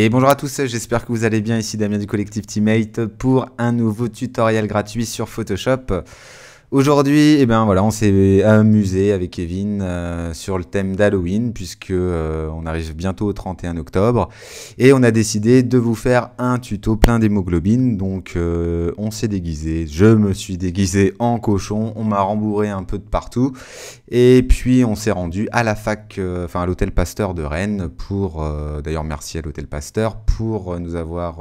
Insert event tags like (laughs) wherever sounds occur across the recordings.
Et bonjour à tous, j'espère que vous allez bien. Ici Damien du collectif Teammate pour un nouveau tutoriel gratuit sur Photoshop. Aujourd'hui, eh ben voilà, on s'est amusé avec Kevin euh, sur le thème d'Halloween puisque euh, on arrive bientôt au 31 octobre et on a décidé de vous faire un tuto plein d'hémoglobine. Donc euh, on s'est déguisé, je me suis déguisé en cochon, on m'a rembourré un peu de partout et puis on s'est rendu à la fac, enfin à l'hôtel Pasteur de Rennes pour, d'ailleurs merci à l'hôtel Pasteur pour nous avoir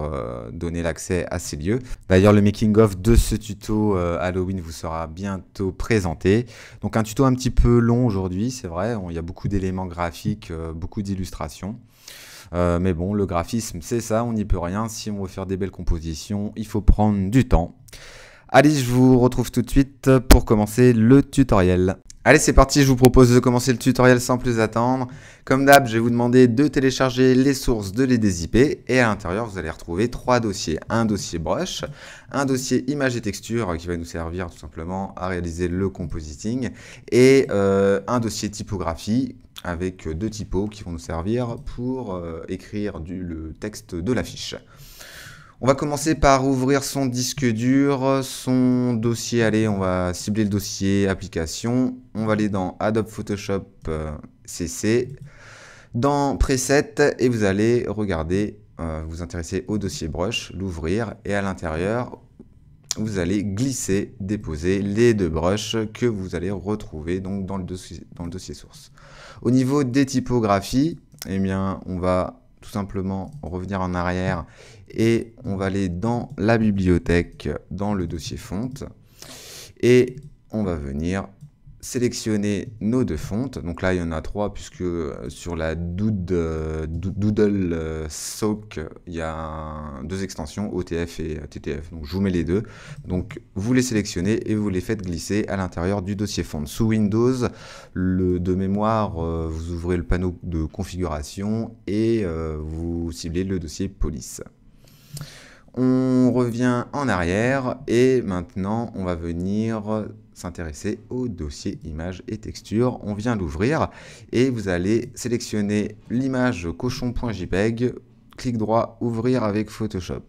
donné l'accès à ces lieux. D'ailleurs le making of de ce tuto Halloween vous sera bientôt présenté. Donc un tuto un petit peu long aujourd'hui, c'est vrai, il y a beaucoup d'éléments graphiques, euh, beaucoup d'illustrations. Euh, mais bon, le graphisme, c'est ça, on n'y peut rien. Si on veut faire des belles compositions, il faut prendre du temps. Allez, je vous retrouve tout de suite pour commencer le tutoriel. Allez, c'est parti, je vous propose de commencer le tutoriel sans plus attendre. Comme d'hab, je vais vous demander de télécharger les sources de l'IDZIP et à l'intérieur, vous allez retrouver trois dossiers. Un dossier brush, un dossier image et texture qui va nous servir tout simplement à réaliser le compositing et euh, un dossier typographie avec deux typos qui vont nous servir pour euh, écrire le texte de la fiche. On va commencer par ouvrir son disque dur, son dossier. Allez, on va cibler le dossier application. On va aller dans Adobe Photoshop CC, euh, dans Preset, et vous allez regarder, euh, vous intéresser au dossier brush, l'ouvrir, et à l'intérieur, vous allez glisser, déposer les deux brushes que vous allez retrouver donc dans le dossier, dans le dossier source. Au niveau des typographies, eh bien, on va tout simplement revenir en arrière et on va aller dans la bibliothèque, dans le dossier fonte et on va venir sélectionner nos deux fontes. Donc là, il y en a trois, puisque euh, sur la Doodle, Doodle euh, Soak, il y a deux extensions, OTF et TTF. Donc je vous mets les deux. Donc vous les sélectionnez et vous les faites glisser à l'intérieur du dossier fonte. Sous Windows, le, de mémoire, euh, vous ouvrez le panneau de configuration et vous ciblez le dossier police. On revient en arrière et maintenant on va venir s'intéresser au dossier image et texture. On vient l'ouvrir et vous allez sélectionner l'image cochon.jpg, clic droit, ouvrir avec Photoshop.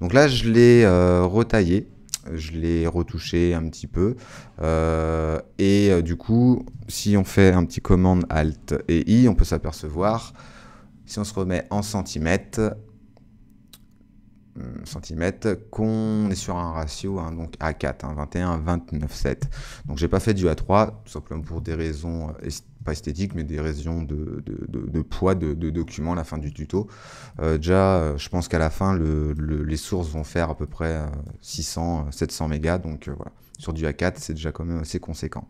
Donc là, je l'ai euh, retaillé, je l'ai retouché un petit peu. Euh, et euh, du coup, si on fait un petit commande Alt et I, on peut s'apercevoir, si on se remet en centimètres, cm qu'on est sur un ratio hein, donc A4, 21 29 7. Donc j'ai pas fait du A3 tout simplement pour des raisons euh, pas esthétiques mais des raisons de, de, poids de, documents à la fin du tuto. Euh, déjà euh, je pense qu'à la fin les sources vont faire à peu près 600 700 mégas donc voilà sur du A4 c'est déjà quand même assez conséquent.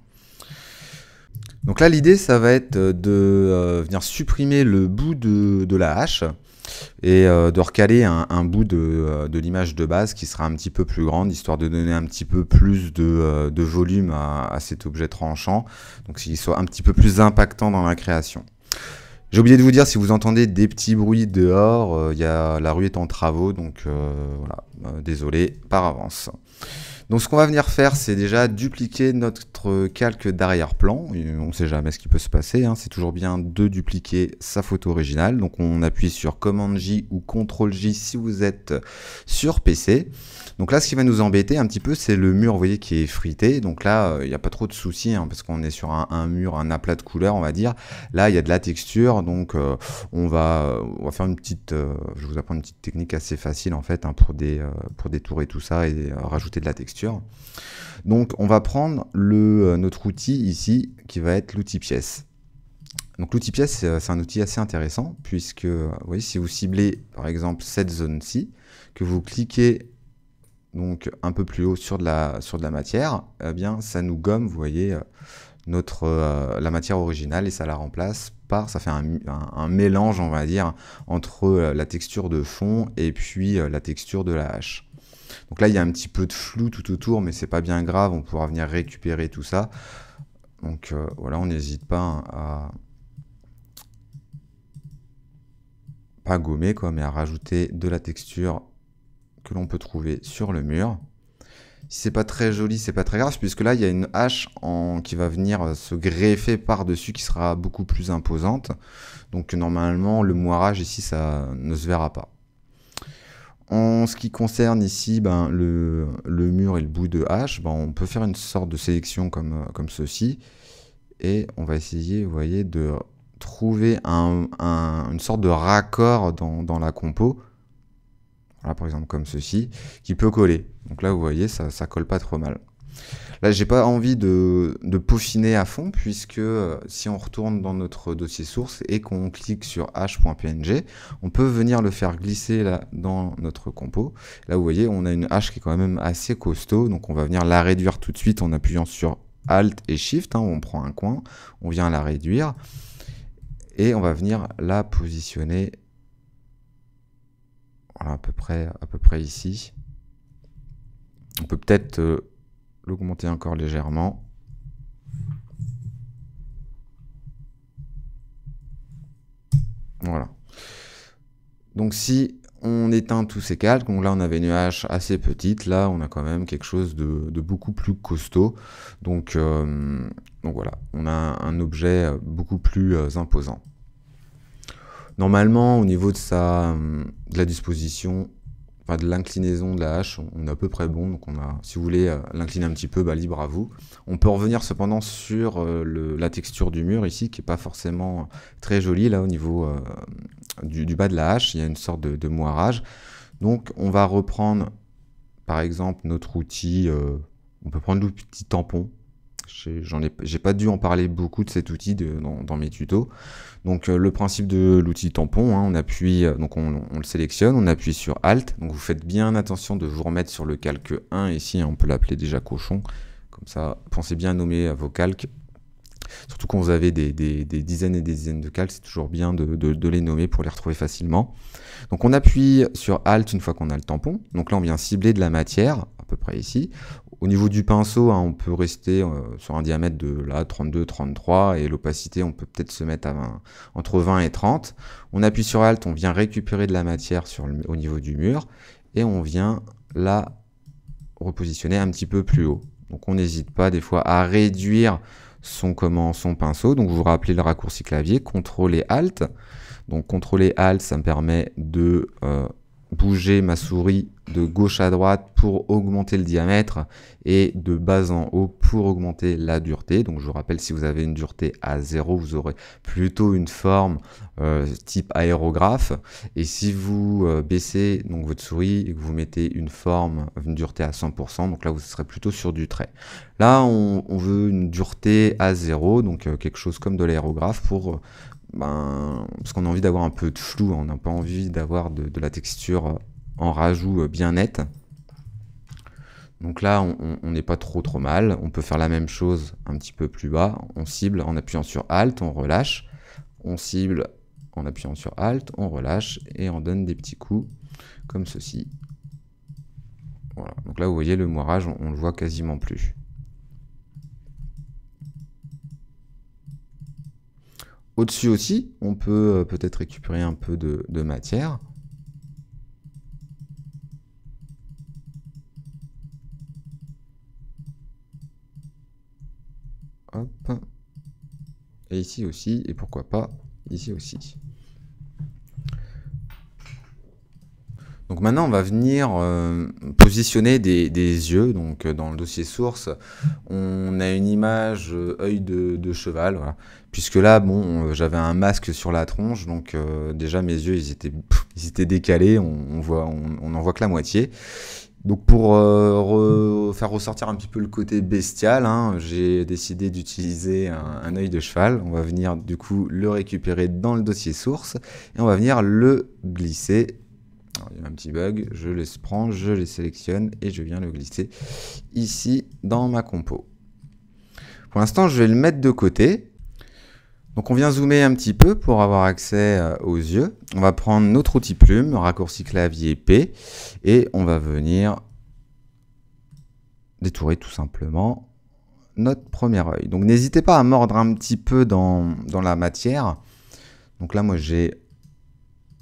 Donc là l'idée ça va être de venir supprimer le bout de la hache et euh, de recaler un, bout euh, de, l'image de base qui sera un petit peu plus grande, histoire de donner un petit peu plus de, euh, volume à, cet objet tranchant, donc qu'il soit un petit peu plus impactant dans la création. J'ai oublié de vous dire, si vous entendez des petits bruits dehors, y a, la rue est en travaux, donc voilà, désolé par avance. Donc ce qu'on va venir faire, c'est déjà dupliquer notre calque d'arrière-plan. On ne sait jamais ce qui peut se passer. Hein. C'est toujours bien de dupliquer sa photo originale. Donc on appuie sur Command J ou Ctrl J si vous êtes sur PC. Donc là, ce qui va nous embêter un petit peu, c'est le mur, vous voyez, qui est frité. Donc là, il euh, n'y a pas trop de soucis, hein, parce qu'on est sur un, mur, un aplat de couleurs, on va dire. Là, il y a de la texture, donc euh, on, va, faire une petite... Euh, je vous apprends une petite technique assez facile, en fait, hein, pour, des, pour détourer tout ça et rajouter de la texture. Donc, on va prendre notre outil ici, qui va être l'outil pièce. Donc l'outil pièce, c'est un outil assez intéressant, puisque, vous voyez, si vous ciblez, par exemple, cette zone-ci, que vous cliquez donc un peu plus haut sur de la, sur de la matière, eh bien ça nous gomme, vous voyez, euh, notre, euh, la matière originale et ça la remplace par, ça fait un, mélange, on va dire, entre euh, la texture de fond et puis la texture de la hache. Donc là, il y a un petit peu de flou tout autour, mais c'est pas bien grave, on pourra venir récupérer tout ça. Donc voilà, on n'hésite pas à pas gommer quoi, mais à rajouter de la texture que l'on peut trouver sur le mur. Si c'est pas très joli, c'est pas très grave, puisque là, il y a une hache qui va venir se greffer par-dessus, qui sera beaucoup plus imposante. Donc normalement, le moirage ici, ça ne se verra pas. En ce qui concerne ici ben, le, mur et le bout de hache, ben, on peut faire une sorte de sélection comme, comme ceci. Et on va essayer, vous voyez, de trouver une sorte de raccord dans, la compo. Voilà, par exemple comme ceci, qui peut coller. Donc là, vous voyez, ça, colle pas trop mal. Là, j'ai pas envie de, peaufiner à fond, puisque euh, si on retourne dans notre dossier source et qu'on clique sur h.png, on peut venir le faire glisser là dans notre compo. Là, vous voyez, on a une hache qui est quand même assez costaud, donc on va venir la réduire tout de suite en appuyant sur Alt et Shift. Hein, on prend un coin, on vient la réduire et on va venir la positionner à peu près, ici. On peut peut-être euh, l'augmenter encore légèrement. Voilà. Donc si on éteint tous ces calques, donc là on avait une hache assez petite, là on a quand même quelque chose de, beaucoup plus costaud. Donc, euh, donc voilà, on a un objet beaucoup plus euh, imposant. Normalement, au niveau de, sa, de la disposition, de l'inclinaison de la hache, on est à peu près bon. Donc on a, si vous voulez euh, l'incliner un petit peu, bah, libre à vous. On peut revenir cependant sur euh, la texture du mur ici, qui est pas forcément très jolie là au niveau euh, du, bas de la hache. Il y a une sorte de, moirage. Donc on va reprendre par exemple notre outil. on peut prendre l'outil tampon J'en ai, j'ai pas dû en parler beaucoup de cet outil dans, mes tutos. Donc euh, le principe de l'outil tampon, hein, on appuie, euh, donc on, le sélectionne, on appuie sur Alt. Donc vous faites bien attention de vous remettre sur le calque 1 ici, on peut l'appeler déjà cochon. Comme ça, pensez bien à nommer vos calques. Surtout quand vous avez des, dizaines et des dizaines de calques, c'est toujours bien de, les nommer pour les retrouver facilement. Donc on appuie sur Alt une fois qu'on a le tampon. Donc là on vient cibler de la matière, à peu près ici. Au niveau du pinceau, hein, on peut rester euh, sur un diamètre de là 32, 33 et l'opacité, on peut peut-être se mettre à entre 20 et 30. On appuie sur Alt, on vient récupérer de la matière au niveau du mur et on vient la repositionner un petit peu plus haut. Donc on n'hésite pas des fois à réduire son, comment, son pinceau. Donc vous vous rappelez le raccourci clavier, CTRL et ALT. Donc CTRL et ALT, ça me permet de euh, bouger ma souris de gauche à droite pour augmenter le diamètre et de bas en haut pour augmenter la dureté. Donc je vous rappelle, si vous avez une dureté à 0, vous aurez plutôt une forme euh, type aérographe. Et si vous euh, baissez donc votre souris et que vous mettez une forme, une dureté à 100%, donc là vous serez plutôt sur du trait. Là on, veut une dureté à 0, donc euh, quelque chose comme de l'aérographe pour ben, parce qu'on a envie d'avoir un peu de flou, on n'a pas envie d'avoir de, la texture en rajout bien nette. Donc là, on n'est pas trop trop mal. On peut faire la même chose un petit peu plus bas. On cible en appuyant sur Alt, on relâche. On cible en appuyant sur Alt, on relâche et on donne des petits coups comme ceci. Voilà. Donc là, vous voyez, le moirage, on, ne le voit quasiment plus. Au-dessus aussi, on peut euh, peut-être récupérer un peu de, matière. Et ici aussi, et pourquoi pas ici aussi. Donc maintenant, on va venir euh, positionner des, yeux. Donc euh, dans le dossier source, on a une image œil de, cheval. Puisque là, bon, euh, j'avais un masque sur la tronche, donc euh, déjà mes yeux, ils étaient, décalés, on, voit, on, voit que la moitié. Donc pour euh, faire ressortir un petit peu le côté bestial, hein, j'ai décidé d'utiliser un, œil de cheval. On va venir du coup le récupérer dans le dossier source et on va venir le glisser. Il y a un petit bug, je les prends, je les sélectionne et je viens le glisser ici dans ma compo. Pour l'instant, je vais le mettre de côté donc on vient zoomer un petit peu pour avoir accès euh, aux yeux. On va prendre notre outil plume, raccourci clavier P, et on va venir détourer tout simplement notre premier œil. Donc n'hésitez pas à mordre un petit peu dans, la matière. Donc là moi j'ai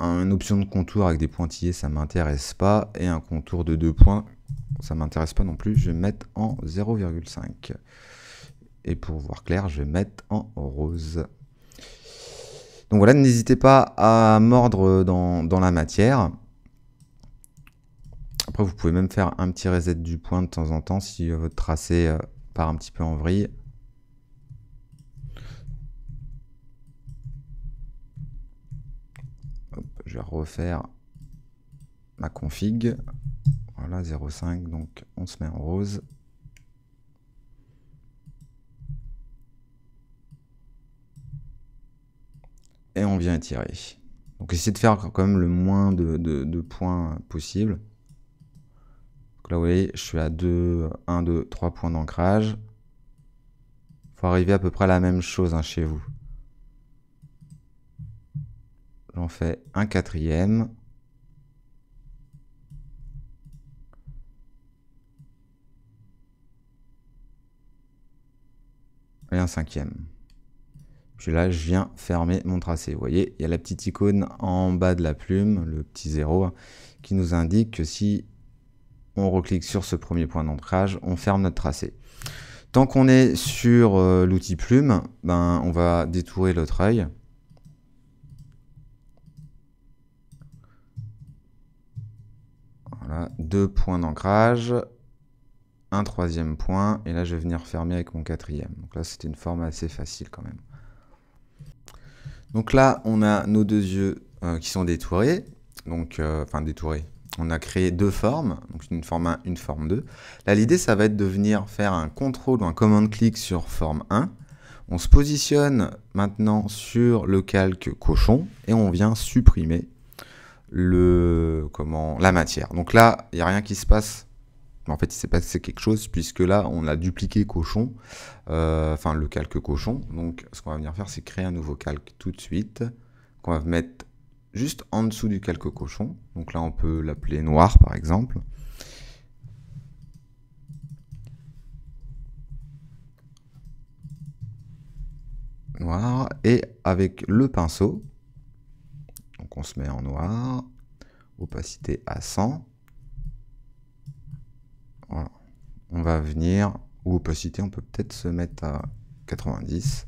une option de contour avec des pointillés, ça m'intéresse pas. Et un contour de deux points, ça m'intéresse pas non plus. Je vais mettre en 0,5. Et pour voir clair, je vais mettre en rose. Donc voilà, n'hésitez pas à mordre dans, dans, la matière. Après, vous pouvez même faire un petit reset du point de temps en temps si votre tracé euh, part un petit peu en vrille. je refaire ma config. Voilà, 0,5, donc on se met en rose. Et on vient étirer. Donc essayez de faire quand même le moins de, points possible. Là, vous voyez, je suis à 2, 1, 2, 3 points d'ancrage. Faut arriver à peu près à la même chose hein, chez vous. J'en fais un quatrième. Et un cinquième. Puis là, je viens fermer mon tracé. Vous voyez, il y a la petite icône en bas de la plume, le petit zéro, hein, qui nous indique que si on reclique sur ce premier point d'ancrage, on ferme notre tracé. Tant qu'on est sur euh, l'outil plume, ben, on va détourer l'autre œil. Voilà, deux points d'ancrage, un troisième point, et là je vais venir fermer avec mon quatrième. Donc là c'était une forme assez facile quand même. Donc là on a nos deux yeux euh, qui sont détourés, donc euh, enfin détourés. On a créé deux formes, donc une forme 1, une forme 2. Là l'idée ça va être de venir faire un contrôle ou un commande-clic sur forme 1. On se positionne maintenant sur le calque cochon et on vient supprimer le, comment, la matière. Donc là, il n'y a rien qui se passe. En fait, il s'est passé quelque chose puisque là, on a dupliqué cochon, euh, enfin le calque cochon. Donc, ce qu'on va venir faire, c'est créer un nouveau calque tout de suite qu'on va mettre juste en dessous du calque cochon. Donc là, on peut l'appeler noir, par exemple. Noir. Et avec le pinceau, on se met en noir, opacité à 100. Voilà. On va venir, ou opacité, on peut peut-être se mettre à 90.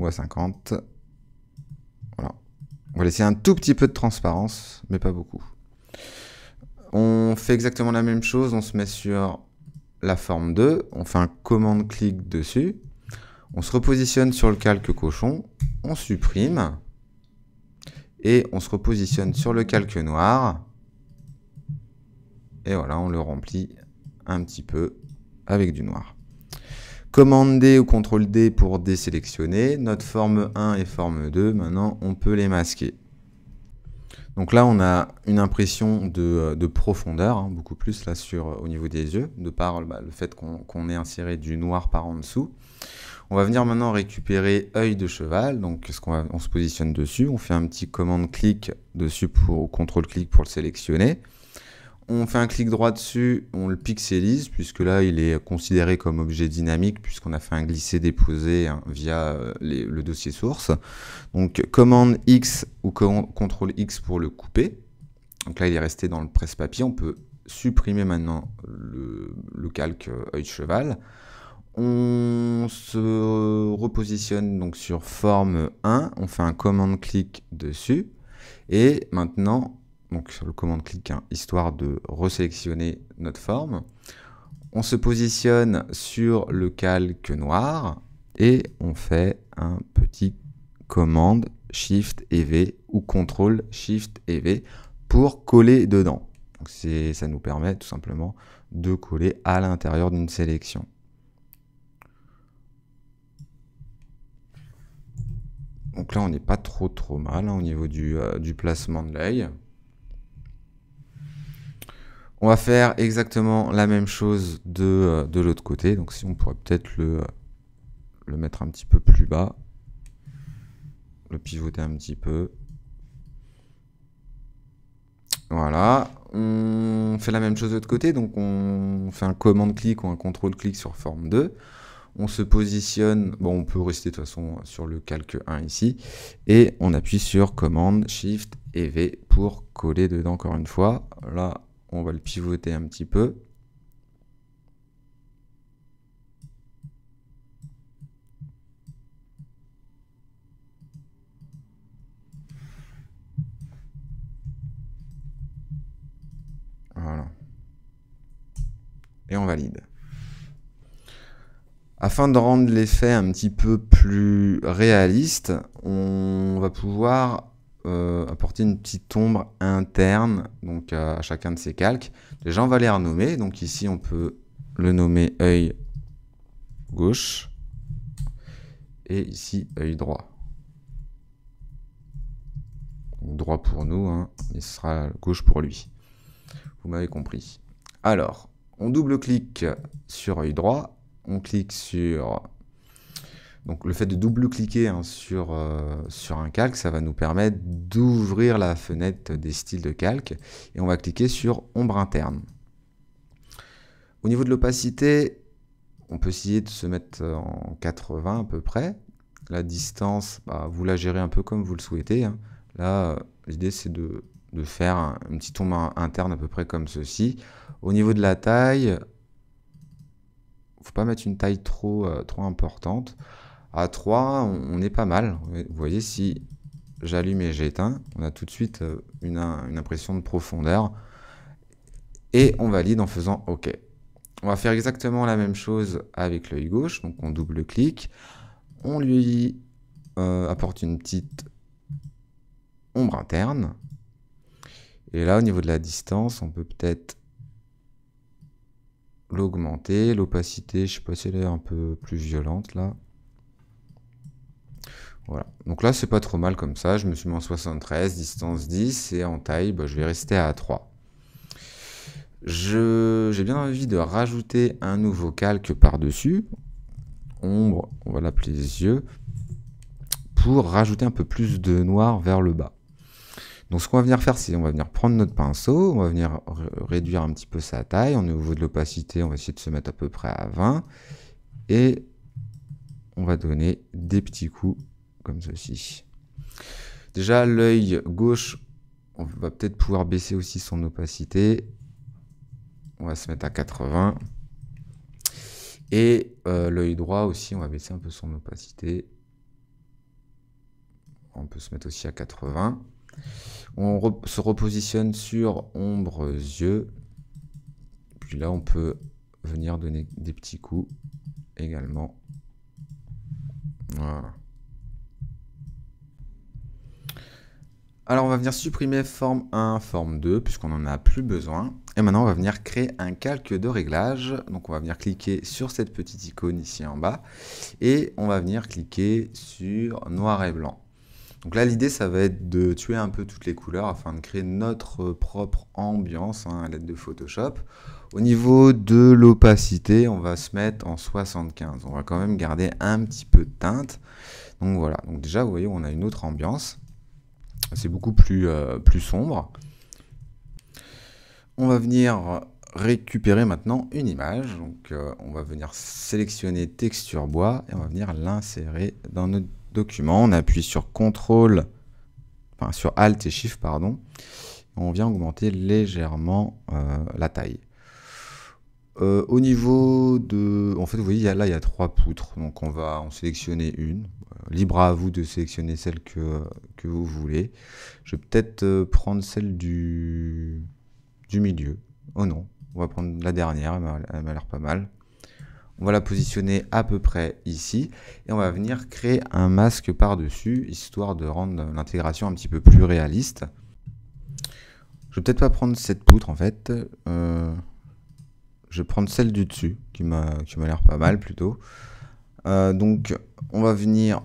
Ou à 50. Voilà. On va laisser un tout petit peu de transparence, mais pas beaucoup. On fait exactement la même chose, on se met sur la forme 2, on fait un commande-clic dessus, on se repositionne sur le calque cochon, on supprime, et on se repositionne sur le calque noir, et voilà, on le remplit un petit peu avec du noir. Commande D ou CTRL D pour désélectionner. Notre forme 1 et forme 2, maintenant on peut les masquer. Donc là, on a une impression de, profondeur, hein, beaucoup plus là sur, au niveau des yeux, de par bah, le fait qu'on ait inséré du noir par en dessous. On va venir maintenant récupérer œil de cheval. Donc, ce qu'on on se positionne dessus. On fait un petit commande-clic dessus pour contrôle-clic pour le sélectionner. On fait un clic droit dessus, on le pixelise, puisque là, il est considéré comme objet dynamique, puisqu'on a fait un glisser-déposer hein, via euh, le dossier source. Donc, commande X ou contrôle X pour le couper. Donc là, il est resté dans le presse-papier. On peut supprimer maintenant le, calque euh, œil de cheval. On se repositionne donc sur forme 1, on fait un commande-clic dessus, et maintenant, donc sur le commande-clic, hein, histoire de resélectionner notre forme, on se positionne sur le calque noir, et on fait un petit commande Shift et V ou CTRL Shift et V pour coller dedans. Ça nous permet tout simplement de coller à l'intérieur d'une sélection. Donc là, on n'est pas trop trop mal hein, au niveau euh, du, placement de l'œil. On va faire exactement la même chose de, euh, l'autre côté. Donc si on pourrait peut-être le, le mettre un petit peu plus bas. Le pivoter un petit peu. Voilà. On fait la même chose de l'autre côté. Donc on fait un commande-clic ou un contrôle-clic sur forme 2. On se positionne, bon on peut rester de toute façon sur le calque 1 ici, et on appuie sur commande, shift et V pour coller dedans encore une fois. Là, on va le pivoter un petit peu. Voilà. Et on valide. Afin de rendre l'effet un petit peu plus réaliste, on va pouvoir euh, apporter une petite ombre interne donc à chacun de ces calques. Déjà, on va les renommer. Donc ici, on peut le nommer œil gauche et ici œil droit. droit pour nous, hein, ce sera gauche pour lui. Vous m'avez compris. Alors, on double-clique sur œil droit, on clique sur... Donc le fait de double-cliquer hein, sur, euh, sur un calque, ça va nous permettre d'ouvrir la fenêtre des styles de calque et on va cliquer sur ombre interne. Au niveau de l'opacité, on peut essayer de se mettre en 80 à peu près. La distance, bah, vous la gérez un peu comme vous le souhaitez. Hein. Là, l'idée c'est de de faire un, petit ombre interne à peu près comme ceci. Au niveau de la taille, faut pas mettre une taille trop, euh, trop importante. À 3, on, est pas mal. Vous voyez, si j'allume et j'éteins, on a tout de suite euh, une, impression de profondeur. Et on valide en faisant OK. On va faire exactement la même chose avec l'œil gauche. Donc on double-clique. On lui euh, apporte une petite ombre interne. Et là, au niveau de la distance, on peut peut-être l'augmenter. L'opacité, je sais pas si elle est un peu plus violente là. Voilà. Donc là, c'est pas trop mal comme ça. Je me suis mis en 73, distance 10, et en taille, bah, je vais rester à 3. J'ai bien envie de rajouter un nouveau calque par-dessus. Ombre, on va l'appeler yeux. Pour rajouter un peu plus de noir vers le bas. Donc ce qu'on va venir faire, c'est on va venir prendre notre pinceau, on va venir réduire un petit peu sa taille. Au niveau de l'opacité, on va essayer de se mettre à peu près à 20. Et on va donner des petits coups comme ceci. Déjà, l'œil gauche, on va peut-être pouvoir baisser aussi son opacité. On va se mettre à 80. Et euh, l'œil droit aussi, on va baisser un peu son opacité. On peut se mettre aussi à 80. On se repositionne sur ombre yeux. Puis là, on peut venir donner des petits coups également. Alors on va venir supprimer forme 1, forme 2, puisqu'on n'en a plus besoin. Et maintenant on va venir créer un calque de réglage. Donc on va venir cliquer sur cette petite icône ici en bas. Et on va venir cliquer sur noir et blanc. Donc là, l'idée, ça va être de tuer un peu toutes les couleurs afin de créer notre propre ambiance hein, à l'aide de Photoshop. Au niveau de l'opacité, on va se mettre en 75. On va quand même garder un petit peu de teinte. Donc voilà, donc déjà, vous voyez, on a une autre ambiance. C'est beaucoup plus, euh, plus sombre. On va venir récupérer maintenant une image. Donc euh, on va venir sélectionner texture bois et on va venir l'insérer dans notre document, on appuie sur CTRL, enfin sur Alt et Shift, pardon, on vient augmenter légèrement euh, la taille. Euh, au niveau de... En fait, vous voyez, là, il y a trois poutres. Donc, on va en sélectionner une. Euh, libre à vous de sélectionner celle que, que vous voulez. Je vais peut-être prendre celle du, du milieu. Oh non, on va prendre la dernière. Elle m'a l'air pas mal. On va la positionner à peu près ici et on va venir créer un masque par-dessus histoire de rendre l'intégration un petit peu plus réaliste. Je vais peut-être pas prendre cette poutre en fait. Euh, je vais prendre celle du dessus qui m'a l'air pas mal plutôt. Euh, donc on va venir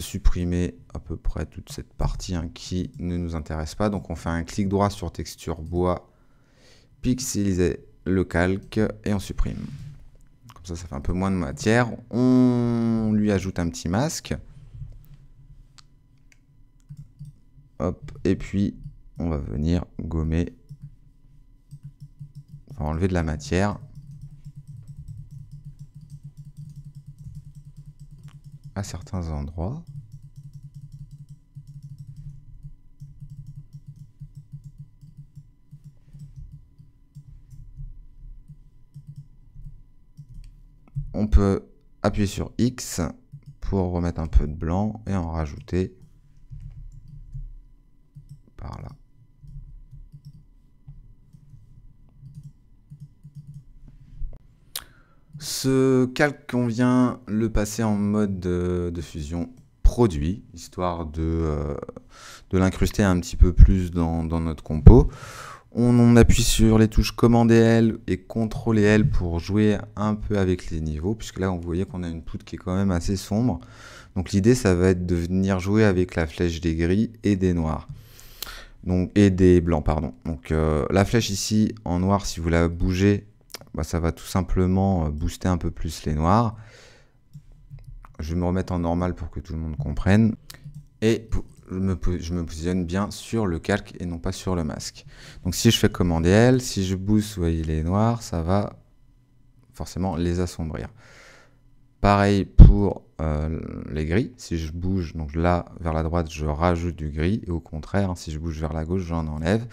supprimer à peu près toute cette partie hein, qui ne nous intéresse pas. Donc on fait un clic droit sur texture bois, pixeliser le calque et on supprime ça, fait un peu moins de matière. On lui ajoute un petit masque. Hop, et puis on va venir gommer, va enlever de la matière. à certains endroits. Appuyer sur X pour remettre un peu de blanc et en rajouter par là. Ce calque, on vient le passer en mode de, fusion produit, histoire de, euh, de l'incruster un petit peu plus dans, notre compo. On, appuie sur les touches Command et L et CTRL et L pour jouer un peu avec les niveaux, puisque là, on voyait qu'on a une poutre qui est quand même assez sombre. Donc l'idée, ça va être de venir jouer avec la flèche des gris et des noirs. Donc, et des blancs, pardon. Donc euh, la flèche ici, en noir, si vous la bougez, bah, ça va tout simplement euh, booster un peu plus les noirs. Je vais me remettre en normal pour que tout le monde comprenne. Et je me, positionne bien sur le calque et non pas sur le masque. Donc si je fais commande L, si je booste, vous voyez les noirs, ça va forcément les assombrir. Pareil pour euh, les gris. Si je bouge donc là vers la droite, je rajoute du gris. Et au contraire, si je bouge vers la gauche, j'en enlève.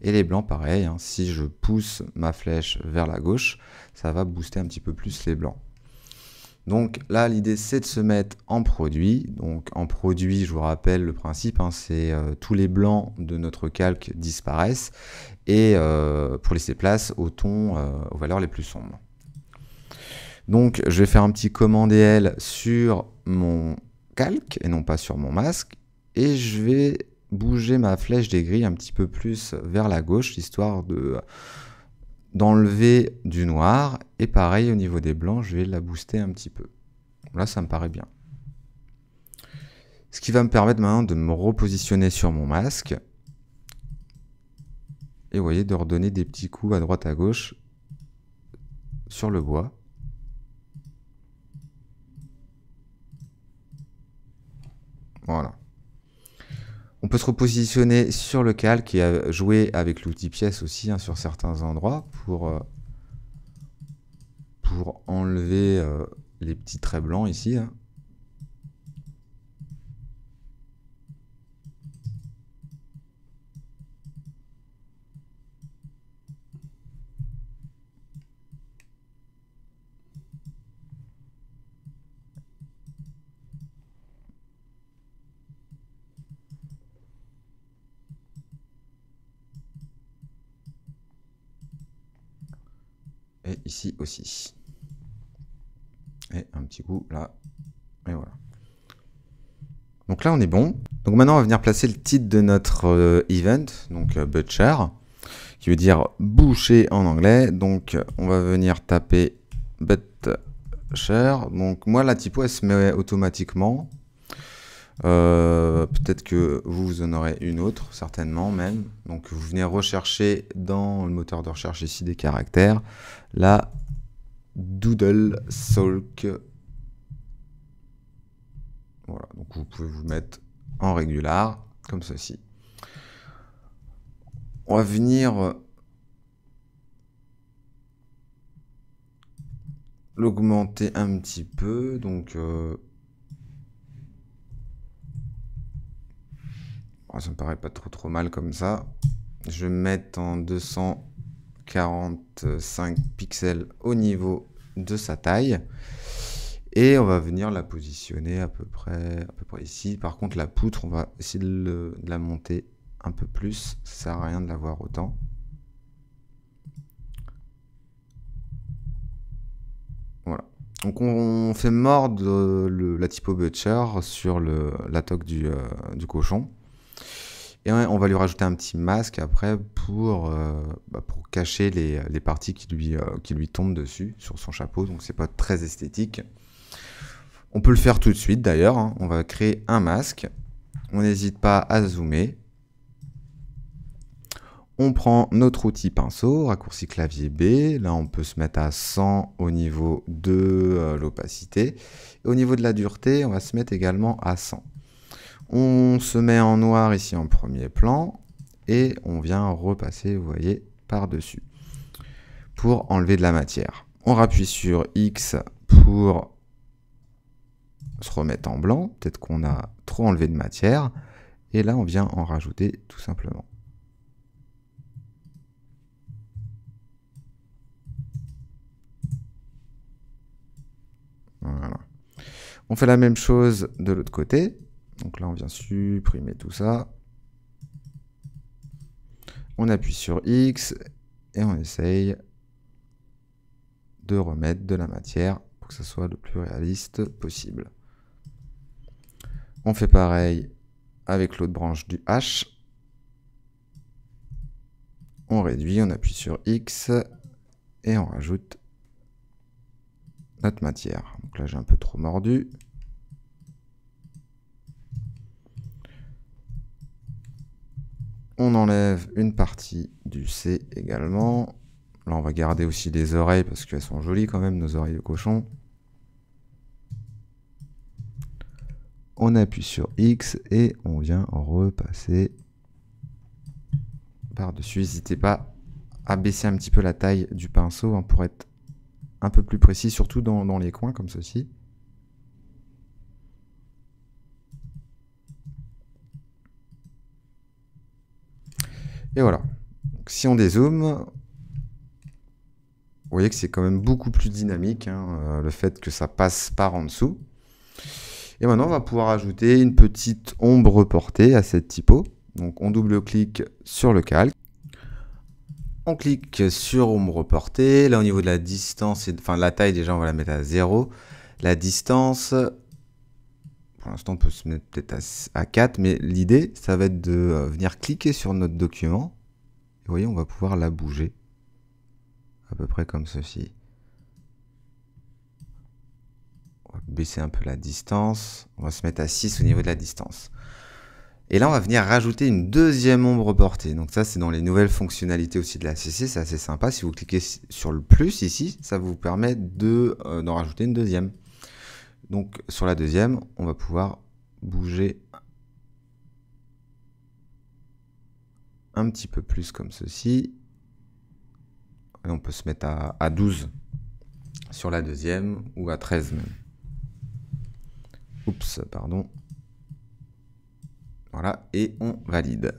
Et les blancs, pareil. Hein. si je pousse ma flèche vers la gauche, ça va booster un petit peu plus les blancs. Donc là, l'idée, c'est de se mettre en produit. Donc en produit, je vous rappelle le principe, hein, c'est euh, tous les blancs de notre calque disparaissent et euh, pour laisser place aux tons, aux valeurs les plus sombres. Donc je vais faire un petit commande L sur mon calque et non pas sur mon masque. Et je vais bouger ma flèche des gris un petit peu plus vers la gauche, histoire de d'enlever du noir. Et pareil au niveau des blancs, je vais la booster un petit peu. Là, ça me paraît bien. Ce qui va me permettre maintenant de me repositionner sur mon masque. Et vous voyez, de redonner des petits coups à droite à gauche sur le bois. Voilà. On peut se repositionner sur le calque et jouer avec l'outil pièce aussi hein, sur certains endroits pour, euh, enlever euh, les petits traits blancs ici. Hein. Et ici aussi. Et un petit coup là, et voilà. Donc là on est bon. Donc maintenant on va venir placer le titre de notre euh, event, donc euh, Butcher, qui veut dire boucher en anglais. Donc on va venir taper Butcher. Donc moi la typo elle se met automatiquement. Euh, peut-être que vous, vous en aurez une autre, certainement même. Donc vous venez rechercher dans le moteur de recherche ici des caractères la Doodle Sulk. Voilà, donc vous pouvez vous mettre en régular, comme ceci. On va venir l'augmenter un petit peu, donc... Euh, Oh, ça me paraît pas trop trop mal comme ça. Je vais mettre en 245 pixels au niveau de sa taille. Et on va venir la positionner à peu près, à peu près ici. Par contre, la poutre, on va essayer de, la monter un peu plus. Ça sert à rien de la voir autant. Voilà. Donc on fait mordre la typo butcher sur la toque du, euh, du cochon. Et on va lui rajouter un petit masque après pour, euh, bah, pour cacher les, les parties qui lui, euh, qui lui tombent dessus sur son chapeau. Donc c'est pas très esthétique. On peut le faire tout de suite d'ailleurs. Hein. On va créer un masque. On n'hésite pas à zoomer. On prend notre outil pinceau, raccourci clavier B. Là, on peut se mettre à 100 au niveau de euh, l'opacité. Au niveau de la dureté, on va se mettre également à 100. On se met en noir ici en premier plan et on vient repasser, vous voyez, par-dessus pour enlever de la matière. On rappuie sur X pour se remettre en blanc. Peut-être qu'on a trop enlevé de matière. Et là, on vient en rajouter tout simplement. Voilà. On fait la même chose de l'autre côté. Donc là, on vient supprimer tout ça. On appuie sur X et on essaye de remettre de la matière pour que ce soit le plus réaliste possible. On fait pareil avec l'autre branche du H. On réduit, on appuie sur X et on rajoute notre matière. Donc là j'ai un peu trop mordu. On enlève une partie du C également. Là, on va garder aussi les oreilles parce qu'elles sont jolies quand même, nos oreilles de cochon. On appuie sur X et on vient repasser par-dessus. N'hésitez pas à baisser un petit peu la taille du pinceau hein, pour être un peu plus précis, surtout dans les coins comme ceci. Et voilà. si on dézoome, vous voyez que c'est quand même beaucoup plus dynamique, hein, euh, le fait que ça passe par en dessous. Et maintenant, on va pouvoir ajouter une petite ombre portée à cette typo. Donc, on double-clique sur le calque. On clique sur ombre portée. Là, au niveau de la distance, et, enfin la taille, déjà, on va la mettre à 0. La distance, pour l'instant, on peut se mettre peut-être à, 4, mais l'idée, ça va être de euh, venir cliquer sur notre document. Vous voyez, on va pouvoir la bouger. À peu près comme ceci. On va baisser un peu la distance. On va se mettre à 6 au niveau de la distance. Et là, on va venir rajouter une deuxième ombre portée. Donc ça, c'est dans les nouvelles fonctionnalités aussi de la CC. C'est assez sympa. Si vous cliquez sur le plus ici, ça vous permet euh, d'en rajouter une deuxième. Donc sur la deuxième, on va pouvoir bouger un petit peu plus comme ceci. Et on peut se mettre à, 12 sur la deuxième ou à 13 même. Oups, pardon. Voilà, et on valide.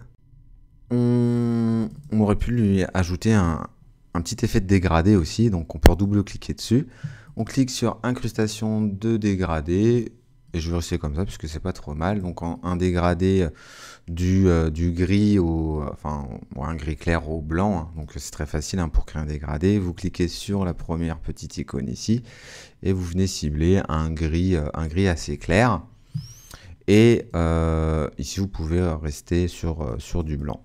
On, aurait pu lui ajouter un, un, petit effet de dégradé aussi, donc on peut double-cliquer dessus. On clique sur incrustation de dégradé. Et je vais rester comme ça puisque c'est pas trop mal. Donc un dégradé du, euh, du gris au, enfin, un gris clair au blanc. Hein. Donc c'est très facile hein, pour créer un dégradé. Vous cliquez sur la première petite icône ici et vous venez cibler un gris, euh, un gris assez clair. Et euh, ici vous pouvez rester sur, sur du blanc.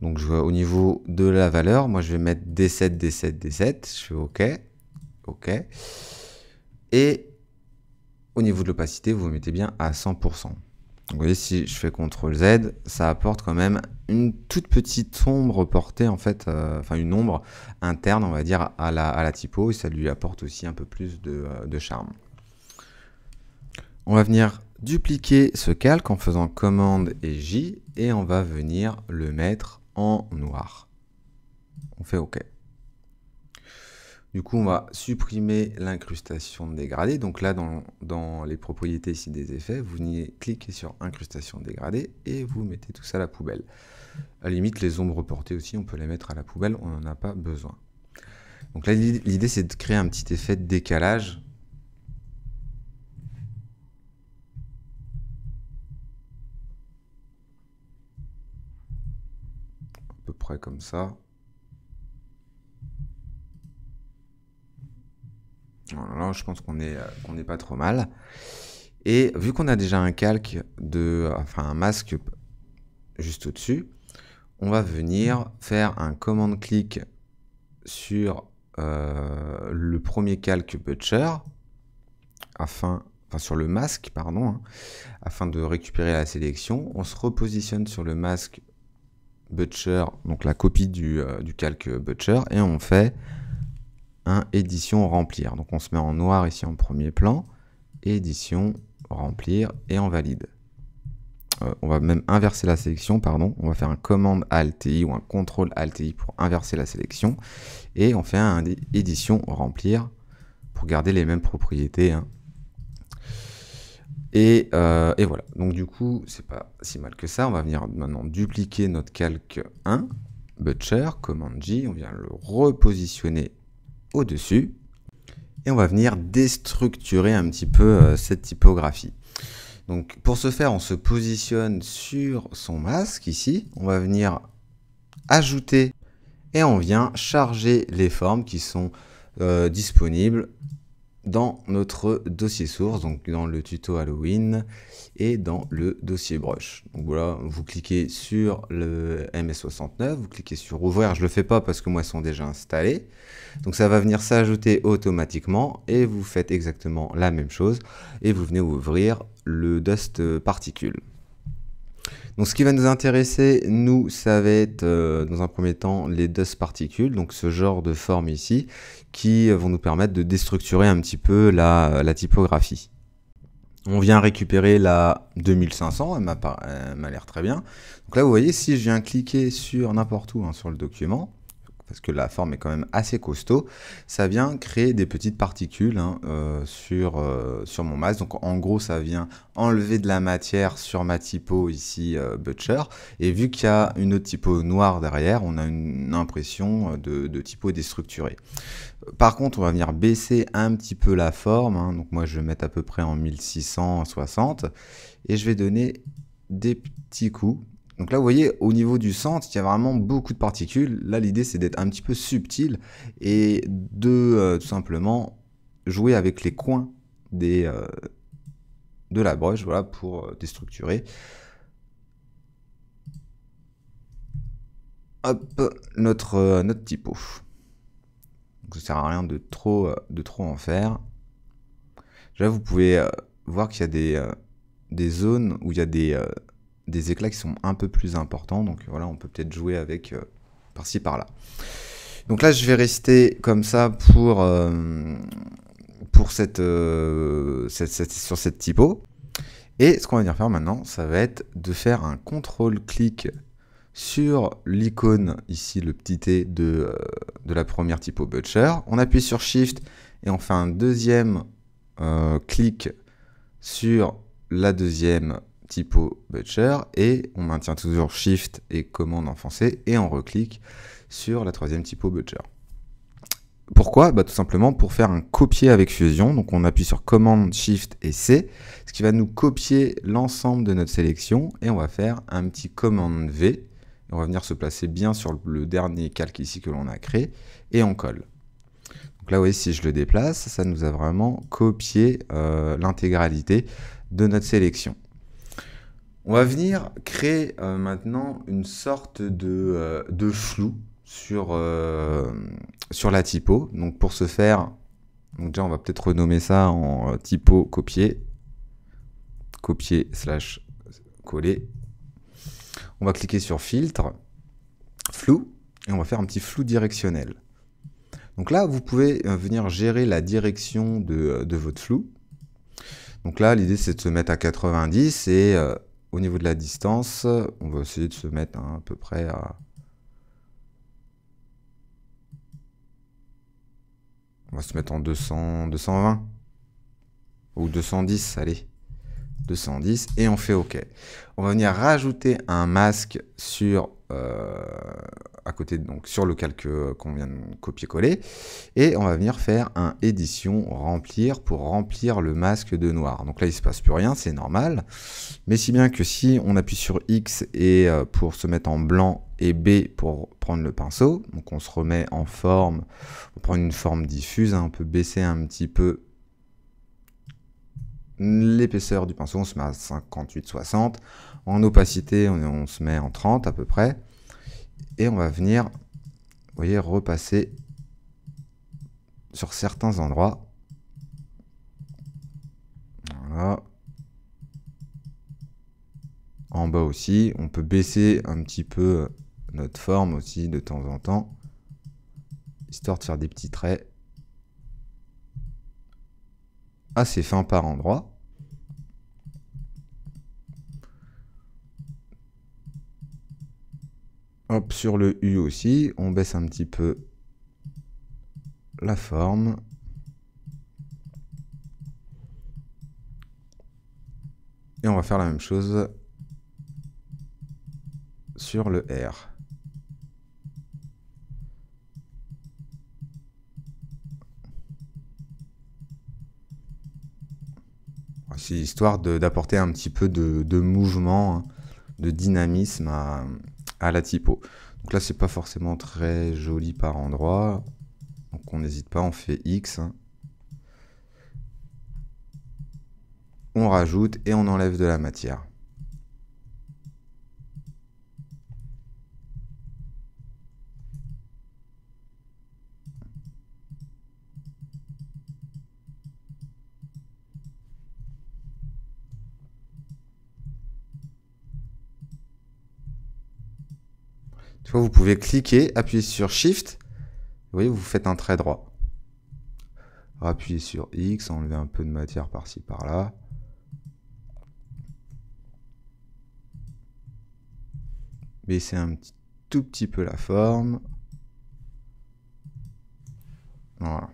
Donc je vois au niveau de la valeur, moi je vais mettre D7, D7, D7. Je fais OK. OK. Et au niveau de l'opacité, vous mettez bien à 100%. vous voyez, si je fais CTRL Z, ça apporte quand même une toute petite ombre portée, en fait, euh, enfin une ombre interne, on va dire, à la, à la, typo, et ça lui apporte aussi un peu plus de, euh, de charme. On va venir dupliquer ce calque en faisant commande et J, et on va venir le mettre en noir. On fait OK. Du coup, on va supprimer l'incrustation dégradée. Donc là, dans, les propriétés ici des effets, vous cliquez sur incrustation dégradée et vous mettez tout ça à la poubelle. À la limite, les ombres portées aussi, on peut les mettre à la poubelle, on n'en a pas besoin. Donc là, l'idée, c'est de créer un petit effet de décalage. À peu près comme ça. Je pense qu'on est, euh, pas trop mal. Et vu qu'on a déjà un calque de, enfin un masque juste au-dessus, on va venir faire un commande-clic sur euh, le premier calque Butcher, afin, enfin sur le masque, pardon, hein, afin de récupérer la sélection. On se repositionne sur le masque Butcher, donc la copie du, euh, du calque Butcher, et on fait un édition remplir. Donc on se met en noir ici en premier plan, édition remplir et on valide. Euh, on va même inverser la sélection, pardon. On va faire un commande alt ou un contrôle alt pour inverser la sélection. Et on fait un édition remplir pour garder les mêmes propriétés. Hein. Et, euh, et voilà. Donc du coup, c'est pas si mal que ça. On va venir maintenant dupliquer notre calque 1, Butcher, Command J. On vient le repositionner au-dessus. Et on va venir déstructurer un petit peu euh, cette typographie. Donc pour ce faire, on se positionne sur son masque ici. On va venir ajouter et on vient charger les formes qui sont euh, disponibles dans notre dossier source, donc dans le tuto Halloween et dans le dossier brush. Donc voilà, vous cliquez sur le MS69, vous cliquez sur ouvrir, je le fais pas parce que moi ils sont déjà installés. Donc ça va venir s'ajouter automatiquement et vous faites exactement la même chose et vous venez ouvrir le dust particule. Donc ce qui va nous intéresser, nous, ça va être euh, dans un premier temps les dust particules, donc ce genre de forme ici, qui vont nous permettre de déstructurer un petit peu la, typographie. On vient récupérer la 2500, elle m'a l'air très bien. Donc là, vous voyez, si je viens cliquer sur n'importe où hein, sur le document, parce que la forme est quand même assez costaud, ça vient créer des petites particules hein, euh, sur, euh, sur mon masque. Donc en gros, ça vient enlever de la matière sur ma typo ici euh, Butcher. Et vu qu'il y a une autre typo noire derrière, on a une impression de, typo déstructurée. Par contre, on va venir baisser un petit peu la forme. Hein. Donc moi, je vais mettre à peu près en 1660. Et je vais donner des petits coups donc là, vous voyez, au niveau du centre, il y a vraiment beaucoup de particules. Là, l'idée, c'est d'être un petit peu subtil et de euh, tout simplement jouer avec les coins euh, de la broche voilà, pour euh, déstructurer. Hop, notre, notre typo. Ça sert à rien de trop, de trop en faire. Là, vous pouvez voir qu'il y a des zones où il y a des des éclats qui sont un peu plus importants. Donc voilà, on peut peut-être jouer avec euh, par-ci par-là. Donc là, je vais rester comme ça pour, euh, pour euh, cette, cette, sur cette typo. Et ce qu'on va venir faire maintenant, ça va être de faire un contrôle-clic sur l'icône, ici le petit t de, de la première typo Butcher. On appuie sur Shift et on fait un deuxième clic sur la deuxième typo butcher et on maintient toujours shift et commande enfoncée et on reclique sur la troisième typo butcher. Pourquoi? Bah, Tout simplement pour faire un copier avec Fusion. Donc on appuie sur commande shift et C, ce qui va nous copier l'ensemble de notre sélection et on va faire un petit commande V. On va venir se placer bien sur le dernier calque ici que l'on a créé et on colle. Donc là, vous voyez, si je le déplace, ça nous a vraiment copié euh, l'intégralité de notre sélection. On va venir créer euh, maintenant une sorte de, euh, flou sur, euh, sur la typo. Donc pour ce faire, déjà on va peut-être renommer ça en typo copier. Copier slash coller. On va cliquer sur filtre, flou, et on va faire un petit flou directionnel. Donc là, vous pouvez venir gérer la direction de, de votre flou. Donc là, l'idée c'est de se mettre à 90 et au niveau de la distance, on va essayer de se mettre à peu près à... On va se mettre en 200, 220 ou 210, allez. 210 et on fait OK. On va venir rajouter un masque sur euh, à côté donc sur le calque qu'on vient de copier-coller et on va venir faire un édition remplir pour remplir le masque de noir. Donc là il se passe plus rien, c'est normal. Mais si bien que si on appuie sur X et euh, pour se mettre en blanc et B pour prendre le pinceau, donc on se remet en forme, on prend une forme diffuse, hein, on peut baisser un petit peu l'épaisseur du pinceau, on se met à 58-60. En opacité, on, se met en 30 à peu près. Et on va venir, repasser sur certains endroits. Voilà. En bas aussi, on peut baisser un petit peu notre forme aussi de temps en temps, histoire de faire des petits traits assez fin par endroit. Sur le U aussi, on baisse un petit peu la forme. Et on va faire la même chose sur le R. C'est histoire d'apporter un petit peu de, mouvement, hein, de dynamisme à, la typo. Donc là, c'est pas forcément très joli par endroit. Donc on n'hésite pas, on fait X. Hein. On rajoute et on enlève de la matière. Vous pouvez cliquer, appuyer sur Shift. Vous voyez, vous faites un trait droit. Appuyez sur X, enlever un peu de matière par-ci, par-là. Baisser un petit, tout petit peu la forme. Voilà.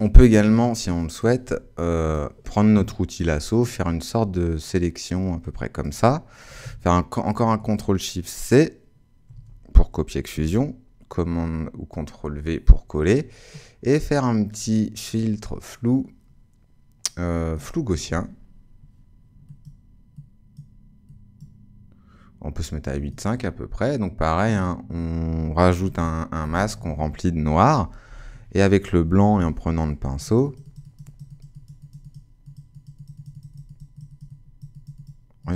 On peut également, si on le souhaite, euh, prendre notre outil lasso, faire une sorte de sélection à peu près comme ça, encore un CTRL SHIFT C pour copier fusion, commande ou CTRL V pour coller, et faire un petit filtre flou, euh, flou gaussien. On peut se mettre à 8,5 à peu près. Donc pareil, hein, on rajoute un, un masque, on remplit de noir. Et avec le blanc et en prenant le pinceau,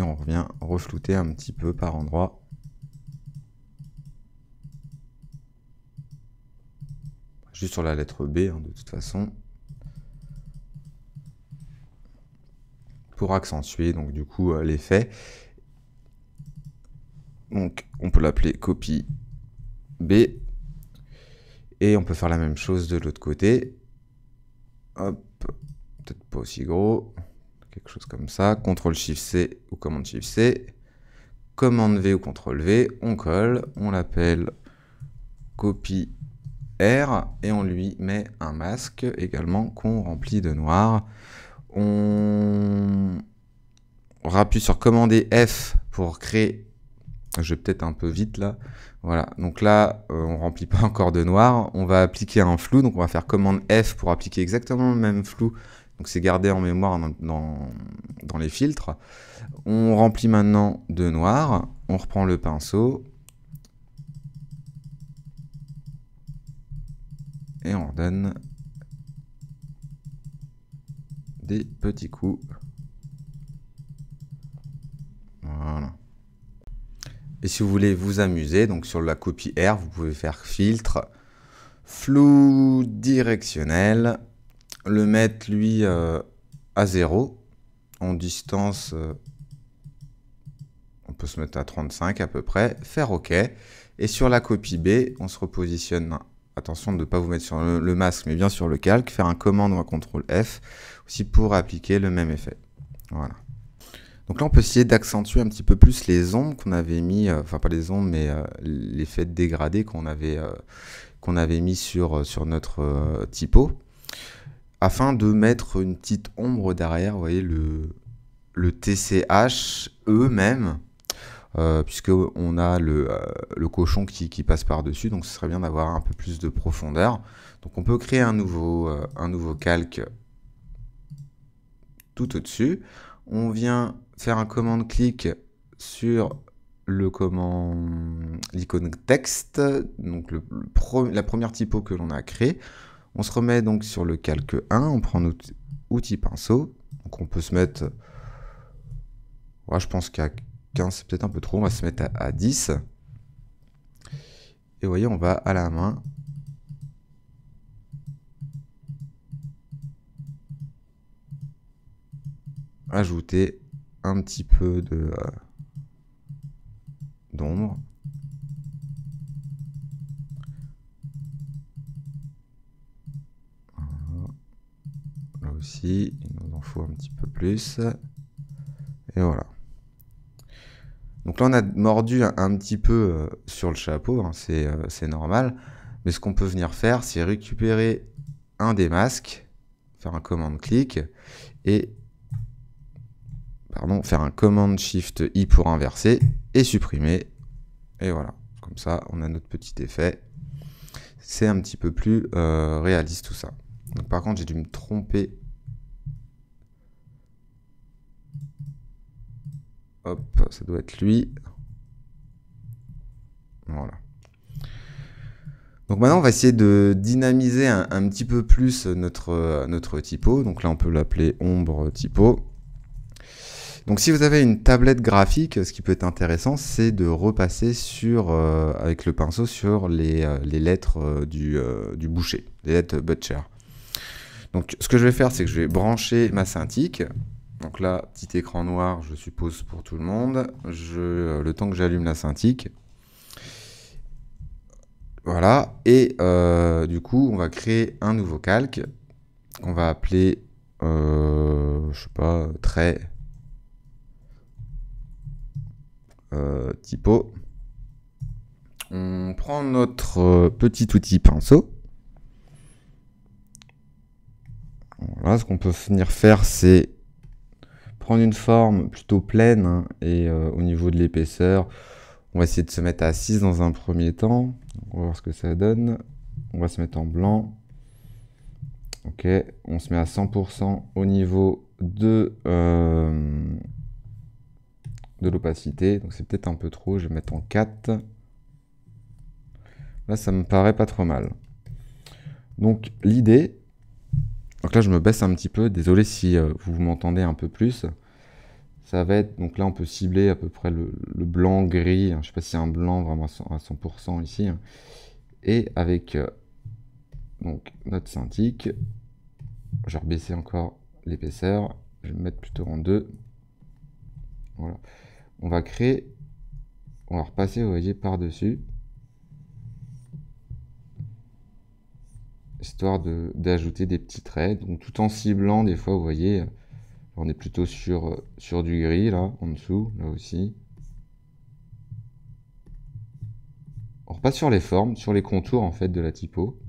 on revient reflouter un petit peu par endroit. Juste sur la lettre B, hein, de toute façon. Pour accentuer, donc du coup, euh, l'effet. Donc, on peut l'appeler copie B. Et on peut faire la même chose de l'autre côté. Hop, peut-être pas aussi gros. Quelque chose comme ça. CTRL SHIFT C ou commande SHIFT C. Commande V ou CTRL V. On colle. On l'appelle copie R. Et on lui met un masque également qu'on remplit de noir. On... on rappuie sur commande F pour créer je vais peut-être un peu vite là. Voilà, donc là, on euh, on remplit pas encore de noir. On va appliquer un flou, donc on va faire commande F pour appliquer exactement le même flou. Donc c'est gardé en mémoire dans, dans, les filtres. On remplit maintenant de noir. On reprend le pinceau. Et on redonne des petits coups. Voilà. Et si vous voulez vous amuser, donc sur la copie R, vous pouvez faire filtre, flou directionnel, le mettre lui euh, à 0, en distance, euh, on peut se mettre à 35 à peu près, faire OK. Et sur la copie B, on se repositionne, attention de ne pas vous mettre sur le, masque, mais bien sur le calque, faire un commande ou un CTRL F, aussi pour appliquer le même effet. Voilà. Donc là, on peut essayer d'accentuer un petit peu plus les ombres qu'on avait mis, euh, enfin pas les ombres, mais l'effet dégradé qu'on avait, qu'on avait mis sur, sur notre typo, afin de mettre une petite ombre derrière, vous voyez, le, le TCH eux-mêmes, puisqu'on a le, le cochon qui, qui passe par-dessus, donc ce serait bien d'avoir un peu plus de profondeur. Donc on peut créer un nouveau, un nouveau calque tout au-dessus. On vient faire un commande-clic sur le l'icône texte, donc le, la première typo que l'on a créée. On se remet donc sur le calque 1, on prend notre outil pinceau. Donc on peut se mettre, je pense qu'à 15 c'est peut-être un peu trop, on va se mettre à, 10. Et vous voyez, on va à la main ajouter un petit peu de euh, d'ombre. Il nous en faut un petit peu plus. Et voilà. Donc là, on a mordu un, petit peu euh, sur le chapeau, hein, euh, c'est normal. Mais ce qu'on peut venir faire, c'est récupérer un des masques, faire un commande-clic et pardon, faire un command shift i pour inverser et supprimer. Et voilà, comme ça on a notre petit effet. C'est un petit peu plus euh, réaliste tout ça. par contre j'ai dû me tromper. Hop, ça doit être lui. Voilà. Donc maintenant, on va essayer de dynamiser un, petit peu plus notre, notre typo. Donc là, on peut l'appeler ombre typo. Donc si vous avez une tablette graphique, ce qui peut être intéressant, c'est de repasser sur, euh, avec le pinceau sur les, euh, lettres euh, du, boucher, les lettres butcher. Donc ce que je vais faire, c'est que je vais brancher ma synthique. Donc là, petit écran noir, je suppose pour tout le monde. Je, le temps que j'allume la synthique, voilà, et euh, du coup, on va créer un nouveau calque qu'on va appeler, euh, je sais pas, trait euh, typo. On prend notre petit outil pinceau. Voilà, ce qu'on peut venir faire, c'est prendre une forme plutôt pleine hein, et au niveau de l'épaisseur, on va essayer de se mettre à 6 dans un premier temps. On va voir ce que ça donne. On va se mettre en blanc. Ok, on se met à 100% au niveau de, euh, de l'opacité. Donc c'est peut-être un peu trop, je vais mettre en 4. Là, ça me paraît pas trop mal. Donc l'idée, donc là je me baisse un petit peu, désolé si euh, vous m'entendez un peu plus. Ça va être, donc là on peut cibler à peu près le, blanc gris, je sais pas si c'est un blanc vraiment à 100% ici, et avec euh, donc notre synthique, je vais rebaisser encore l'épaisseur, je vais me mettre plutôt en 2, voilà, on va créer, on va repasser, vous voyez, par-dessus, histoire d'ajouter des petits traits, donc tout en ciblant, des fois, vous voyez, on est plutôt sur, sur du gris, là, en dessous, là aussi. On repasse sur les formes, sur les contours, en fait, de la typo.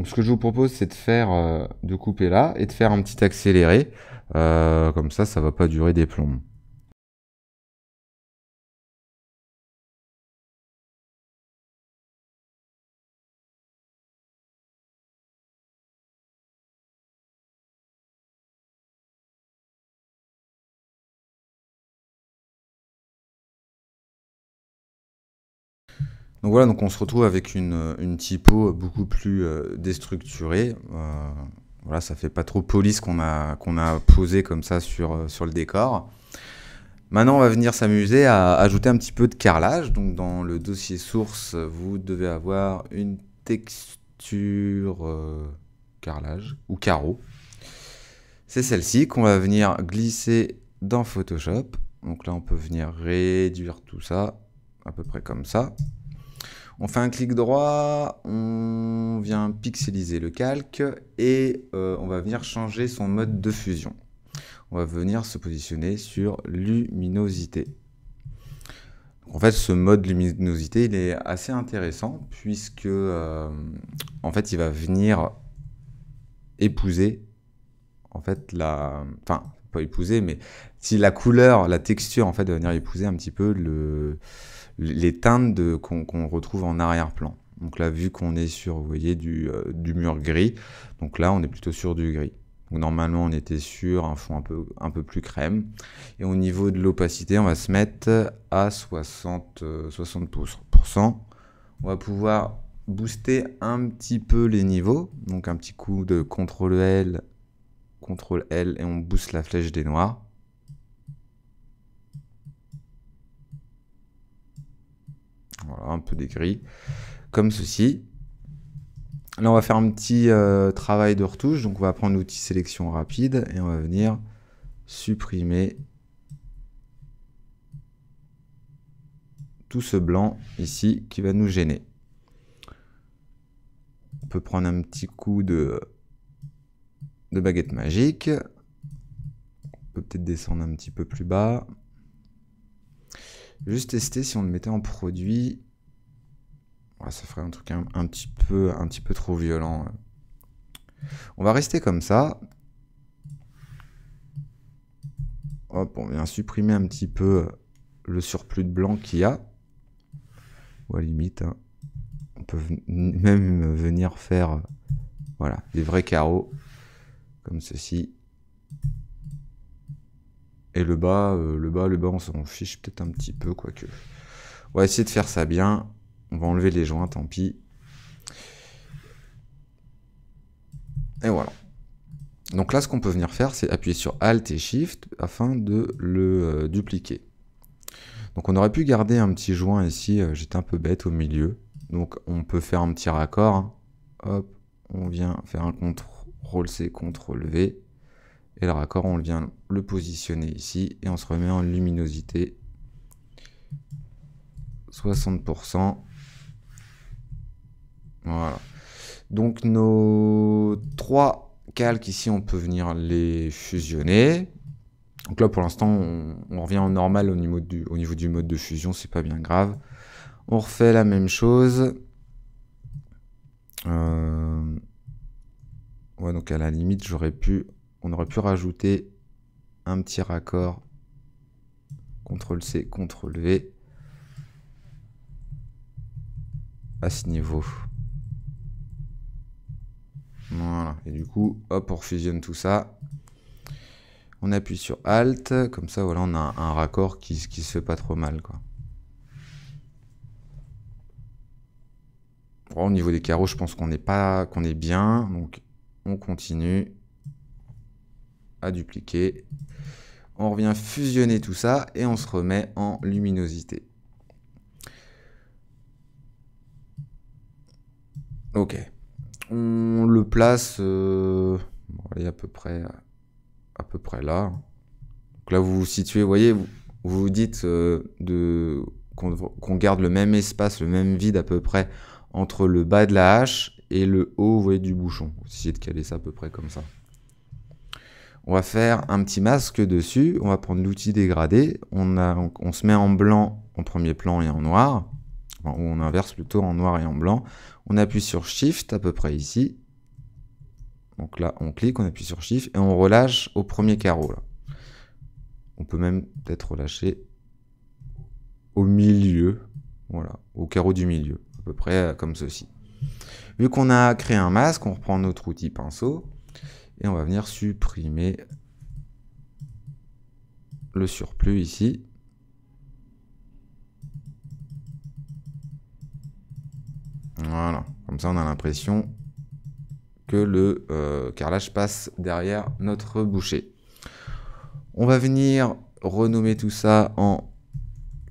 Donc ce que je vous propose, c'est de faire, euh, de couper là et de faire un petit accéléré. Euh, comme ça, ça va pas durer des plombs. Donc voilà, donc on se retrouve avec une, typo beaucoup plus euh, déstructurée. Euh, voilà, ça fait pas trop police qu'on a, a posé comme ça sur, euh, sur le décor. Maintenant, on va venir s'amuser à ajouter un petit peu de carrelage. Donc dans le dossier source, vous devez avoir une texture carrelage ou carreau. C'est celle-ci qu'on va venir glisser dans Photoshop. Donc là, on peut venir réduire tout ça à peu près comme ça. On fait un clic droit, on vient pixeliser le calque et euh, on va venir changer son mode de fusion. On va venir se positionner sur luminosité. En fait, ce mode luminosité, il est assez intéressant puisque euh, en fait, il va venir épouser en fait la, enfin pas épouser, mais si la couleur, la texture en fait va venir épouser un petit peu le les teintes qu'on retrouve en arrière-plan. Donc là, vu qu'on est sur, vous voyez, du, euh, mur gris, donc là, on est plutôt sur du gris. Normalement, on était sur un fond un peu, plus crème. Et au niveau de l'opacité, on va se mettre à 60, 60%. Euh, on va pouvoir booster un petit peu les niveaux. Donc un petit coup de CTRL L, CTRL L, et on booste la flèche des noirs. Voilà, un peu des gris, comme ceci. Là, on va faire un petit euh, travail de retouche. Donc, on va prendre l'outil sélection rapide et on va venir supprimer tout ce blanc ici qui va nous gêner. On peut prendre un petit coup de, de baguette magique. On peut peut-être descendre un petit peu plus bas. Juste tester si on le mettait en produit. ça ferait un truc un, petit peu, un petit peu trop violent. On va rester comme ça. Hop, on vient supprimer un petit peu le surplus de blanc qu'il y a. Ou à limite, hein, on peut même venir faire voilà, des vrais carreaux comme ceci. Et le bas, euh, le bas, le bas, on s'en fiche peut-être un petit peu, quoique. On va essayer de faire ça bien. On va enlever les joints, tant pis. Et voilà. Donc là, ce qu'on peut venir faire, c'est appuyer sur Alt et Shift afin de le euh, dupliquer. Donc on aurait pu garder un petit joint ici, euh, j'étais un peu bête au milieu. Donc on peut faire un petit raccord. Hein. Hop, on vient faire un CTRL C, CTRL V. Et le raccord, on vient le positionner ici et on se remet en luminosité 60%. Voilà. Donc nos trois calques ici, on peut venir les fusionner. Donc là, pour l'instant, on, revient en normal au niveau du, au niveau du mode de fusion, c'est pas bien grave. On refait la même chose. Euh, ouais, donc à la limite, j'aurais pu on aurait pu rajouter un petit raccord CTRL C, CTRL V à ce niveau. Voilà, et du coup, hop, on fusionne tout ça. On appuie sur Alt, comme ça, voilà, on a un raccord qui, se fait pas trop mal, quoi. au niveau des carreaux, je pense qu'on n'est pas, qu'on est bien, donc on continue à dupliquer. On revient fusionner tout ça et on se remet en luminosité. Ok. On le place euh, à peu près à peu près là. Donc là vous vous situez, voyez, vous vous dites euh, de qu'on garde le même espace, le même vide à peu près entre le bas de la hache et le haut vous voyez, du bouchon. Essayez de caler ça à peu près comme ça. On va faire un petit masque dessus. On va prendre l'outil dégradé. On, se met en blanc en premier plan et en noir. ou on inverse plutôt en noir et en blanc. On appuie sur Shift à peu près ici. Donc là, on clique, on appuie sur Shift et on relâche au premier carreau. On peut même peut-être relâcher au milieu. Voilà, au carreau du milieu. À peu près euh, comme ceci. Vu qu'on a créé un masque, on reprend notre outil pinceau. Et on va venir supprimer le surplus ici. Voilà, comme ça on a l'impression que le euh, carrelage passe derrière notre boucher. On va venir renommer tout ça en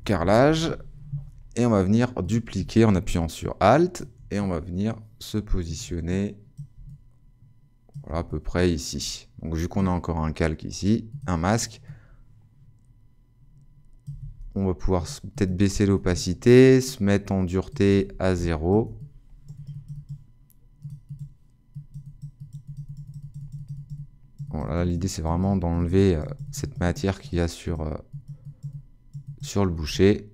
carrelage et on va venir dupliquer en appuyant sur Alt et on va venir se positionner à peu près ici. Donc vu qu'on a encore un calque ici, un masque, on va pouvoir peut-être baisser l'opacité, se mettre en dureté à 0. Voilà, l'idée c'est vraiment d'enlever euh, cette matière qu'il y a sur, euh, sur le boucher.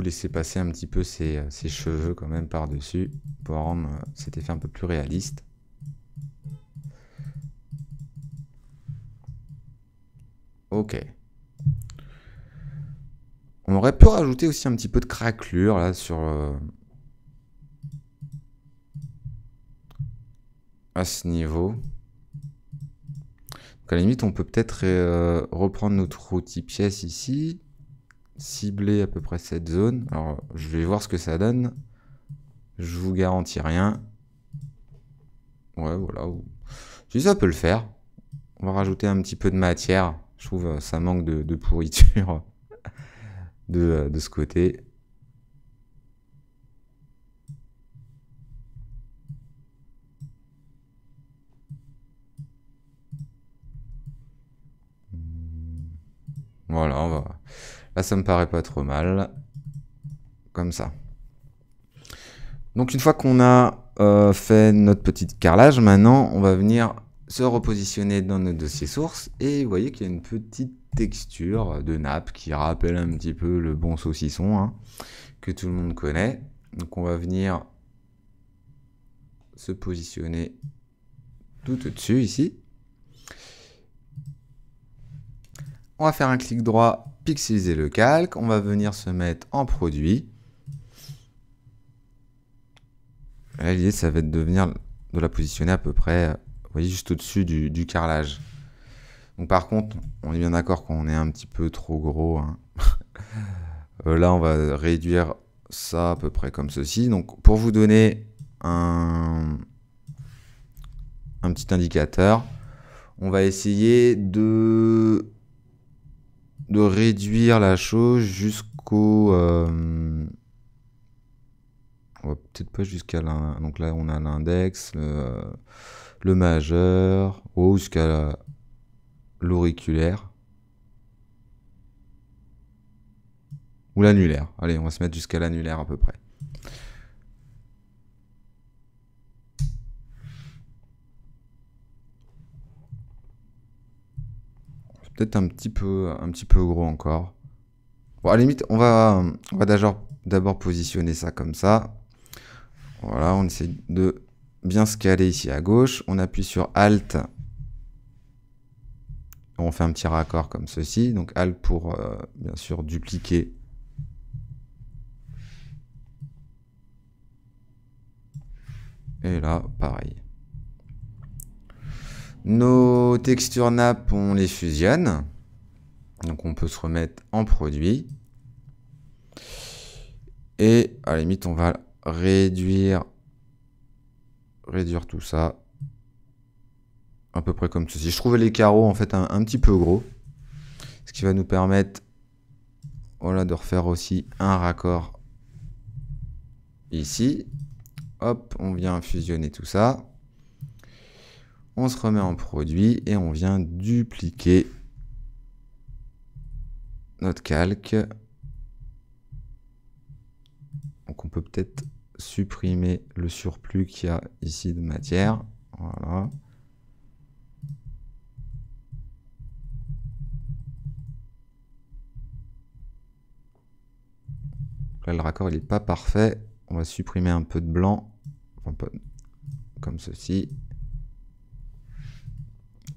Laisser passer un petit peu ses, euh, cheveux quand même par-dessus pour rendre euh, cet effet un peu plus réaliste. Ok. On aurait pu rajouter aussi un petit peu de craquelure là sur... Euh, à ce niveau. Donc à la limite, on peut peut-être reprendre notre outil pièce ici cibler à peu près cette zone. Alors, je vais voir ce que ça donne. Je vous garantis rien. Ouais, voilà. Si ça peut le faire. On va rajouter un petit peu de matière. Je trouve euh, ça manque de, pourriture (laughs) de, euh, de ce côté. Voilà, on va... Là, ça me paraît pas trop mal. Comme ça. Donc une fois qu'on a euh, fait notre petit carrelage, maintenant on va venir se repositionner dans notre dossier source et vous voyez qu'il y a une petite texture de nappe qui rappelle un petit peu le bon saucisson hein, que tout le monde connaît. Donc on va venir se positionner tout au-dessus ici. On va faire un clic droit, pixeliser le calque. On va venir se mettre en produit. L'idée, ça va être de venir de la positionner à peu près, vous voyez, juste au-dessus du, carrelage. Donc par contre, on est bien d'accord qu'on est un petit peu trop gros. Hein. (laughs) Euh, là, on va réduire ça à peu près comme ceci. Donc pour vous donner un petit indicateur, on va essayer de, de réduire la chose jusqu'au... Euh, on peut-être pas jusqu'à l'index. On a l'index, le, majeur, ou jusqu'à l'auriculaire. Ou l'annulaire. Allez, on va se mettre jusqu'à l'annulaire à peu près. Un petit peu un petit peu gros encore. Bon, à la limite, on va, on va d'abord positionner ça comme ça. Voilà, on essaie de bien se caler ici à gauche. On appuie sur Alt. On fait un petit raccord comme ceci. Donc Alt pour, euh, bien sûr, dupliquer. Et là, pareil. Nos textures nappes, on les fusionne. Donc on peut se remettre en produit. Et à la limite, on va réduire, réduire tout ça. À peu près comme ceci. Je trouvais les carreaux en fait un, petit peu gros. Ce qui va nous permettre voilà, de refaire aussi un raccord ici. Hop, on vient fusionner tout ça. On se remet en produit et on vient dupliquer notre calque donc on peut peut-être supprimer le surplus qu'il y a ici de matière. Voilà. Là, le raccord, n'est pas parfait. On va supprimer un peu de blanc. comme ceci.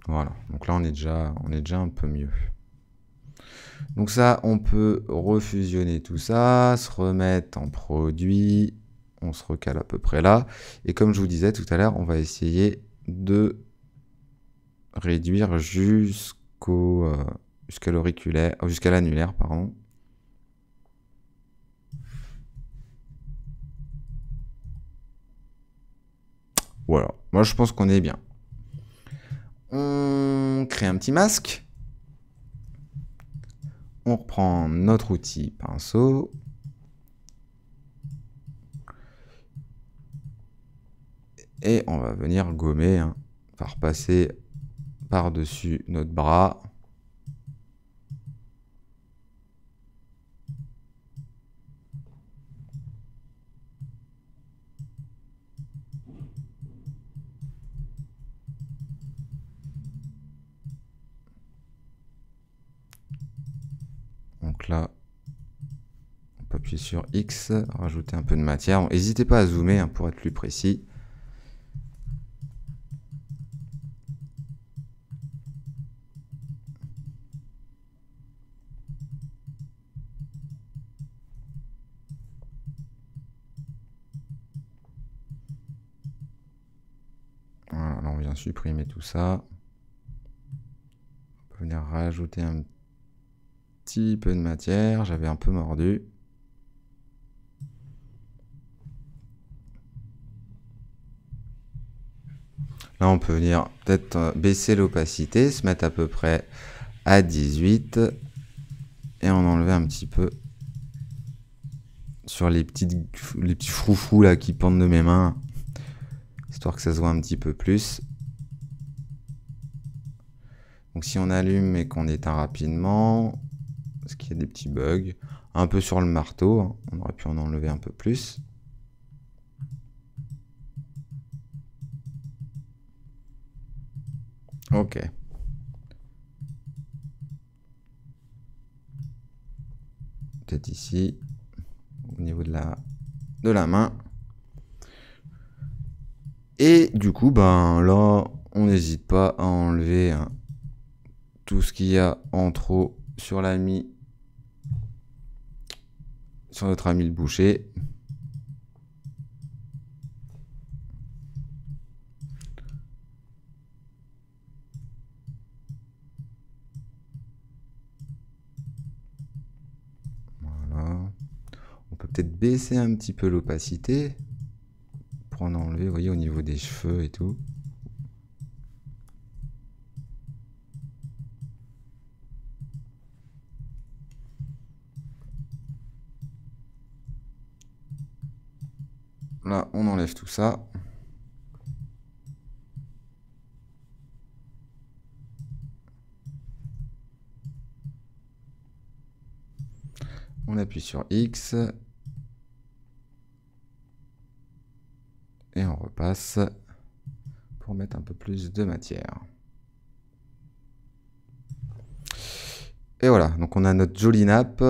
Voilà. Donc là, on est déjà, on est déjà un peu mieux. Donc ça, on peut refusionner tout ça, se remettre en produit, on se recale à peu près là. Et comme je vous disais tout à l'heure, on va essayer de réduire jusqu'au euh, jusqu'à l'auriculaire, euh, jusqu'à l'annulaire, pardon. Voilà, moi je pense qu'on est bien. On crée un petit masque on reprend notre outil pinceau. Et on va venir gommer, hein, par passer par-dessus notre bras. Là, on peut appuyer sur X, rajouter un peu de matière. N'hésitez pas à zoomer hein, pour être plus précis. On vient supprimer tout ça. On peut venir rajouter un petit peu de matière, j'avais un peu mordu. Là, on peut venir peut-être euh, baisser l'opacité, se mettre à peu près à 18 et en enlever un petit peu sur les, petites, les petits froufrous là qui pendent de mes mains, histoire que ça se voit un petit peu plus. Donc si on allume et qu'on éteint rapidement, des petits bugs. Un peu sur le marteau, hein. on aurait pu en enlever un peu plus. Ok. Peut-être ici, au niveau de la, de la main. Et du coup, ben là, on n'hésite pas à enlever hein, tout ce qu'il y a en trop sur la mi sur notre ami le boucher. peut-être baisser un petit peu l'opacité pour en enlever, vous voyez, au niveau des cheveux et tout. Là, on enlève tout ça. On appuie sur X. Et on repasse pour mettre un peu plus de matière. Et voilà, donc on a notre jolie nappe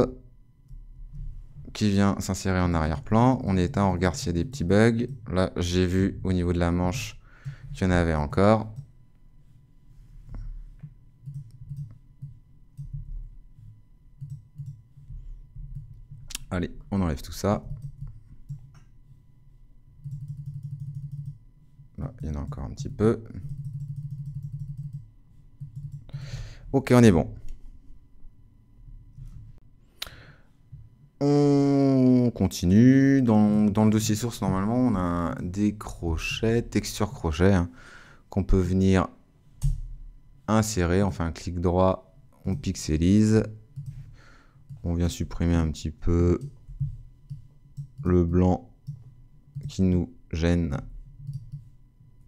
qui vient s'insérer en arrière-plan. On éteint, on regarde s'il y a des petits bugs. Là, j'ai vu au niveau de la manche qu'il y en avait encore. Allez, on enlève tout ça. il y en a encore un petit peu. Ok, on est bon. On continue. Dans, le dossier source, normalement, on a des crochets, texture crochet, hein, qu'on peut venir insérer. On fait un clic droit, on pixelise. On vient supprimer un petit peu le blanc qui nous gêne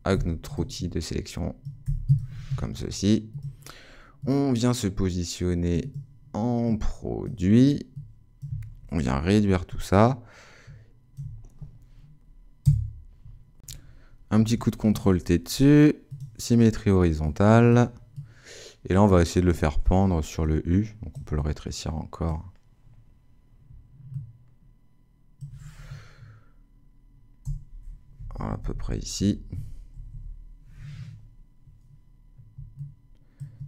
avec notre outil de sélection comme ceci. On vient se positionner en produit. On vient réduire tout ça. Un petit coup de contrôle T dessus. Symétrie horizontale. Et là, on va essayer de le faire pendre sur le U. Donc on peut le rétrécir encore. à peu près ici.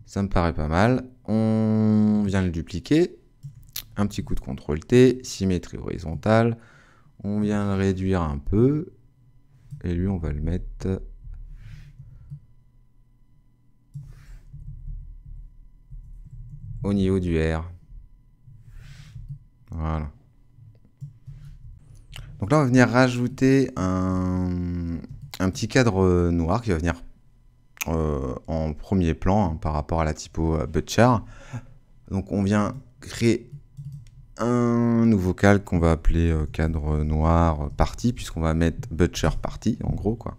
Ça me paraît pas mal. On vient le dupliquer. Un petit coup de CTRL T, symétrie horizontale. On vient le réduire un peu. Et lui, on va le mettre... au niveau du R. Voilà. Donc là, on va venir rajouter un, petit cadre noir qui va venir euh, en premier plan hein, par rapport à la typo Butcher. Donc on vient créer un nouveau calque qu'on va appeler euh, cadre noir partie, puisqu'on va mettre Butcher partie, en gros. quoi.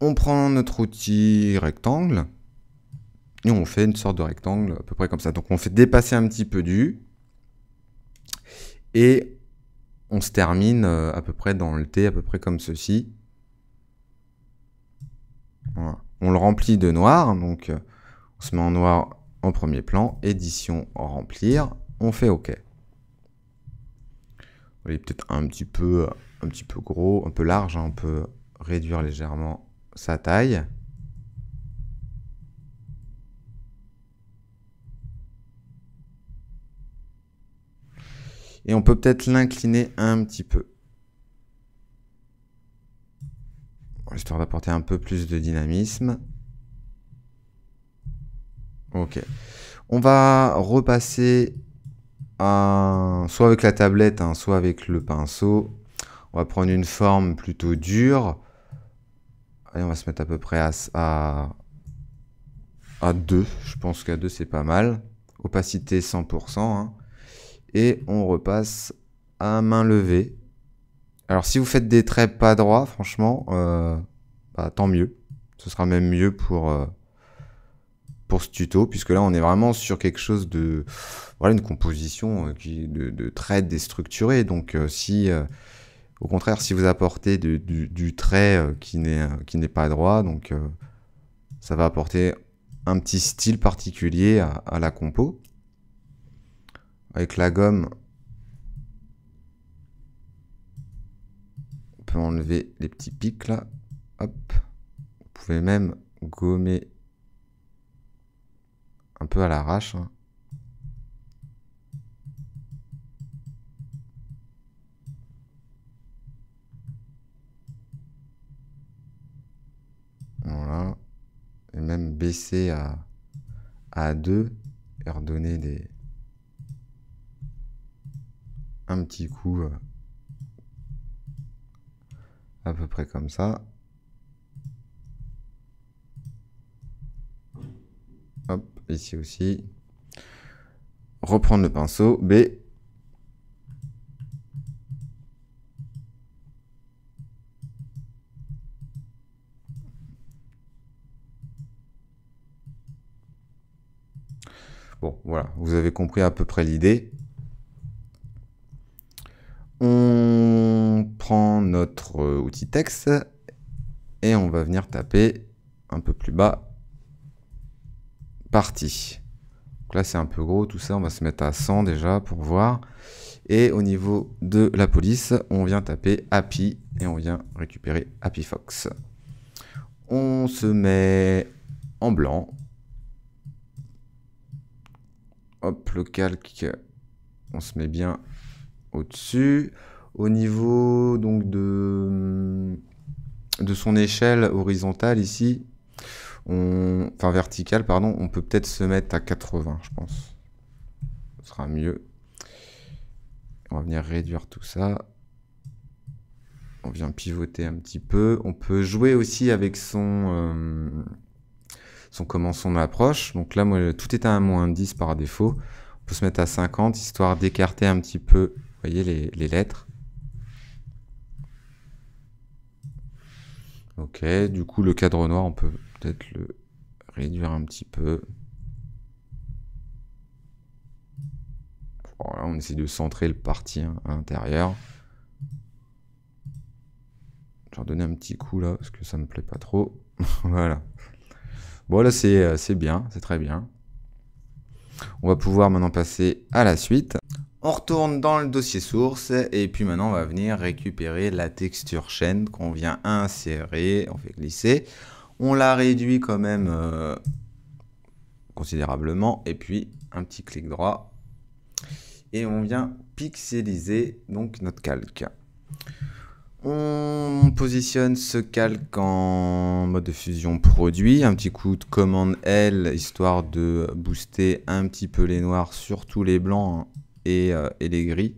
On prend notre outil rectangle, et on fait une sorte de rectangle à peu près comme ça. Donc on fait dépasser un petit peu du, et on se termine à peu près dans le T, à peu près comme ceci. On le remplit de noir, donc euh, on se met en noir en premier plan, édition remplir, on fait OK. Il est peut-être un petit peu un petit peu gros, un peu large, hein. on peut réduire légèrement sa taille. Et on peut peut-être l'incliner un petit peu. histoire d'apporter un peu plus de dynamisme. Ok. On va repasser soit avec la tablette, hein, soit avec le pinceau. On va prendre une forme plutôt dure. Allez, on va se mettre à peu près à, à, à 2. Je pense qu'à 2, c'est pas mal. Opacité 100%. Hein. Et on repasse à main levée. Alors si vous faites des traits pas droits, franchement, euh, bah, tant mieux. Ce sera même mieux pour, euh, pour ce tuto, puisque là on est vraiment sur quelque chose de... Voilà, une composition euh, qui, de, de traits déstructurés. Donc si... au contraire, si vous apportez du, trait qui n'est pas droit, donc Ça va apporter un petit style particulier à, la compo. Avec la gomme, on peut enlever les petits pics là. Hop. Vous pouvez même gommer un peu à l'arrache. Hein. Voilà. Et même baisser à, à 2 et redonner des un petit coup euh, à peu près comme ça. Hop, ici aussi. Reprendre le pinceau, B, Bon, voilà, vous avez compris à peu près l'idée. On prend notre euh, outil texte et on va venir taper un peu plus bas partie. là, c'est un peu gros tout ça. On va se mettre à 100 déjà pour voir. Et au niveau de la police, on vient taper Happy et on vient récupérer Happy Fox. On se met en blanc Hop, le calque, on se met bien au-dessus. Au niveau donc de son échelle horizontale ici, enfin verticale, pardon, on peut peut-être se mettre à 80, je pense. Ce sera mieux. On va venir réduire tout ça. On vient pivoter un petit peu. On peut jouer aussi avec son... Euh, son comment son approche. Donc là, moi, tout est à un moins 10 par défaut. On peut se mettre à 50, histoire d'écarter un petit peu, voyez, les, lettres. Ok, du coup, le cadre noir, on peut peut-être le réduire un petit peu. Voilà, on essaie de centrer le parti hein, à l'intérieur. Je vais redonner un petit coup là, parce que ça me plaît pas trop. (laughs) voilà. Bon, là, euh, c'est bien, c'est très bien. On va pouvoir maintenant passer à la suite. On retourne dans le dossier source et puis maintenant on va venir récupérer la texture chaîne qu'on vient insérer, on fait glisser. On la réduit quand même euh, considérablement et puis un petit clic droit et on vient pixeliser donc notre calque. On positionne ce calque en mode de fusion produit, un petit coup de commande L histoire de booster un petit peu les noirs sur tous les blancs et, euh, les gris.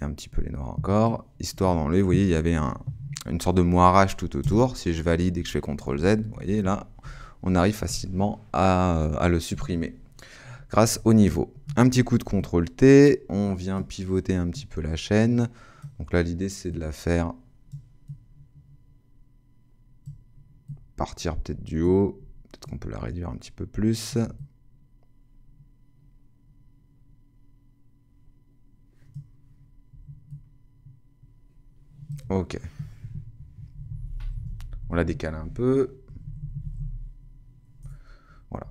Et un petit peu les noirs encore, histoire d'enlever, vous voyez, il y avait une sorte de moirage tout autour. Si je valide et que je fais CTRL Z, vous voyez là, on arrive facilement à, à le supprimer grâce au niveau. Un petit coup de CTRL T, on vient pivoter un petit peu la chaîne. Donc là, l'idée, c'est de la faire partir peut-être du haut. Peut-être qu'on peut la réduire un petit peu plus. Ok. On la décale un peu. Voilà.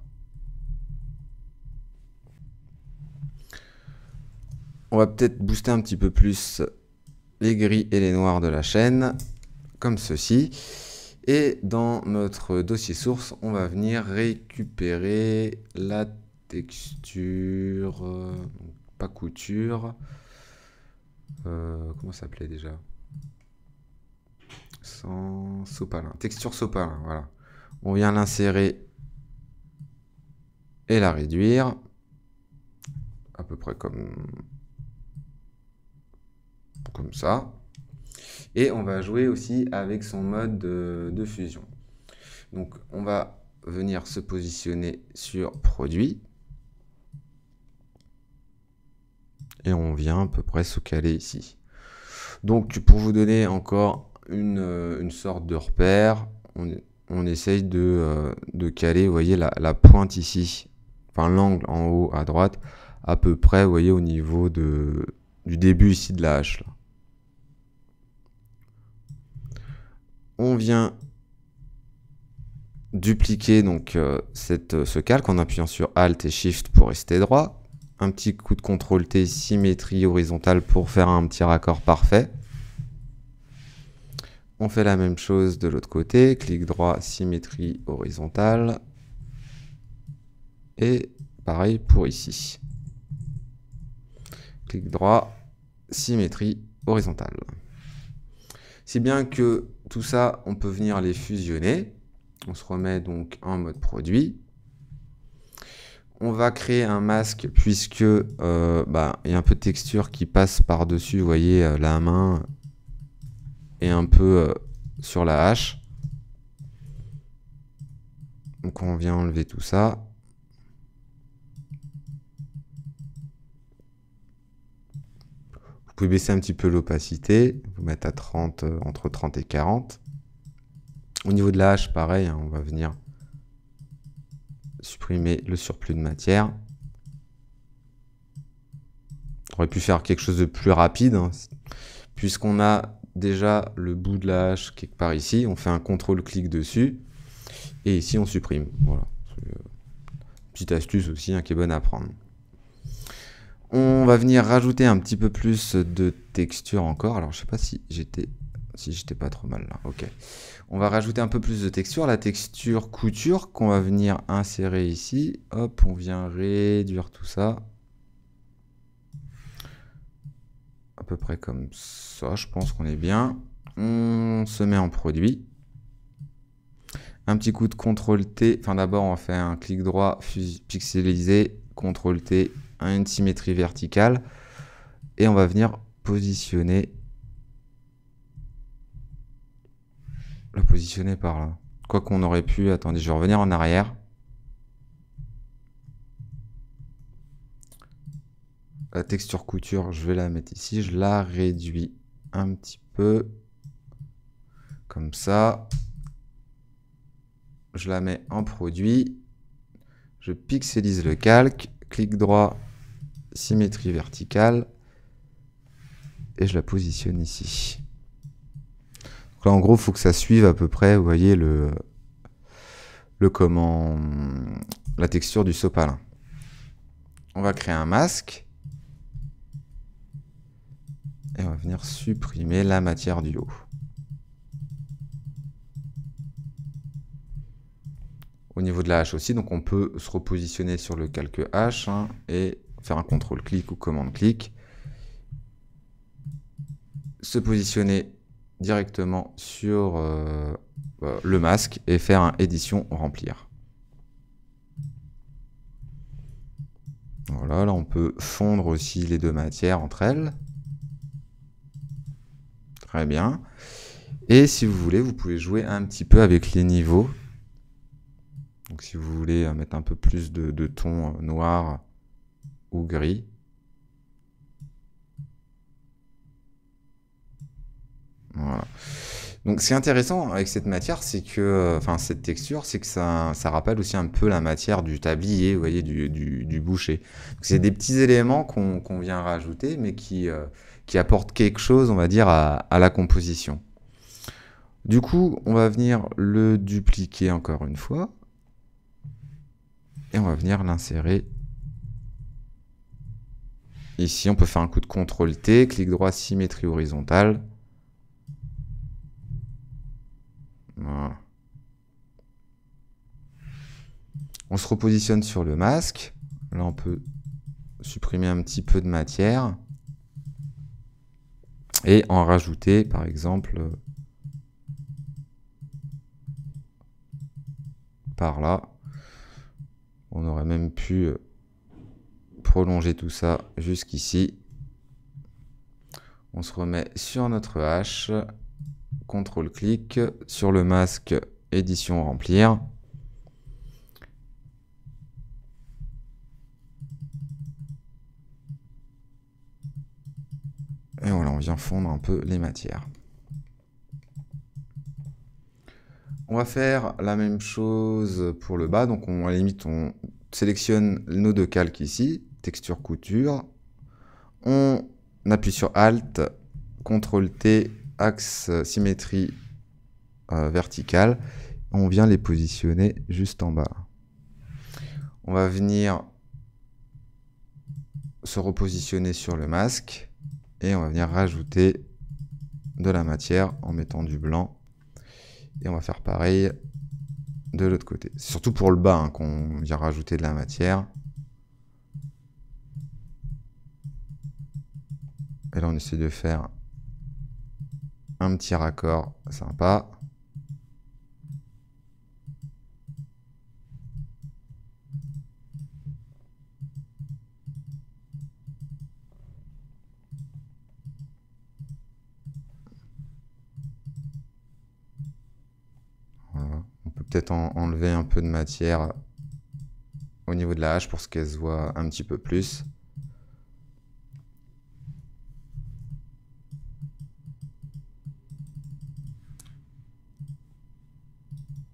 On va peut-être booster un petit peu plus les gris et les noirs de la chaîne, comme ceci. Et dans notre dossier source, on va venir récupérer la texture, euh, pas couture, euh, comment ça s'appelait déjà? Sans sopalin, texture sopalin, voilà. On vient l'insérer et la réduire, à peu près comme comme ça. Et on va jouer aussi avec son mode de, fusion. Donc on va venir se positionner sur produit. Et on vient à peu près se caler ici. Donc pour vous donner encore une, sorte de repère, on, essaye de, euh, de, caler, voyez, la, pointe ici, enfin l'angle en haut à droite, à peu près, vous voyez, au niveau de, du début ici de la hache. On vient dupliquer donc euh, cette, ce calque en appuyant sur Alt et Shift pour rester droit. Un petit coup de CTRL T, symétrie horizontale pour faire un petit raccord parfait. On fait la même chose de l'autre côté, clic droit, symétrie horizontale. Et pareil pour ici. Clic droit, symétrie horizontale. Si bien que tout ça, on peut venir les fusionner. On se remet donc en mode produit. On va créer un masque puisque euh, bah, il y a un peu de texture qui passe par-dessus, vous voyez, euh, la main et un peu euh, sur la hache. Donc on vient enlever tout ça. Vous pouvez baisser un petit peu l'opacité, vous mettre à 30, euh, entre 30 et 40. Au niveau de la hache, pareil, hein, on va venir supprimer le surplus de matière. On aurait pu faire quelque chose de plus rapide, hein, puisqu'on a déjà le bout de la hache quelque part ici, on fait un contrôle-clic dessus, et ici on supprime. Voilà. Euh, petite astuce aussi hein, qui est bonne à prendre. On va venir rajouter un petit peu plus de texture encore. Alors je sais pas si j'étais si j'étais pas trop mal là. Ok. On va rajouter un peu plus de texture. La texture couture qu'on va venir insérer ici. Hop, on vient réduire tout ça. À peu près comme ça, je pense qu'on est bien. On se met en produit. Un petit coup de CTRL T. Enfin d'abord on fait un clic droit, pixeliser, CTRL T, une symétrie verticale. Et on va venir positionner le positionner par là. Quoi qu'on aurait pu, attendez, je vais revenir en arrière. Texture couture, je vais la mettre ici, je la réduis un petit peu, comme ça. Je la mets en produit, je pixelise le calque, clic droit, symétrie verticale, et je la positionne ici en gros, il faut que ça suive à peu près, vous voyez, le, le comment, la texture du sopalin. On va créer un masque. Et on va venir supprimer la matière du haut. Au niveau de la hache aussi, donc on peut se repositionner sur le calque H hein, et faire un contrôle-clic ou commande-clic. Se positionner directement sur euh, euh, le masque et faire un édition remplir. Voilà, là on peut fondre aussi les deux matières entre elles. Bien. Et si vous voulez, vous pouvez jouer un petit peu avec les niveaux. Donc si vous voulez euh, mettre un peu plus de, de ton noir ou gris, Donc, ce qui est intéressant avec cette matière, c'est que, enfin, cette texture, c'est que ça, ça rappelle aussi un peu la matière du tablier, voyez, du, du, boucher. C'est des petits éléments qu'on vient rajouter, mais qui, euh, qui apportent quelque chose, on va dire, à, la composition. Du coup, on va venir le dupliquer encore une fois. Et on va venir l'insérer ici. On peut faire un coup de CTRL T, clic droit, symétrie horizontale. On se repositionne sur le masque. Là, on peut supprimer un petit peu de matière. Et en rajouter, par exemple, par là. On aurait même pu prolonger tout ça jusqu'ici. On se remet sur notre hache. CTRL-clic sur le masque édition remplir. Et voilà, on vient fondre un peu les matières. On va faire la même chose pour le bas. Donc, on, à la limite, on sélectionne nos deux calques ici, texture couture. On appuie sur Alt, CTRL T, axe symétrie euh, verticale on vient les positionner juste en bas. On va venir se repositionner sur le masque et on va venir rajouter de la matière en mettant du blanc. Et on va faire pareil de l'autre côté. C'est surtout pour le bas hein, qu'on vient rajouter de la matière. Et là, on essaie de faire un petit raccord sympa. Peut-être enlever un peu de matière au niveau de la hache pour qu'elle se voit un petit peu plus.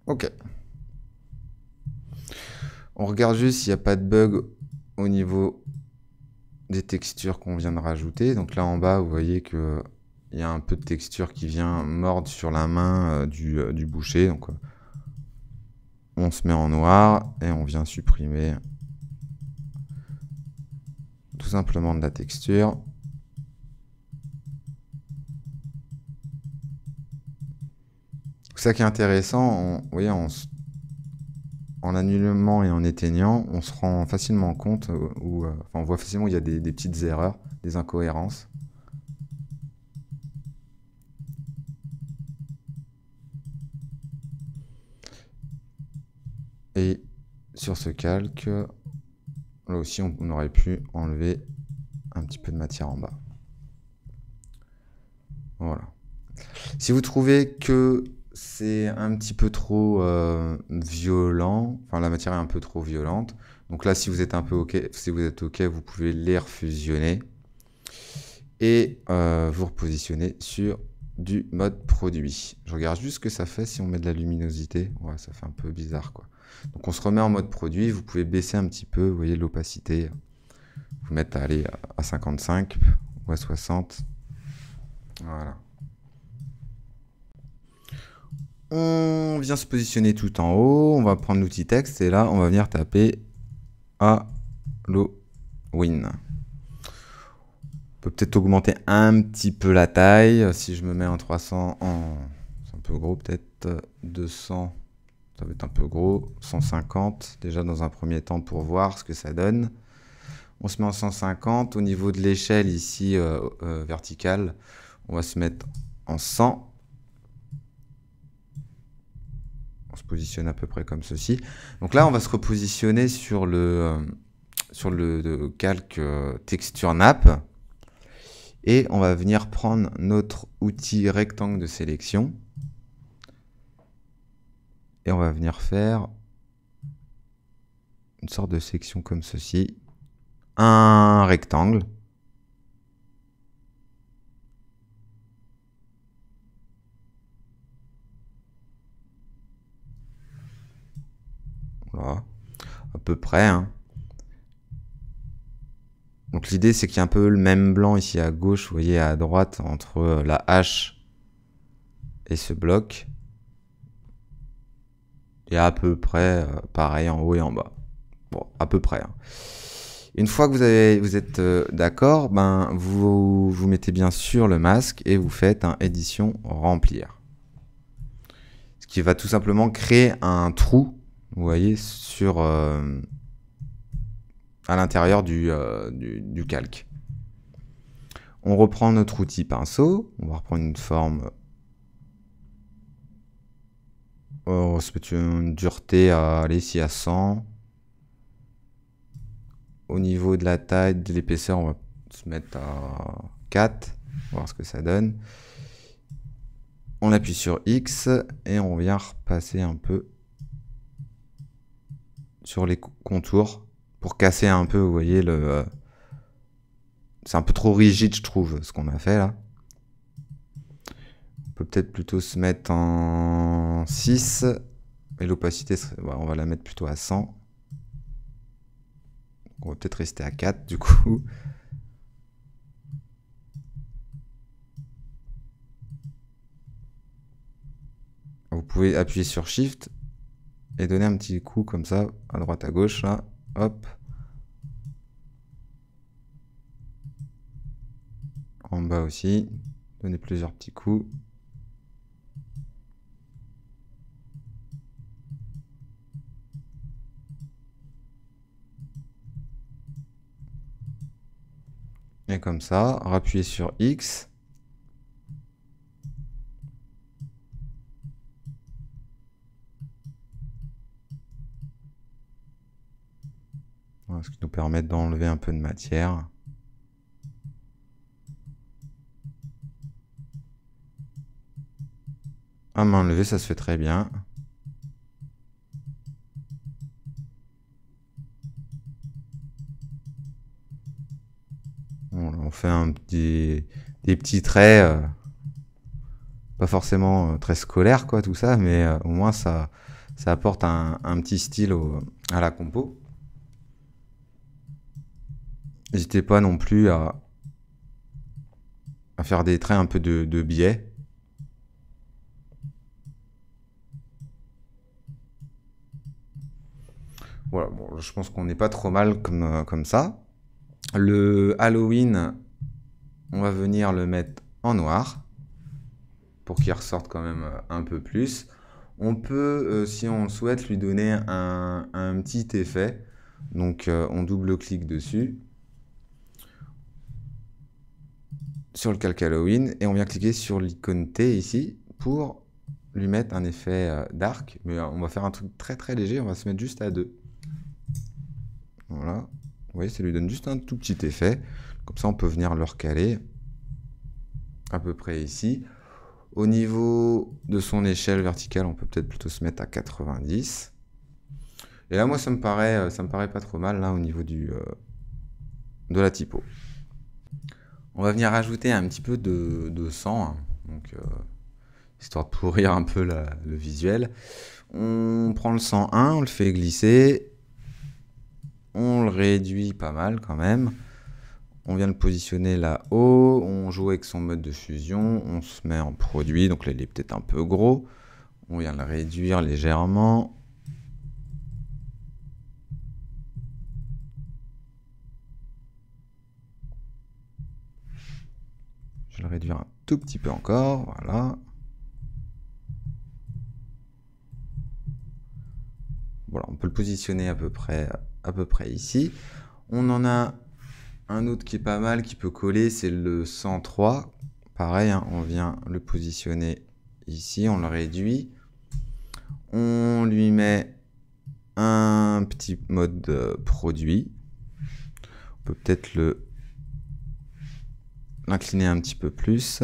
Ok. On regarde juste s'il n'y a pas de bug au niveau des textures qu'on vient de rajouter. Donc là en bas, vous voyez que il y a un peu de texture qui vient mordre sur la main euh, euh, du, boucher. Donc euh, on se met en noir et on vient supprimer tout simplement de la texture. ça qui est intéressant, vous voyez, en, en annulement et en éteignant, on se rend facilement compte, euh, ou euh, on voit facilement qu'il y a des, petites erreurs, des incohérences. Et sur ce calque, là aussi, on aurait pu enlever un petit peu de matière en bas. Voilà. Si vous trouvez que c'est un petit peu trop euh, violent. Enfin, la matière est un peu trop violente. Donc là, si vous êtes un peu OK, si vous êtes OK, vous pouvez les refusionner et euh, vous repositionner sur du mode produit. Je regarde juste ce que ça fait si on met de la luminosité. Ouais, ça fait un peu bizarre, quoi. Donc on se remet en mode produit. Vous pouvez baisser un petit peu, voyez, l'opacité. Vous mettre à aller à 55 ou à 60. Voilà. On vient se positionner tout en haut. On va prendre l'outil texte et là, on va venir taper Halloween. On peut peut-être augmenter un petit peu la taille. Si je me mets en 300, en... c'est un peu gros, peut-être 200, ça va être un peu gros. 150, déjà dans un premier temps pour voir ce que ça donne. On se met en 150. Au niveau de l'échelle ici, euh, euh, verticale, on va se mettre en 100. on se positionne à peu près comme ceci. Donc là, on va se repositionner sur le, euh, sur le, calque texture nappe. Et on va venir prendre notre outil rectangle de sélection. Et on va venir faire une sorte de section comme ceci. Un rectangle. Voilà. À peu près. Hein. Donc l'idée c'est qu'il y a un peu le même blanc ici à gauche, vous voyez à droite entre euh, la hache et ce bloc. À peu près euh, pareil en haut et en bas. Bon, à peu près. Hein. Une fois que vous, êtes euh, d'accord, ben, vous, vous mettez bien sûr le masque et vous faites un édition remplir. Ce qui va tout simplement créer un trou vous voyez, sur, euh, à l'intérieur du, calque. On reprend notre outil pinceau, on va reprendre une forme, on se mettre une dureté à, aller ici à 100. Au niveau de la taille, de l'épaisseur, on va se mettre à 4, voir ce que ça donne. On appuie sur X et on vient repasser un peu sur les contours pour casser un peu, vous voyez, le... Euh, c'est un peu trop rigide, je trouve, ce qu'on a fait là. On peut peut-être plutôt se mettre en 6. Et l'opacité, on va la mettre plutôt à 100. On va peut-être rester à 4 du coup. vous pouvez appuyer sur Shift et donner un petit coup comme ça, à droite, à gauche, là, hop. En bas aussi, donner plusieurs petits coups. Comme ça, rappuyer sur X. ce qui nous permet d'enlever un peu de matière. À main levée, ça se fait très bien. On fait des petits traits, euh, pas forcément euh, très scolaires, quoi, tout ça, mais euh, au moins ça, apporte un, petit style à la compo. N'hésitez pas non plus à, faire des traits un peu de, biais. Voilà, bon, je pense qu'on n'est pas trop mal comme ça. Le Halloween, on va venir le mettre en noir pour qu'il ressorte quand même euh, un peu plus. On peut, euh, si on souhaite, lui donner un, petit effet. Donc euh, on double-clique dessus sur le calque Halloween et on vient cliquer sur l'icône T ici pour lui mettre un effet dark. Mais on va faire un truc très très léger, on va se mettre juste à 2. Voilà. Vous voyez, ça lui donne juste un tout petit effet. Comme ça, on peut venir le recaler à peu près ici. Au niveau de son échelle verticale, on peut peut-être plutôt se mettre à 90. Et là, moi, ça me paraît, euh, ça me paraît pas trop mal, là, au niveau du, euh, de la typo. On va venir ajouter un petit peu de, sang, hein. donc, euh, histoire de pourrir un peu le visuel. On prend le 101, on le fait glisser, on le réduit pas mal quand même. On vient le positionner là-haut, on joue avec son mode de fusion, on se met en produit, donc là il est peut-être un peu gros. On vient le réduire légèrement. Je vais le réduire un tout petit peu encore, voilà. Voilà, on peut le positionner à peu près à peu près ici. On en a un autre qui est pas mal, qui peut coller, c'est le 103. Pareil, hein, on vient le positionner ici, on le réduit. On lui met un petit mode produit. On peut peut-être le l'incliner un petit peu plus.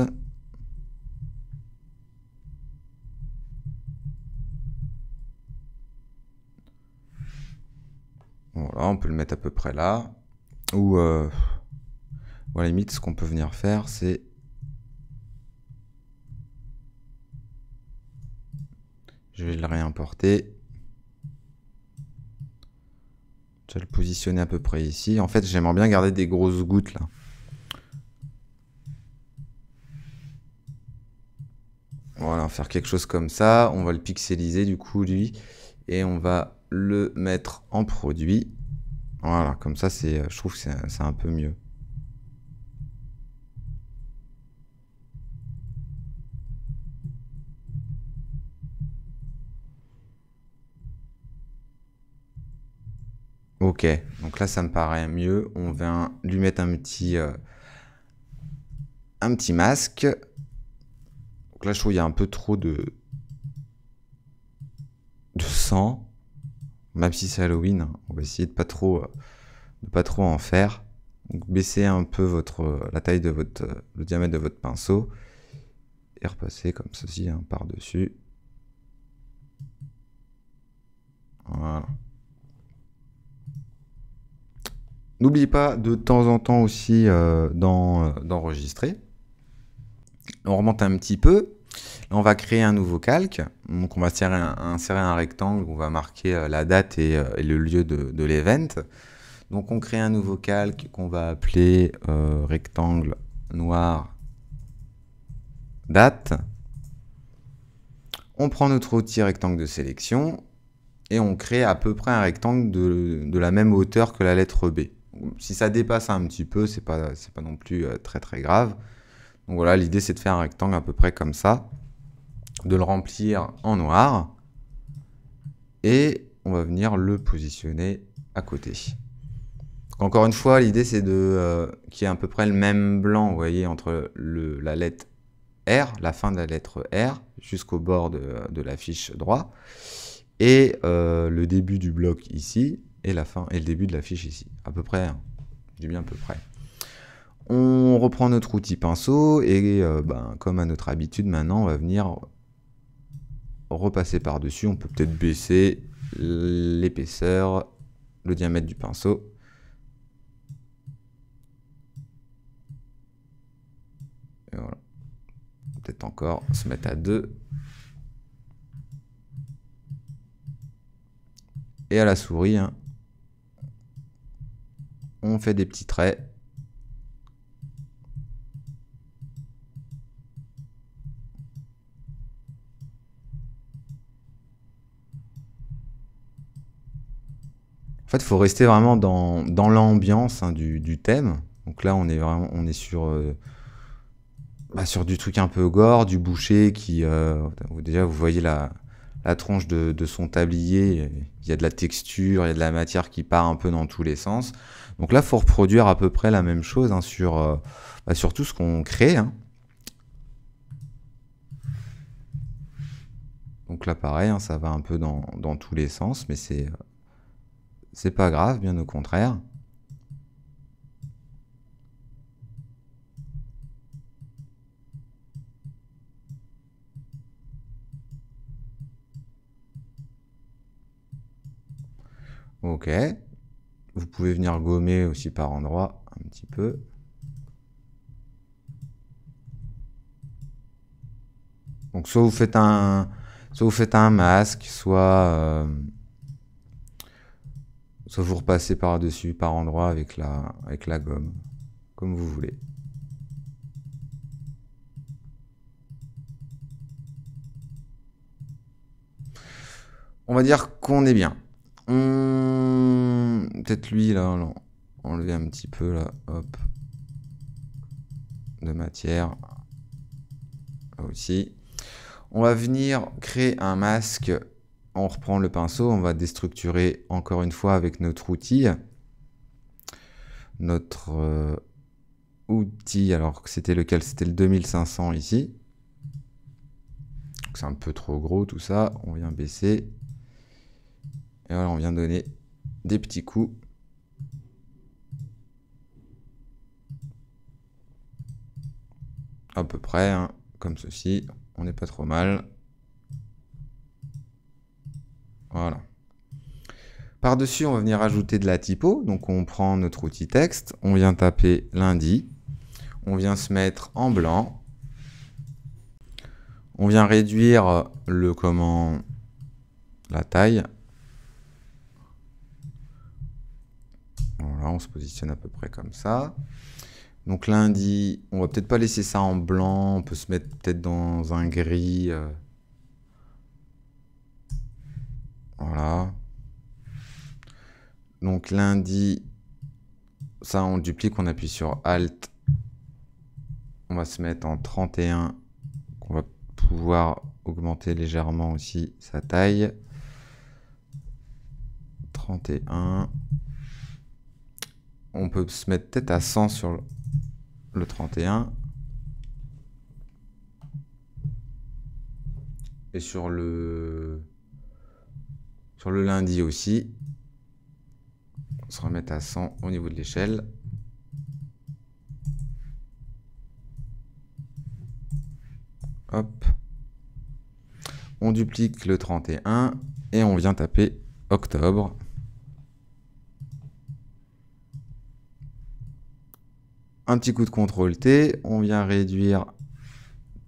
Voilà, on peut le mettre à peu près là. Ou, euh, à la limite, ce qu'on peut venir faire, c'est... Je vais le réimporter. Je vais le positionner à peu près ici. En fait, j'aimerais bien garder des grosses gouttes là. Voilà, faire quelque chose comme ça. On va le pixeliser du coup, lui. Et on va le mettre en produit. Voilà, comme ça, c'est, je trouve que c'est un peu mieux. Ok, donc là ça me paraît mieux. On vient lui mettre un petit, euh, un petit masque. Donc là je trouve qu'il y a un peu trop de sang. Même si c'est Halloween, on va essayer de pas trop, euh, pas trop en faire. Donc baissez un peu votre, euh, la taille de votre, euh, le diamètre de votre pinceau et repasser comme ceci hein, par dessus. Voilà. N'oubliez pas de temps en temps aussi d'enregistrer. On remonte un petit peu on va créer un nouveau calque. On va insérer un, rectangle, on va marquer euh, la date euh, et, le lieu de, l'event. Donc, on crée un nouveau calque qu'on va appeler euh, rectangle noir date. On prend notre outil rectangle de sélection et on crée à peu près un rectangle de, la même hauteur que la lettre B. Si ça dépasse un petit peu, c'est pas, pas non plus très grave. Donc voilà, l'idée c'est de faire un rectangle à peu près comme ça, de le remplir en noir, et on va venir le positionner à côté. Encore une fois, l'idée c'est de euh, qu'il y ait à peu près le même blanc, vous voyez, entre la lettre R, la fin de la lettre R, jusqu'au bord de, la fiche droit, et euh, le début du bloc ici, et la fin et le début de la fiche ici. À peu près, hein. je bien à peu près. On reprend notre outil pinceau et euh, ben, comme à notre habitude maintenant, on va venir repasser par-dessus. On peut peut-être baisser l'épaisseur, le diamètre du pinceau. Et voilà. Peut-être encore se mettre à 2. Et à la souris, hein, on fait des petits traits En fait, il faut rester vraiment dans, l'ambiance hein, du, thème. Donc là, on est vraiment on est sur, euh, bah, sur du truc un peu gore, du boucher qui. Euh, déjà, vous voyez la, tronche de, son tablier. Il y a de la texture, il y a de la matière qui part un peu dans tous les sens. Donc là, il faut reproduire à peu près la même chose hein, sur, euh, bah, sur tout ce qu'on crée. Hein. Donc là, pareil, ça va un peu dans, dans tous les sens, mais c'est c'est pas grave, bien au contraire. Ok. Vous pouvez venir gommer aussi par endroit un petit peu. Donc soit vous faites un, soit vous faites un masque, soit euh, Vous repassez par-dessus, par endroit avec la, avec la gomme, comme vous voulez. On va dire qu'on est bien. Peut-être lui, là, enlever un petit peu, là, hop, de matière. Là aussi. On va venir créer un masque on reprend le pinceau, on va déstructurer encore une fois avec notre outil. Notre euh, outil, alors c'était lequel? C'était le 2500 ici. C'est un peu trop gros tout ça. On vient baisser. Et voilà, on vient donner des petits coups. À peu près, hein, comme ceci. On n'est pas trop mal. Voilà. Par-dessus, on va venir ajouter de la typo. Donc on prend notre outil texte, on vient taper lundi, on vient se mettre en blanc, on vient réduire le comment la taille. Voilà, on se positionne à peu près comme ça. Donc lundi, on va peut-être pas laisser ça en blanc, on peut se mettre peut-être dans un gris. Euh, Voilà. Donc lundi, ça on duplique, on appuie sur Alt. On va se mettre en 31. On va pouvoir augmenter légèrement aussi sa taille. 31. On peut se mettre peut-être à 100 sur le 31. Et sur le sur le lundi aussi, on se remet à 100 au niveau de l'échelle. Hop. On duplique le 31 et on vient taper octobre. Un petit coup de CTRL T, on vient réduire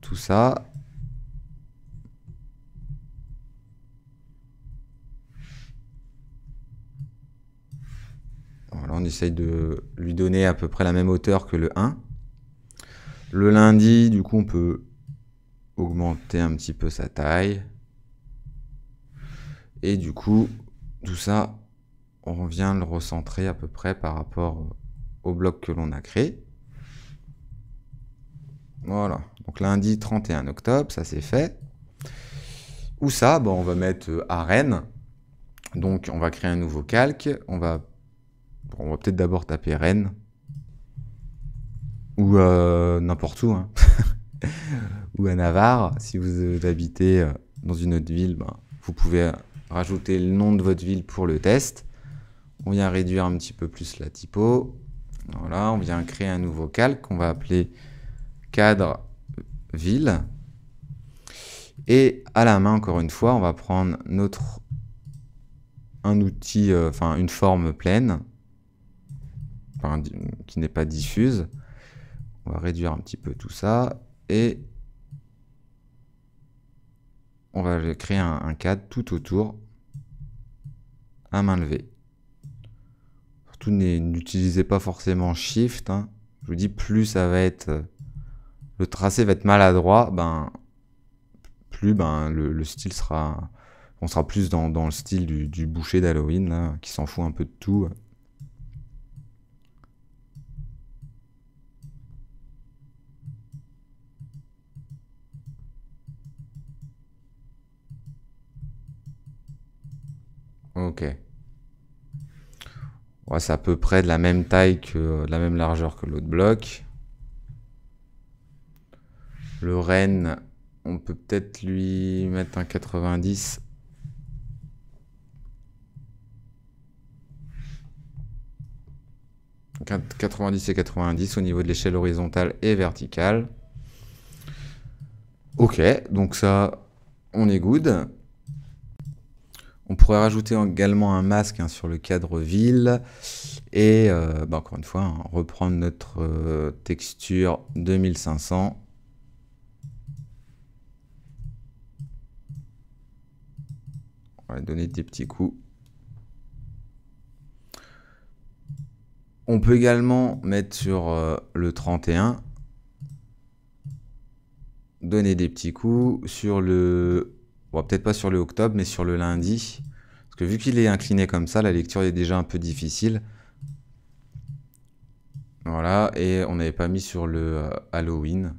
tout ça. On essaye de lui donner à peu près la même hauteur que le 1. Le lundi, du coup, on peut augmenter un petit peu sa taille. Et du coup, tout ça, on vient le recentrer à peu près par rapport au bloc que l'on a créé. Voilà. Donc lundi 31 octobre, ça c'est fait. Où ça? On va mettre euh, à Rennes. Donc on va créer un nouveau calque. On va, on va peut-être d'abord taper Rennes. Ou euh, n'importe où. Hein. (laughs) ou à Navarre. Si vous habitez euh, dans une autre ville, ben, vous pouvez rajouter le nom de votre ville pour le test. On vient réduire un petit peu plus la typo. Voilà, on vient créer un nouveau calque qu'on va appeler cadre ville. Et à la main, encore une fois, on va prendre notre un outil, euh, enfin une forme pleine, qui n'est pas diffuse. On va réduire un petit peu tout ça et on va créer un, cadre tout autour à main levée. Surtout n'utilisez pas forcément Shift. Hein. Je vous dis plus ça va être le tracé va être maladroit, ben plus ben le, style sera on sera plus dans, le style du, boucher d'Halloween qui s'en fout un peu de tout. Ok. c'est à peu près de la même taille que de la même largeur que l'autre bloc. Le Rennes, on peut peut-être lui mettre un 90. « 90 et 90 au niveau de l'échelle horizontale et verticale. Ok, donc ça, on est good. On pourrait rajouter également un masque hein, sur le cadre ville et euh, bah, encore une fois hein, reprendre notre euh, texture 2500. On va donner des petits coups. On peut également mettre sur euh, le 31 donner des petits coups sur le Bon, peut-être pas sur le octobre, mais sur le lundi. Parce que vu qu'il est incliné comme ça, la lecture est déjà un peu difficile. Voilà, et on n'avait pas mis sur le euh, Halloween.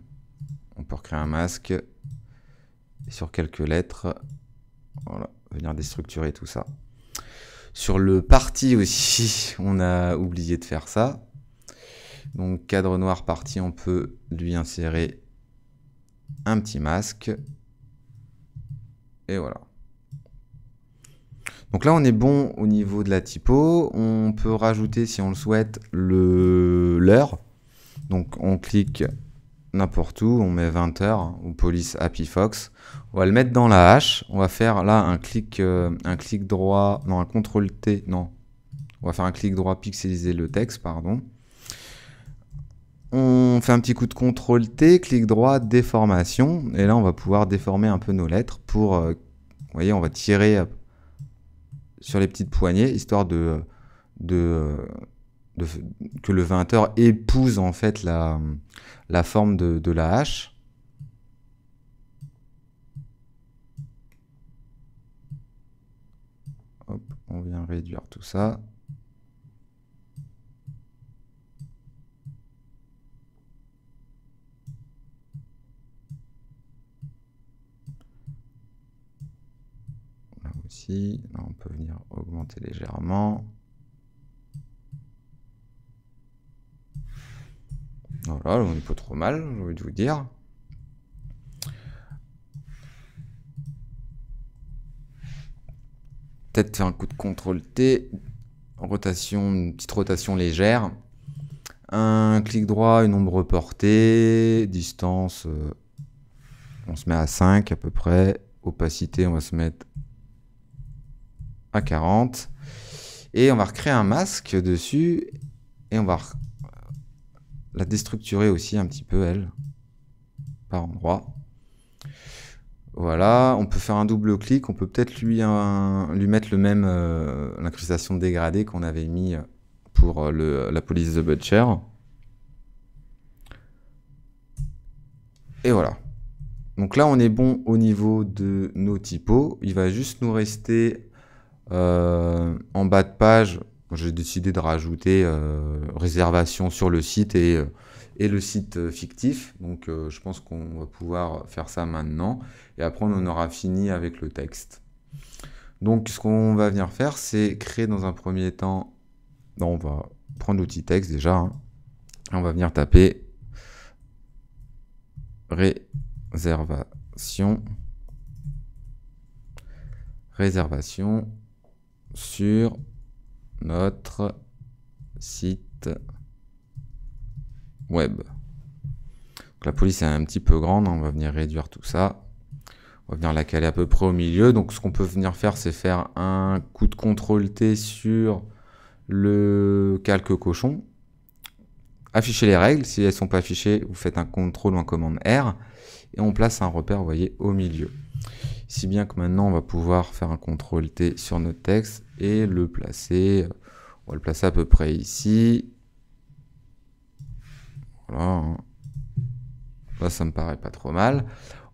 On peut recréer un masque. Et sur quelques lettres. Voilà, venir déstructurer tout ça. Sur le parti aussi, (laughs) on a oublié de faire ça. Donc cadre noir parti, on peut lui insérer un petit masque. Et voilà. Donc là, on est bon au niveau de la typo. On peut rajouter, si on le souhaite, l'heure. Donc on clique n'importe où, on met 20h ou police Happy Fox. On va le mettre dans la hache. On va faire là un clic, euh, un clic droit, non un contrôle T, non. On va faire un clic droit pixeliser le texte, pardon. On fait un petit coup de contrôle T, clic droit, déformation. Et là, on va pouvoir déformer un peu nos lettres pour... Euh, vous voyez, on va tirer euh, sur les petites poignées, histoire de, de, que le 20h épouse en fait la, forme de, la hache. On vient réduire tout ça. On peut venir augmenter légèrement. Voilà, on n'est pas trop mal, j'ai envie de vous dire. Peut-être faire un coup de CTRL T, rotation, une petite rotation légère. Un clic droit, une ombre portée, distance, euh, on se met à 5 à peu près. Opacité, on va se mettre à 40. Et on va recréer un masque dessus. Et on va la déstructurer aussi un petit peu, elle. Par endroit. Voilà, on peut faire un double clic, on peut peut-être lui, lui mettre le même euh, l'incrustation dégradée qu'on avait mis pour euh, le, la police de Butcher. Et voilà. Donc là, on est bon au niveau de nos typos. Il va juste nous rester en bas de page, j'ai décidé de rajouter réservation sur le site et, et le site fictif. Donc je pense qu'on va pouvoir faire ça maintenant. Et après, on en aura fini avec le texte. Donc ce qu'on va venir faire, c'est créer dans un premier temps, on va prendre l'outil texte déjà, hein. on va venir taper réservation, réservation sur notre site web. la police est un petit peu grande, on va venir réduire tout ça. On va venir la caler à peu près au milieu. Donc ce qu'on peut venir faire, c'est faire un coup de CTRL T sur le calque cochon. Afficher les règles. Si elles ne sont pas affichées, vous faites un CTRL ou un commande R. Et on place un repère, au milieu. Si bien que maintenant, on va pouvoir faire un CTRL T sur notre texte et le placer. On va le placer à peu près ici. Voilà. Hein. Ça me paraît pas trop mal.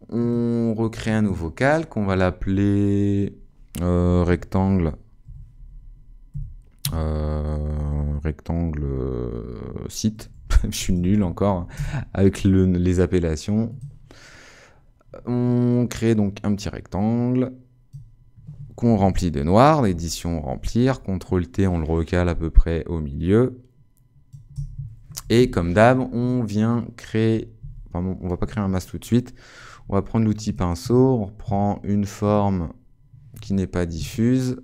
On recrée un nouveau calque, on va l'appeler euh, rectangle. Euh, rectangle euh, site. (laughs) Je suis nul encore avec les appellations. On crée donc un petit rectangle qu'on remplit de noir, l'édition remplir, CTRL T, on le recale à peu près au milieu. Et comme d'hab, on vient créer, on va pas créer un masque tout de suite, on va prendre l'outil pinceau, on reprend une forme qui n'est pas diffuse.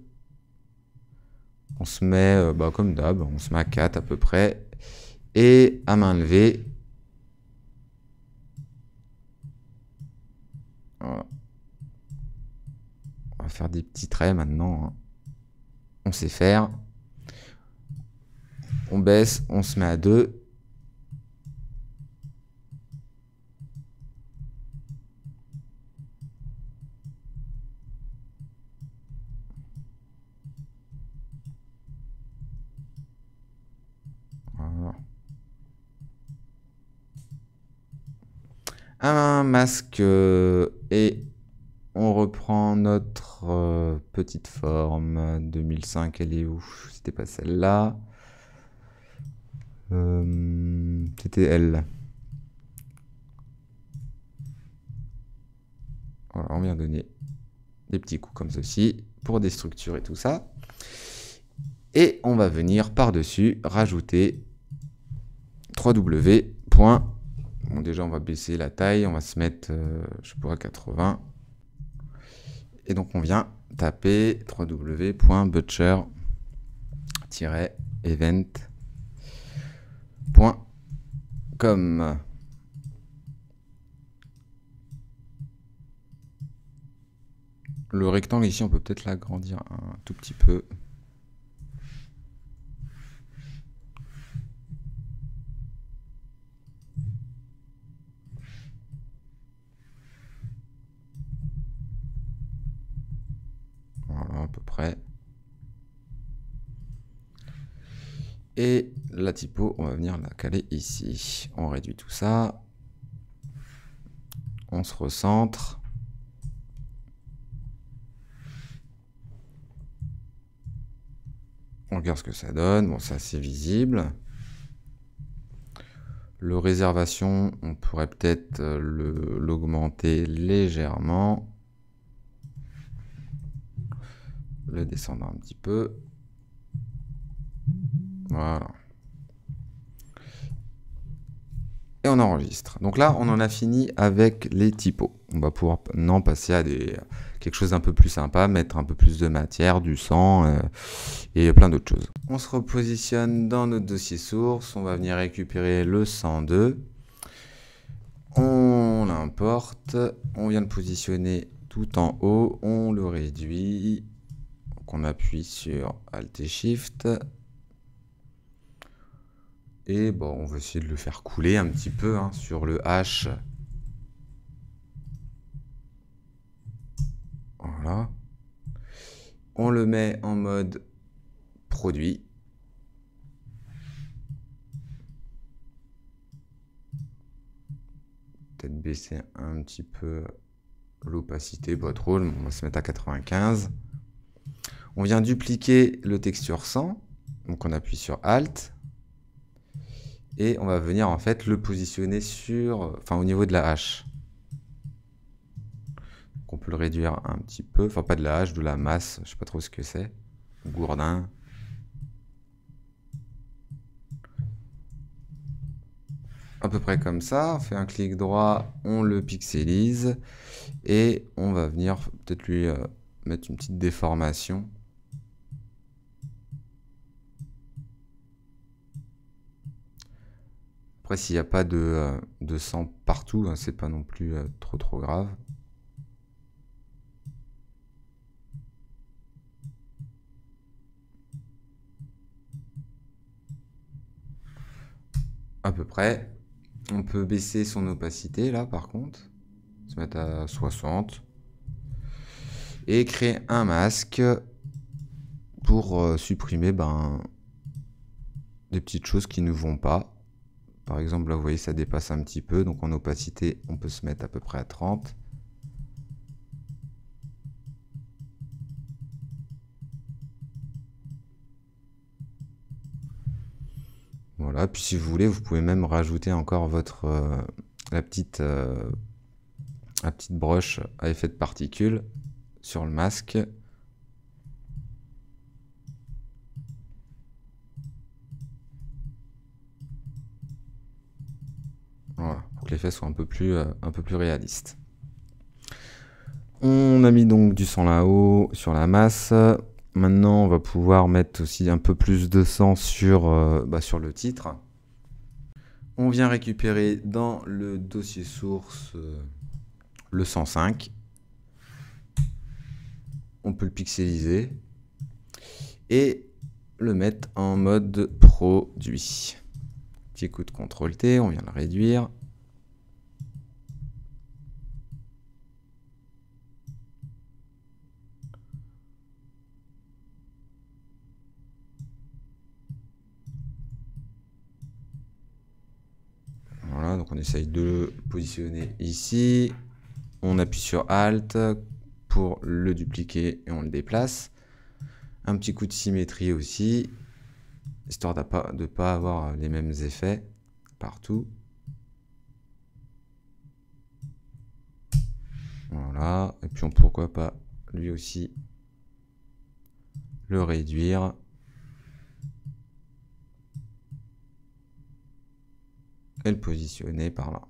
On se met, euh, bah, comme d'hab, on se met à 4 à peu près. Et à main levée, On va faire des petits traits maintenant. Hein. On sait faire. On baisse, on se met à 2. un masque euh, et on reprend notre euh, petite forme. 2005 elle est où? C'était pas celle-là. Euh, c'était elle. Voilà, on vient donner des petits coups comme ceci pour déstructurer tout ça. Et on va venir par dessus rajouter 3w déjà, on va baisser la taille, on va se mettre, euh, je pourrais 80. Et donc, on vient taper www.butcher-event.com. Le rectangle ici, on peut peut-être l'agrandir un tout petit peu. À peu près. Et la typo, on va venir la caler ici. On réduit tout ça. On se recentre. On regarde ce que ça donne. Bon, c'est assez visible. Le réservation, on pourrait peut-être euh, l'augmenter légèrement le descendre un petit peu. Voilà. Et on enregistre. Donc là, on en a fini avec les typos. On va pouvoir maintenant passer à des, quelque chose d'un peu plus sympa, mettre un peu plus de matière, du sang euh, et plein d'autres choses. On se repositionne dans notre dossier source. On va venir récupérer le 102. On l'importe. On vient de positionner tout en haut. On le réduit on appuie sur Alt et Shift. Et bon, on va essayer de le faire couler un petit peu hein, sur le H. Voilà. On le met en mode produit. Peut-être baisser un petit peu l'opacité, pas trop. On va se mettre à 95. On vient dupliquer le texture 100. Donc on appuie sur Alt. Et on va venir en fait le positionner sur, enfin au niveau de la hache. on peut le réduire un petit peu, enfin pas de la hache, de la masse, je sais pas trop ce que c'est. Gourdin. À peu près comme ça, on fait un clic droit, on le pixelise et on va venir peut-être lui euh, mettre une petite déformation. S'il n'y a pas de, euh, de, sang partout, hein, c'est pas non plus euh, trop trop grave. À peu près. On peut baisser son opacité là par contre. Se mettre à 60. Et créer un masque pour euh, supprimer ben, des petites choses qui ne vont pas. Par exemple, là, vous voyez, ça dépasse un petit peu. Donc, en opacité, on peut se mettre à peu près à 30. Voilà, puis si vous voulez, vous pouvez même rajouter encore votre euh, la petite euh, la petite broche à effet de particules sur le masque. Pour que l'effet soit un peu plus, euh, réaliste. On a mis donc du sang là-haut sur la masse. Maintenant, on va pouvoir mettre aussi un peu plus de sang sur, euh, bah, sur le titre. On vient récupérer dans le dossier source euh, le 105. On peut le pixeliser et le mettre en mode produit. Petit coup de CTRL T, on vient le réduire. Voilà, donc on essaye de le positionner ici. On appuie sur Alt pour le dupliquer et on le déplace. Un petit coup de symétrie aussi histoire de ne pas, pas avoir les mêmes effets partout. Voilà, et puis on pourquoi pas lui aussi le réduire. Et le positionner par là.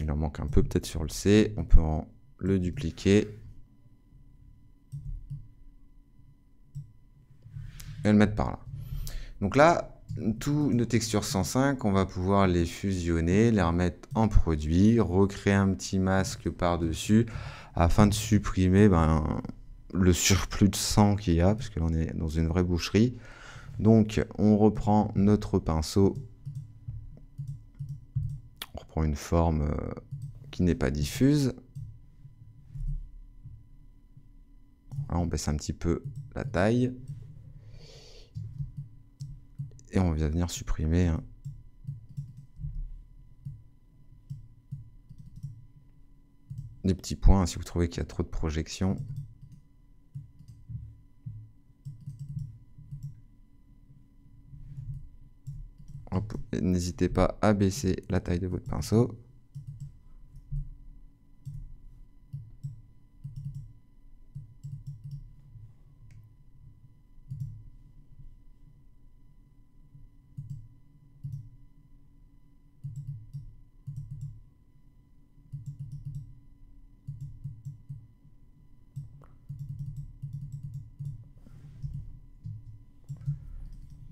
Il en manque un peu peut-être sur le C, on peut en le dupliquer le mettre par là. Donc là, tous nos textures 105, on va pouvoir les fusionner, les remettre en produit, recréer un petit masque par-dessus afin de supprimer ben, le surplus de sang qu'il y a, parce que là on est dans une vraie boucherie. Donc on reprend notre pinceau, on reprend une forme euh, qui n'est pas diffuse. on baisse un petit peu la taille. On vient venir supprimer hein. des petits points si vous trouvez qu'il y a trop de projections. N'hésitez pas à baisser la taille de votre pinceau.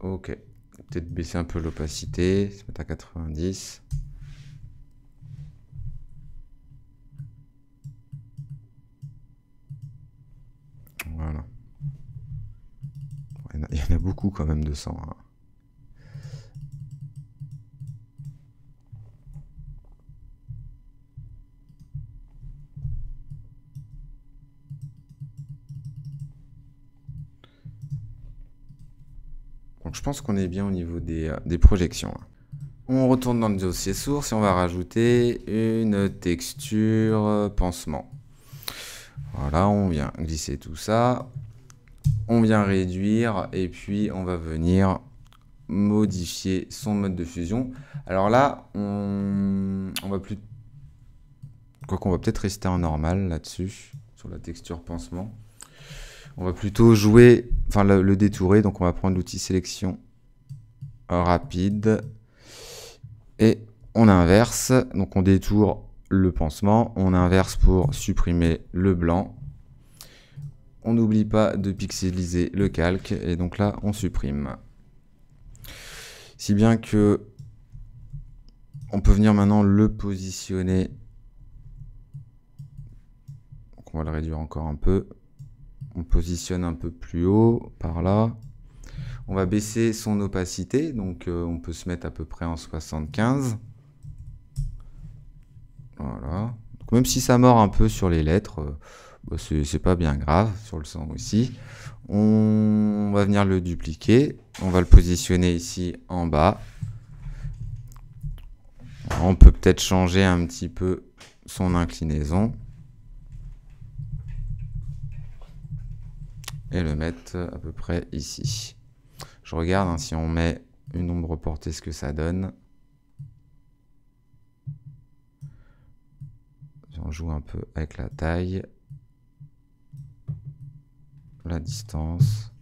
Ok. Peut-être un peu l'opacité, se mettre à 90. Voilà. Il y en a beaucoup quand même de sang. Pense qu'on est bien au niveau des, euh, projections. On retourne dans le dossier source et on va rajouter une texture euh, pansement. Voilà, on vient glisser tout ça. On vient réduire et puis on va venir modifier son mode de fusion. Alors là, on, on va plus... Quoi qu'on va peut-être rester en normal là-dessus, sur la texture pansement. On va plutôt jouer, enfin le, détourer, donc on va prendre l'outil sélection rapide et on inverse, donc on détourne le pansement, on inverse pour supprimer le blanc. On n'oublie pas de pixeliser le calque et donc là on supprime. Si bien que on peut venir maintenant le positionner. on va le réduire encore un peu. On positionne un peu plus haut par là. On va baisser son opacité, donc euh, on peut se mettre à peu près en 75. Voilà. Même si ça mord un peu sur les lettres, euh, bah, c'est pas bien grave sur le son aussi. On va venir le dupliquer. On va le positionner ici en bas. On peut peut-être changer un petit peu son inclinaison. Le mettre à peu près ici. Je regarde hein, si on met une ombre portée ce que ça donne. On joue un peu avec la taille la distance.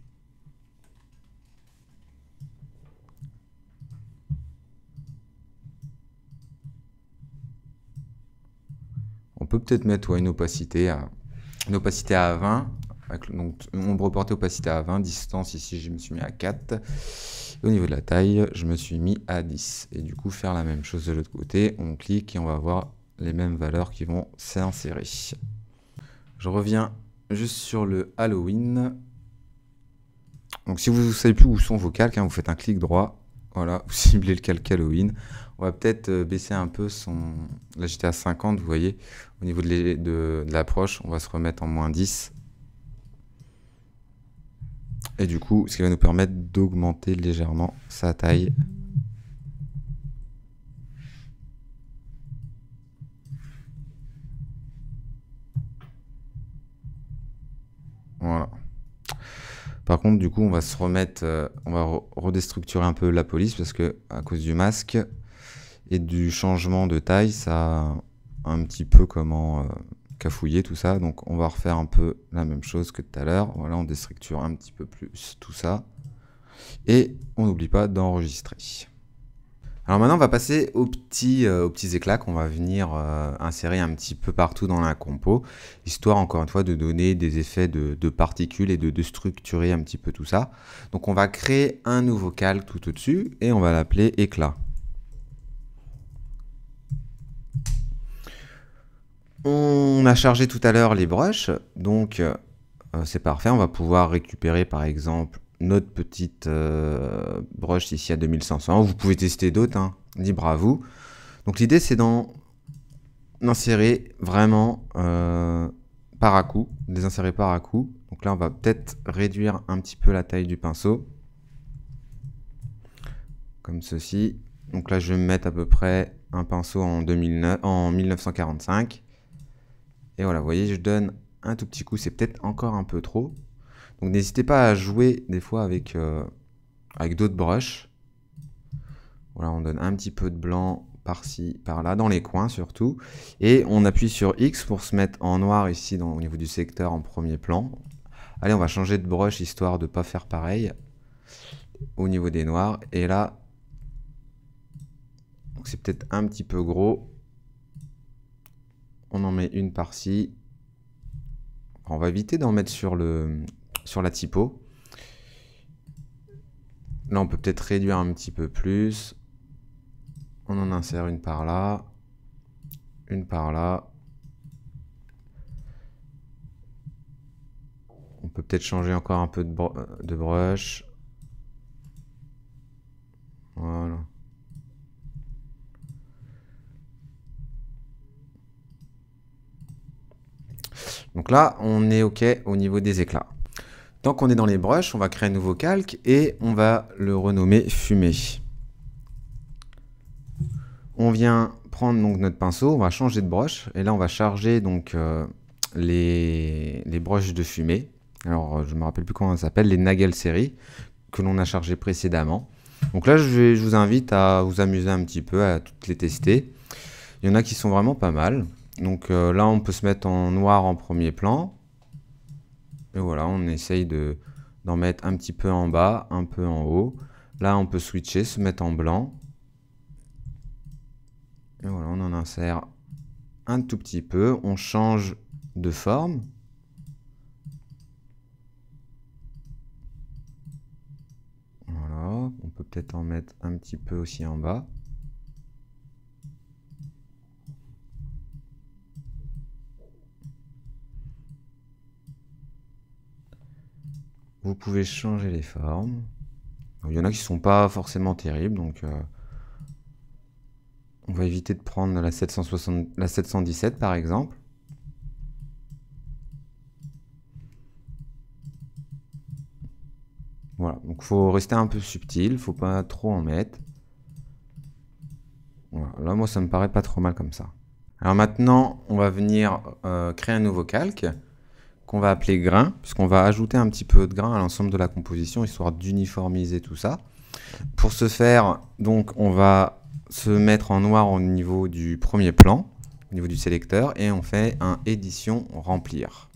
On peut peut-être mettre une opacité à une opacité à 20. Donc ombre portée opacité à 20, distance ici je me suis mis à 4. au niveau de la taille, je me suis mis à 10. Et du coup faire la même chose de l'autre côté, on clique et on va voir les mêmes valeurs qui vont s'insérer. Je reviens juste sur le Halloween. Donc si vous ne savez plus où sont vos calques, hein, vous faites un clic droit. Voilà, (laughs) vous ciblez le calque Halloween. On va peut-être euh, baisser un peu son... Là j'étais à 50, vous voyez. Au niveau de l'approche, on va se remettre en moins 10. Et du coup, ce qui va nous permettre d'augmenter légèrement sa taille. Voilà. Par contre, du coup, on va se remettre, euh, on va redestructurer un peu la police parce que à cause du masque et du changement de taille, ça a un petit peu comment euh, cafouiller tout ça. Donc, on va refaire un peu la même chose que tout à l'heure. Voilà, on déstructure un petit peu plus tout ça. Et on n'oublie pas d'enregistrer. Alors maintenant, on va passer aux petits, euh, éclats qu'on va venir euh, insérer un petit peu partout dans la compo, histoire encore une fois de donner des effets de, particules et de, structurer un petit peu tout ça. Donc on va créer un nouveau calque tout au-dessus et on va l'appeler éclat. On a chargé tout à l'heure les brushes, donc euh, c'est parfait. On va pouvoir récupérer par exemple notre petite euh, brush ici à 2500. Vous pouvez tester d'autres, hein, libre à vous. Donc l'idée c'est d'en insérer vraiment euh, par à coup, des insérer par à coup. Donc là on va peut-être réduire un petit peu la taille du pinceau. Comme ceci. Donc là je vais me mettre à peu près un pinceau en, 2009, en 1945. Et voilà, vous voyez, je donne un tout petit coup, c'est peut-être encore un peu trop. Donc n'hésitez pas à jouer des fois avec, euh, avec d'autres brushes. Voilà, on donne un petit peu de blanc par-ci, par-là, dans les coins surtout. Et on appuie sur X pour se mettre en noir ici au niveau du secteur en premier plan. Allez, on va changer de brush histoire de ne pas faire pareil au niveau des noirs. Et là, c'est peut-être un petit peu gros. On en met une par-ci. On va éviter d'en mettre sur le, sur la typo. Là, on peut peut-être réduire un petit peu plus. On en insère une par là, une par là. On peut peut-être changer encore un peu de, de brush. Voilà. Donc là, on est OK au niveau des éclats. Tant qu'on est dans les brushes, on va créer un nouveau calque et on va le renommer fumée. On vient prendre donc notre pinceau, on va changer de brush et là on va charger donc euh, les, les broches de fumée. Alors, je ne me rappelle plus comment ça s'appelle, les Nagel série que l'on a chargé précédemment. Donc là, je, vous invite à vous amuser un petit peu, à toutes les tester. Il y en a qui sont vraiment pas mal. Donc euh, là, on peut se mettre en noir en premier plan. Et voilà, on essaye de, d'en mettre un petit peu en bas, un peu en haut. Là, on peut switcher, se mettre en blanc. Et voilà, on en insère un tout petit peu. On change de forme. Voilà, on peut peut-être en mettre un petit peu aussi en bas. Vous pouvez changer les formes. Il y en a qui sont pas forcément terribles, donc euh, on va éviter de prendre la, 760, la 717 par exemple. Voilà, donc faut rester un peu subtil, faut pas trop en mettre. Voilà, là moi ça me paraît pas trop mal comme ça. Alors maintenant, on va venir euh, créer un nouveau calque qu'on va appeler grain, puisqu'on va ajouter un petit peu de grain à l'ensemble de la composition, histoire d'uniformiser tout ça. Pour ce faire, donc, on va se mettre en noir au niveau du premier plan, au niveau du sélecteur, et on fait un édition remplir.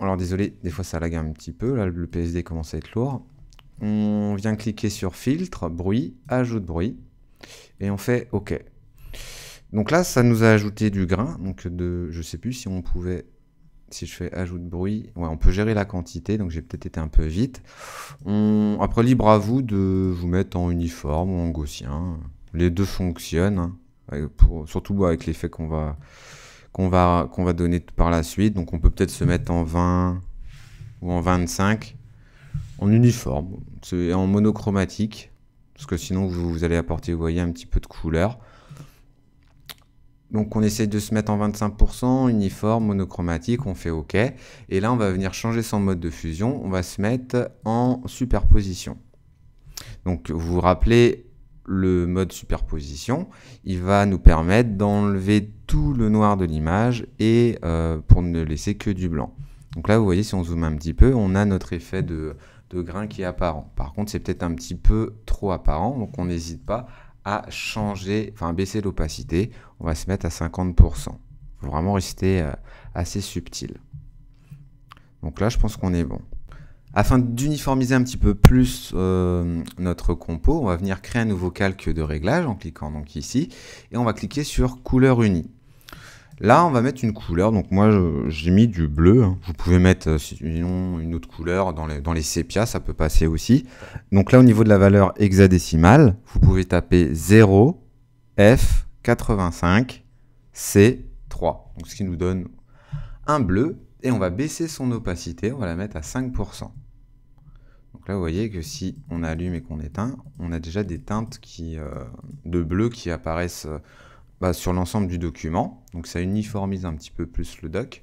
Alors désolé, des fois ça lag un petit peu, là le PSD commence à être lourd. On vient cliquer sur filtre, bruit, ajoute bruit, et on fait OK. Donc là, ça nous a ajouté du grain, donc de, je sais plus si on pouvait si je fais ajout de bruit, on peut gérer la quantité, donc j'ai peut-être été un peu vite. Après, libre à vous de vous mettre en uniforme ou en gaussien. Les deux fonctionnent, hein, surtout avec l'effet qu'on va donner par la suite. Donc on peut peut-être se mettre en 20 ou en 25 en uniforme, en monochromatique, parce que sinon vous, vous allez apporter, vous voyez, un petit peu de couleur. Donc on essaie de se mettre en 25%, uniforme, monochromatique, on fait OK. Et là on va venir changer son mode de fusion, on va se mettre en superposition. Donc vous vous rappelez le mode superposition, il va nous permettre d'enlever tout le noir de l'image et euh, pour ne laisser que du blanc. Donc là vous voyez si on zoome un petit peu, on a notre effet de, grain qui est apparent. Par contre c'est peut-être un petit peu trop apparent, donc on n'hésite pas à changer, enfin baisser l'opacité. On va se mettre à 50%. Il faut vraiment rester euh, assez subtil. Donc là, je pense qu'on est bon. Afin d'uniformiser un petit peu plus euh, notre compo, on va venir créer un nouveau calque de réglage en cliquant donc ici. Et on va cliquer sur couleur unie. Là, on va mettre une couleur. Donc moi, j'ai mis du bleu. Hein. Vous pouvez mettre euh, une autre couleur dans les, dans les sépias, ça peut passer aussi. Donc là, au niveau de la valeur hexadécimale, vous pouvez taper 0 F 85 C 3. Donc ce qui nous donne un bleu. Et on va baisser son opacité. On va la mettre à 5%. Donc là, vous voyez que si on allume et qu'on éteint, on a déjà des teintes euh, de bleu qui apparaissent bah, sur l'ensemble du document. Donc ça uniformise un petit peu plus le doc.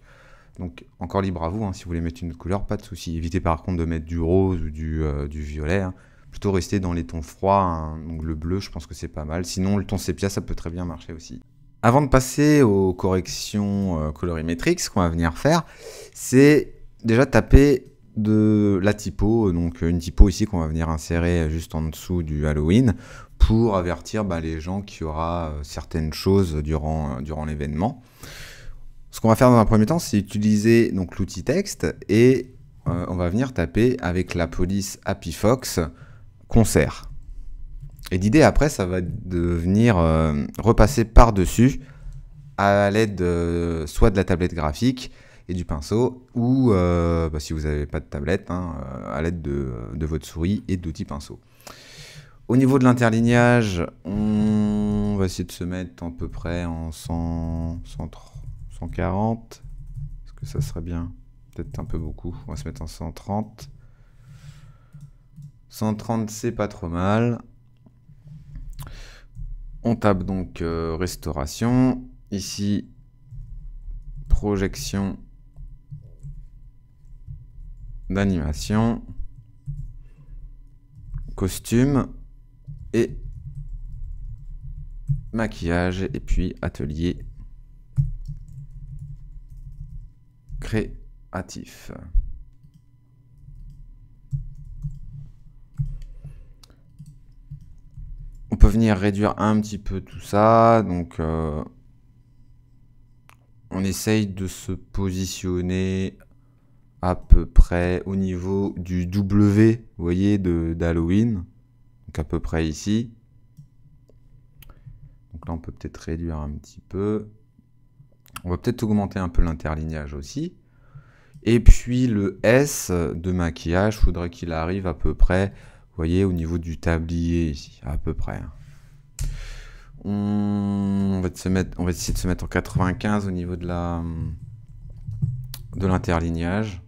Donc encore libre à vous, hein, si vous voulez mettre une autre couleur, pas de souci. Évitez par contre de mettre du rose ou du, euh, violet. Hein. Plutôt rester dans les tons froids. Hein. Donc le bleu, je pense que c'est pas mal. Sinon le ton sépia, ça peut très bien marcher aussi. Avant de passer aux corrections euh, colorimétriques, ce qu'on va venir faire, c'est déjà taper de la typo, donc une typo ici qu'on va venir insérer juste en dessous du Halloween pour avertir bah, les gens qu'il y aura euh, certaines choses durant, euh, durant l'événement. Ce qu'on va faire dans un premier temps, c'est utiliser l'outil texte et on va venir taper avec la police HappyFox concert. Et l'idée après, ça va de venir repasser par-dessus à l'aide soit de la tablette graphique et du pinceau, ou bah, si vous n'avez pas de tablette, hein, à l'aide de, votre souris et d'outils pinceau. Au niveau de l'interlignage, on va essayer de se mettre à peu près en 100, 140. Est-ce que ça serait bien? Peut-être un peu beaucoup. On va se mettre en 130. 130, c'est pas trop mal. On tape donc euh, restauration. Ici, projection d'animation. Costume et maquillage et puis atelier créatif. Peut venir réduire un petit peu tout ça. Donc, euh, on essaye de se positionner à peu près au niveau du W, vous voyez, d'Halloween. Donc à peu près ici. Donc là, on peut peut-être réduire un petit peu. On va peut-être augmenter un peu l'interlignage aussi. Et puis le S de maquillage, il faudrait qu'il arrive à peu près, voyez, au niveau du tablier ici, à peu près. On va, se mettre, on va essayer de se mettre en 95 au niveau de la de l'interlignage.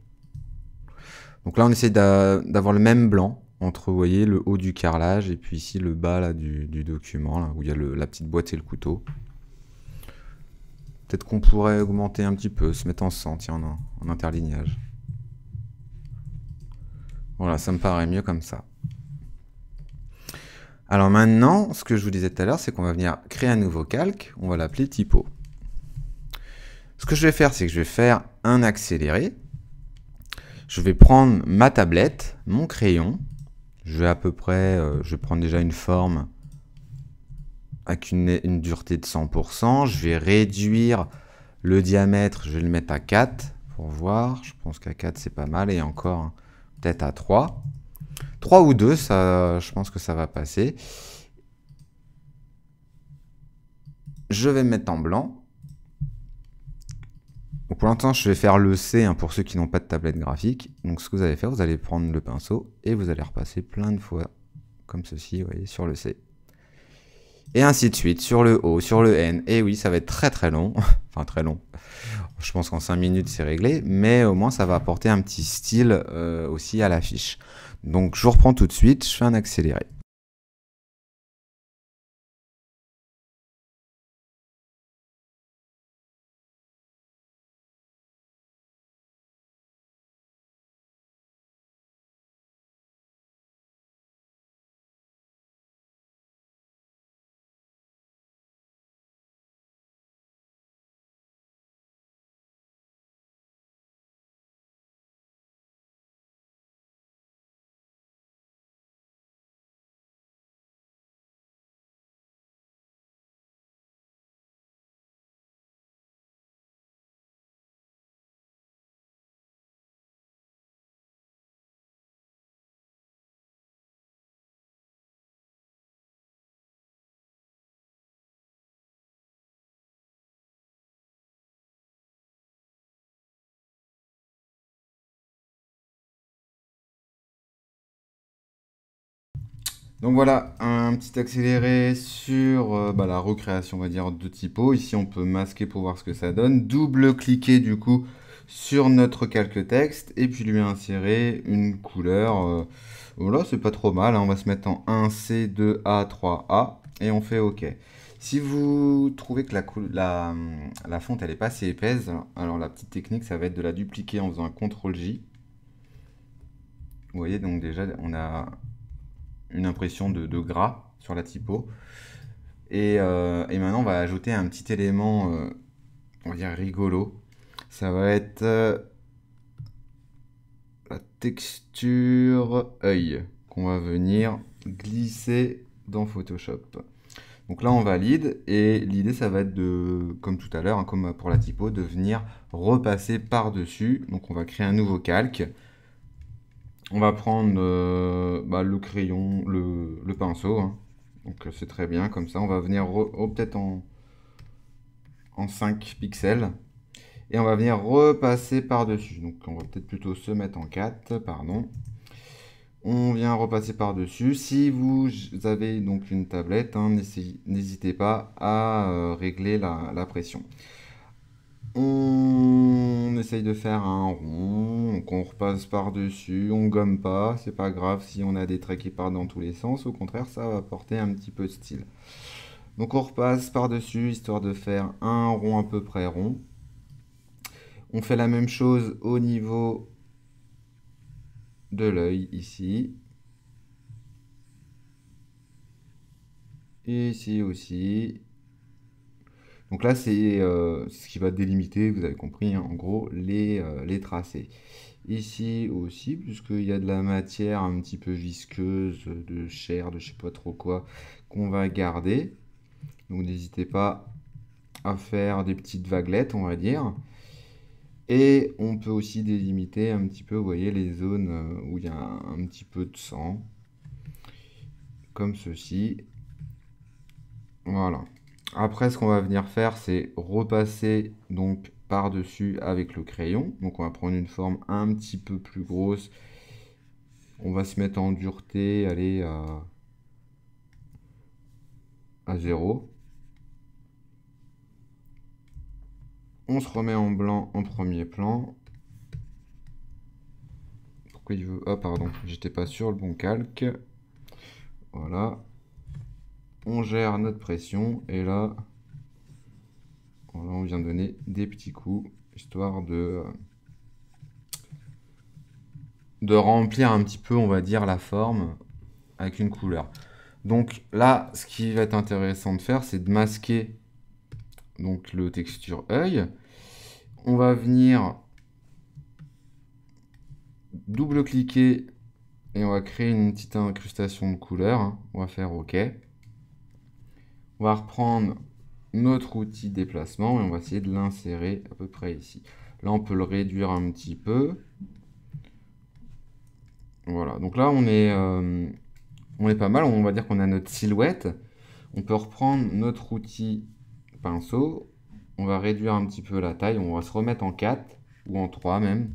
Donc là, on essaie d'avoir le même blanc entre, vous voyez, le haut du carrelage et puis ici le bas là, du, document, où il y a la petite boîte et le couteau. Peut-être qu'on pourrait augmenter un petit peu, se mettre en 100, tiens, en, en interlignage. Voilà, ça me paraît mieux comme ça. Alors maintenant, ce que je vous disais tout à l'heure, c'est qu'on va venir créer un nouveau calque. On va l'appeler typo. Ce que je vais faire, c'est que je vais faire un accéléré. Je vais prendre ma tablette, mon crayon. Je vais à peu près, euh, je vais prendre déjà une forme avec une, dureté de 100%. Je vais réduire le diamètre, je vais le mettre à 4 pour voir. Je pense qu'à 4 c'est pas mal et encore hein, peut-être à 3. 3 ou 2, ça, je pense que ça va passer. Je vais me mettre en blanc pour l'instant, je vais faire le C hein, pour ceux qui n'ont pas de tablette graphique. Donc ce que vous allez faire, vous allez prendre le pinceau et vous allez repasser plein de fois comme ceci, vous voyez, sur le C. Et ainsi de suite, sur le O, sur le N. Et oui, ça va être très très long. (laughs) enfin, très long. Je pense qu'en 5 minutes, c'est réglé. Mais au moins, ça va apporter un petit style euh, aussi à l'affiche. Donc, je reprends tout de suite. Je fais un accéléré. Donc voilà, un petit accéléré sur euh, bah, la recréation, on va dire, de typo. Ici, on peut masquer pour voir ce que ça donne. Double-cliquer, du coup, sur notre calque texte. Et puis lui insérer une couleur. Euh, voilà, c'est pas trop mal. Hein. On va se mettre en 1C, 2A, 3A. Et on fait OK. Si vous trouvez que la, la, la fonte, elle est pas assez épaisse, alors la petite technique, ça va être de la dupliquer en faisant un CTRL-J. Vous voyez, donc déjà, on a une impression de, gras sur la typo. Euh, et, maintenant, on va ajouter un petit élément, euh, on va dire rigolo. Ça va être euh, la texture œil qu'on va venir glisser dans Photoshop. Donc là, on valide et l'idée, ça va être de, comme tout à l'heure, hein, comme pour la typo, de venir repasser par-dessus. Donc on va créer un nouveau calque. On va prendre euh, bah, le crayon, le, pinceau. Hein. Donc c'est très bien, comme ça on va venir oh, peut-être en, en 5 pixels. Et on va venir repasser par-dessus. Donc on va peut-être plutôt se mettre en 4, pardon. On vient repasser par-dessus. Si vous avez donc une tablette, hein, n'hésitez pas à euh, régler la pression. On essaye de faire un rond, donc on repasse par-dessus, on gomme pas, c'est pas grave si on a des traits qui partent dans tous les sens, au contraire ça va apporter un petit peu de style. Donc on repasse par-dessus histoire de faire un rond à peu près rond. On fait la même chose au niveau de l'œil ici. Et ici aussi. Donc là, c'est ce qui va délimiter, vous avez compris, hein, en gros, les, les tracés. Ici aussi, puisqu'il y a de la matière un petit peu visqueuse, de chair, de je sais pas trop quoi, qu'on va garder. Donc n'hésitez pas à faire des petites vaguelettes, on va dire. Et on peut aussi délimiter un petit peu, vous voyez, les zones euh, où il y a un petit peu de sang. Comme ceci. Voilà. Après, ce qu'on va venir faire, c'est repasser donc par-dessus avec le crayon. Donc on va prendre une forme un petit peu plus grosse. On va se mettre en dureté, aller à, à 0. On se remet en blanc en premier plan. Pourquoi il veut... Ah pardon, j'étais pas sur le bon calque. Voilà. On gère notre pression et là, on vient donner des petits coups, histoire de, remplir un petit peu, on va dire, la forme avec une couleur. Donc là, ce qui va être intéressant de faire, c'est de masquer donc le texture œil. On va venir double-cliquer et on va créer une petite incrustation de couleur. On va faire OK. On va reprendre notre outil déplacement et on va essayer de l'insérer à peu près ici. Là, on peut le réduire un petit peu. Voilà, donc là, on est, euh, on est pas mal. On va dire qu'on a notre silhouette. On peut reprendre notre outil pinceau. On va réduire un petit peu la taille. On va se remettre en 4 ou en 3 même.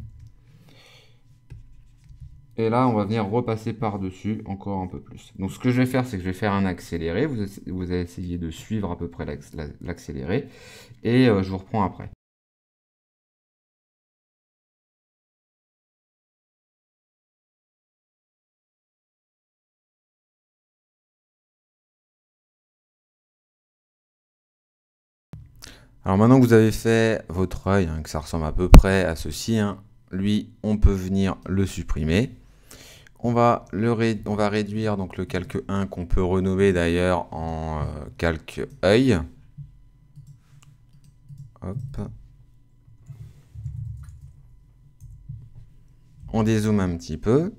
Et là, on va venir repasser par-dessus encore un peu plus. Donc ce que je vais faire, c'est que je vais faire un accéléré. Vous, vous allez essayer de suivre à peu près l'accéléré. Et euh, je vous reprends après. Alors maintenant que vous avez fait votre œil, hein, que ça ressemble à peu près à ceci, hein, lui, on peut venir le supprimer. On va, réduire donc le calque 1 qu'on peut renommer d'ailleurs en euh, calque œil. On dézoome un petit peu.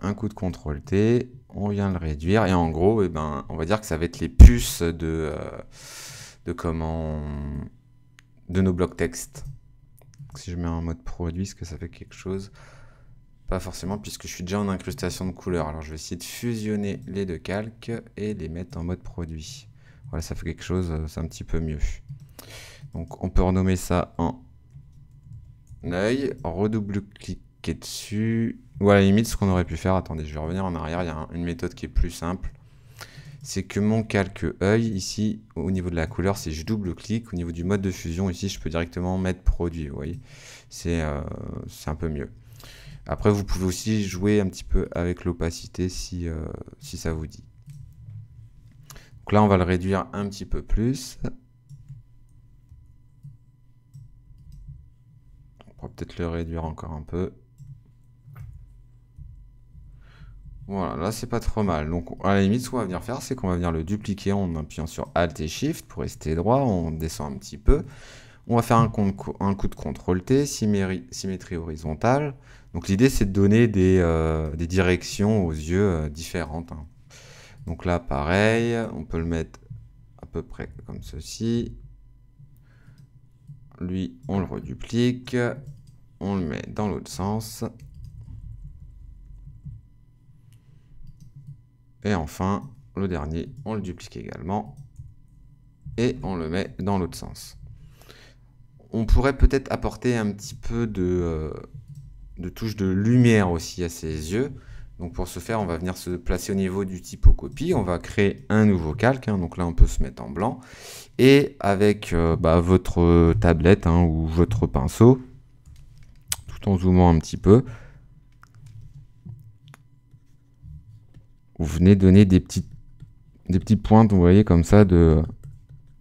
Un coup de CTRL T. On vient le réduire. Et en gros, eh ben, on va dire que ça va être les puces de, euh, de comment de nos blocs texte. Si je mets en mode produit, est-ce que ça fait quelque chose? Pas forcément puisque je suis déjà en incrustation de couleurs. Alors je vais essayer de fusionner les deux calques et les mettre en mode produit. Voilà, ça fait quelque chose, euh, c'est un petit peu mieux. Donc on peut renommer ça en œil, redouble-cliquer dessus. Ou à la limite, ce qu'on aurait pu faire, attendez, je vais revenir en arrière, il y a une méthode qui est plus simple. C'est que mon calque œil, ici, au niveau de la couleur, c'est je double-clique. Au niveau du mode de fusion, ici, je peux directement mettre produit, vous voyez. C'est euh, un peu mieux. Après, vous pouvez aussi jouer un petit peu avec l'opacité si, euh, si ça vous dit. Donc là, on va le réduire un petit peu plus. On va peut-être le réduire encore un peu. Voilà, là c'est pas trop mal. Donc à la limite, ce qu'on va venir faire, c'est qu'on va venir le dupliquer en appuyant sur Alt et Shift pour rester droit. On descend un petit peu. On va faire un, coup de CTRL T, symétrie horizontale. Donc l'idée c'est de donner des, euh, directions aux yeux euh, différentes. Hein. Donc là pareil, on peut le mettre à peu près comme ceci. Lui on le reduplique, on le met dans l'autre sens. Et enfin, le dernier, on le duplique également. Et on le met dans l'autre sens. On pourrait peut-être apporter un petit peu de, euh, de de lumière aussi à ses yeux. Donc pour ce faire, on va venir se placer au niveau du typocopie. On va créer un nouveau calque. Hein. donc là, on peut se mettre en blanc. Et avec euh, bah, votre tablette hein, ou votre pinceau, tout en zoomant un petit peu, vous venez donner des petites, des petites pointes, vous voyez, comme ça, de,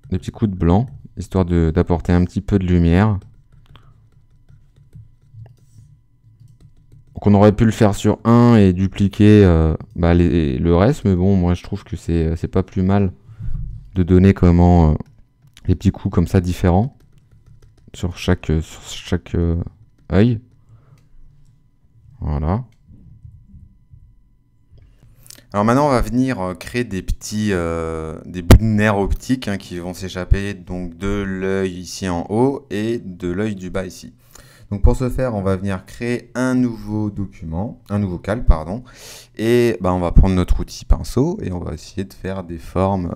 des petits coups de blanc, histoire d'apporter un petit peu de lumière. Qu'on aurait pu le faire sur un et dupliquer euh, bah, le reste, mais bon, moi je trouve que c'est pas plus mal de donner comment euh, les petits coups comme ça différents sur chaque, sur euh, œil. Voilà. Alors maintenant, on va venir euh, créer des petits euh, bouts de nerfs optiques hein, qui vont s'échapper donc de l'œil ici en haut et de l'œil du bas ici. Donc pour ce faire, on va venir créer un nouveau document, un nouveau cal, pardon. Et bah, on va prendre notre outil pinceau et on va essayer de faire des formes.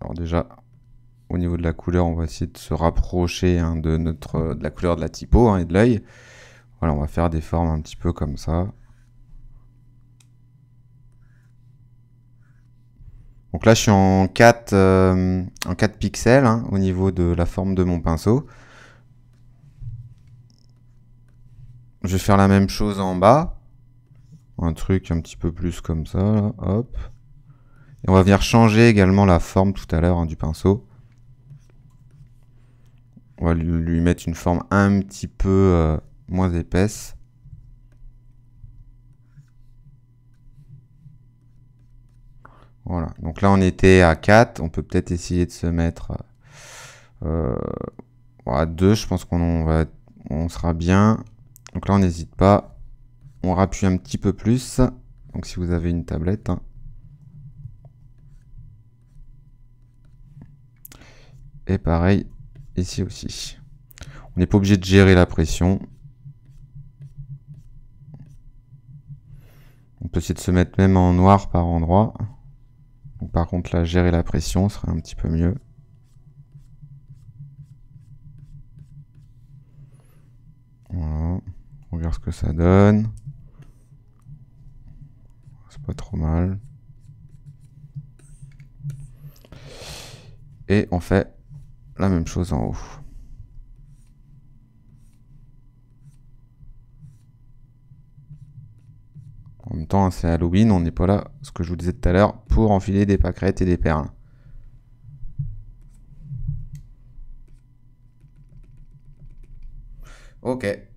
Alors déjà, au niveau de la couleur, on va essayer de se rapprocher hein, de, notre, de la couleur de la typo hein, et de l'œil. Voilà, on va faire des formes un petit peu comme ça. Donc là, je suis en 4, euh, en 4 pixels hein, au niveau de la forme de mon pinceau. Je vais faire la même chose en bas. Un truc un petit peu plus comme ça. hop. Et on va venir changer également la forme tout à l'heure hein, du pinceau. On va lui mettre une forme un petit peu euh, moins épaisse. Voilà, donc là on était à 4, on peut peut-être essayer de se mettre euh, à 2, je pense qu'on on sera bien. Donc là on n'hésite pas, on rappuie un petit peu plus, donc si vous avez une tablette. Hein. Et pareil, ici aussi. On n'est pas obligé de gérer la pression. On peut essayer de se mettre même en noir par endroit par contre, là, gérer la pression serait un petit peu mieux. Voilà. On regarde ce que ça donne. C'est pas trop mal. Et on fait la même chose en haut. En même temps, c'est Halloween, on n'est pas là, ce que je vous disais tout à l'heure, pour enfiler des pâquerettes et des perles. Ok.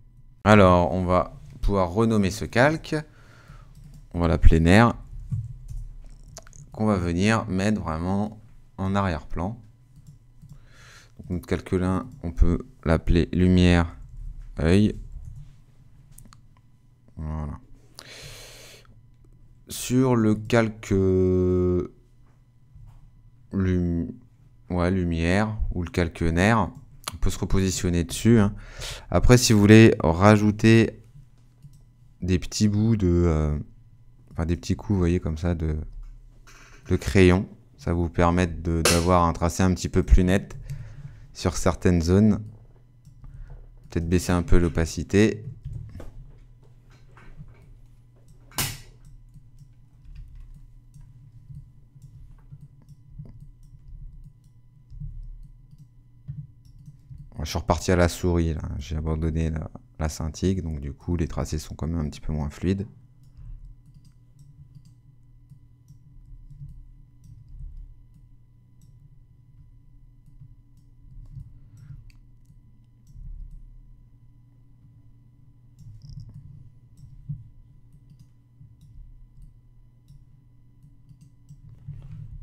Alors, on va pouvoir renommer ce calque. On va l'appeler nerf. Qu'on va venir mettre vraiment en arrière-plan. Notre calque on peut l'appeler lumière, œil. Voilà sur le calque lumière ou le calque nerf, peut se repositionner dessus. Hein. Après, si vous voulez rajouter des petits bouts de... Euh, enfin, des petits coups, voyez, comme ça, de, de crayon, ça vous permet d'avoir un tracé un petit peu plus net sur certaines zones. Peut-être baisser un peu l'opacité Je suis reparti à la souris, j'ai abandonné la, la Cintiq, donc du coup les tracés sont quand même un petit peu moins fluides.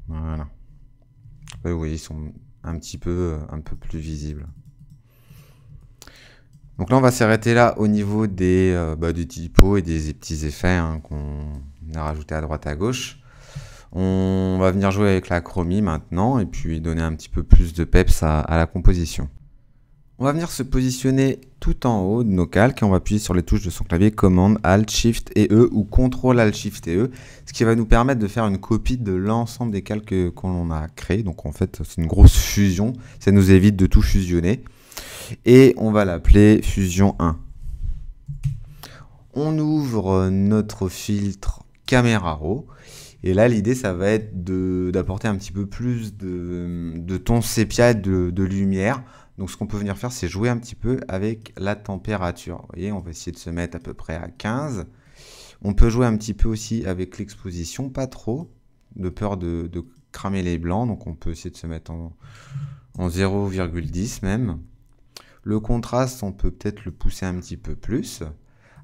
Voilà. Vous voyez, ils sont un petit peu, un peu plus visibles. Donc là, on va s'arrêter là au niveau des, euh, bah, et des petits effets hein, qu'on a rajoutés à droite à gauche. On va venir jouer avec la chromie maintenant et puis donner un petit peu plus de peps à, la composition. On va venir se positionner tout en haut de nos calques et on va appuyer sur les touches de son clavier Command, Alt, Shift et E ou Contrôle, Alt, Shift et E, ce qui va nous permettre de faire une copie de l'ensemble des calques qu'on a créés. Donc en fait, c'est une grosse fusion, ça nous évite de tout fusionner et on va l'appeler Fusion 1. On ouvre notre filtre Camera Raw et là l'idée ça va être d'apporter un petit peu plus de, ton sépia de, de lumière. Donc ce qu'on peut venir faire c'est jouer un petit peu avec la température. Vous voyez on va essayer de se mettre à peu près à 15. On peut jouer un petit peu aussi avec l'exposition, pas trop, de peur de, cramer les blancs. Donc on peut essayer de se mettre en, en 0,10 même. Le contraste, on peut peut-être le pousser un petit peu plus.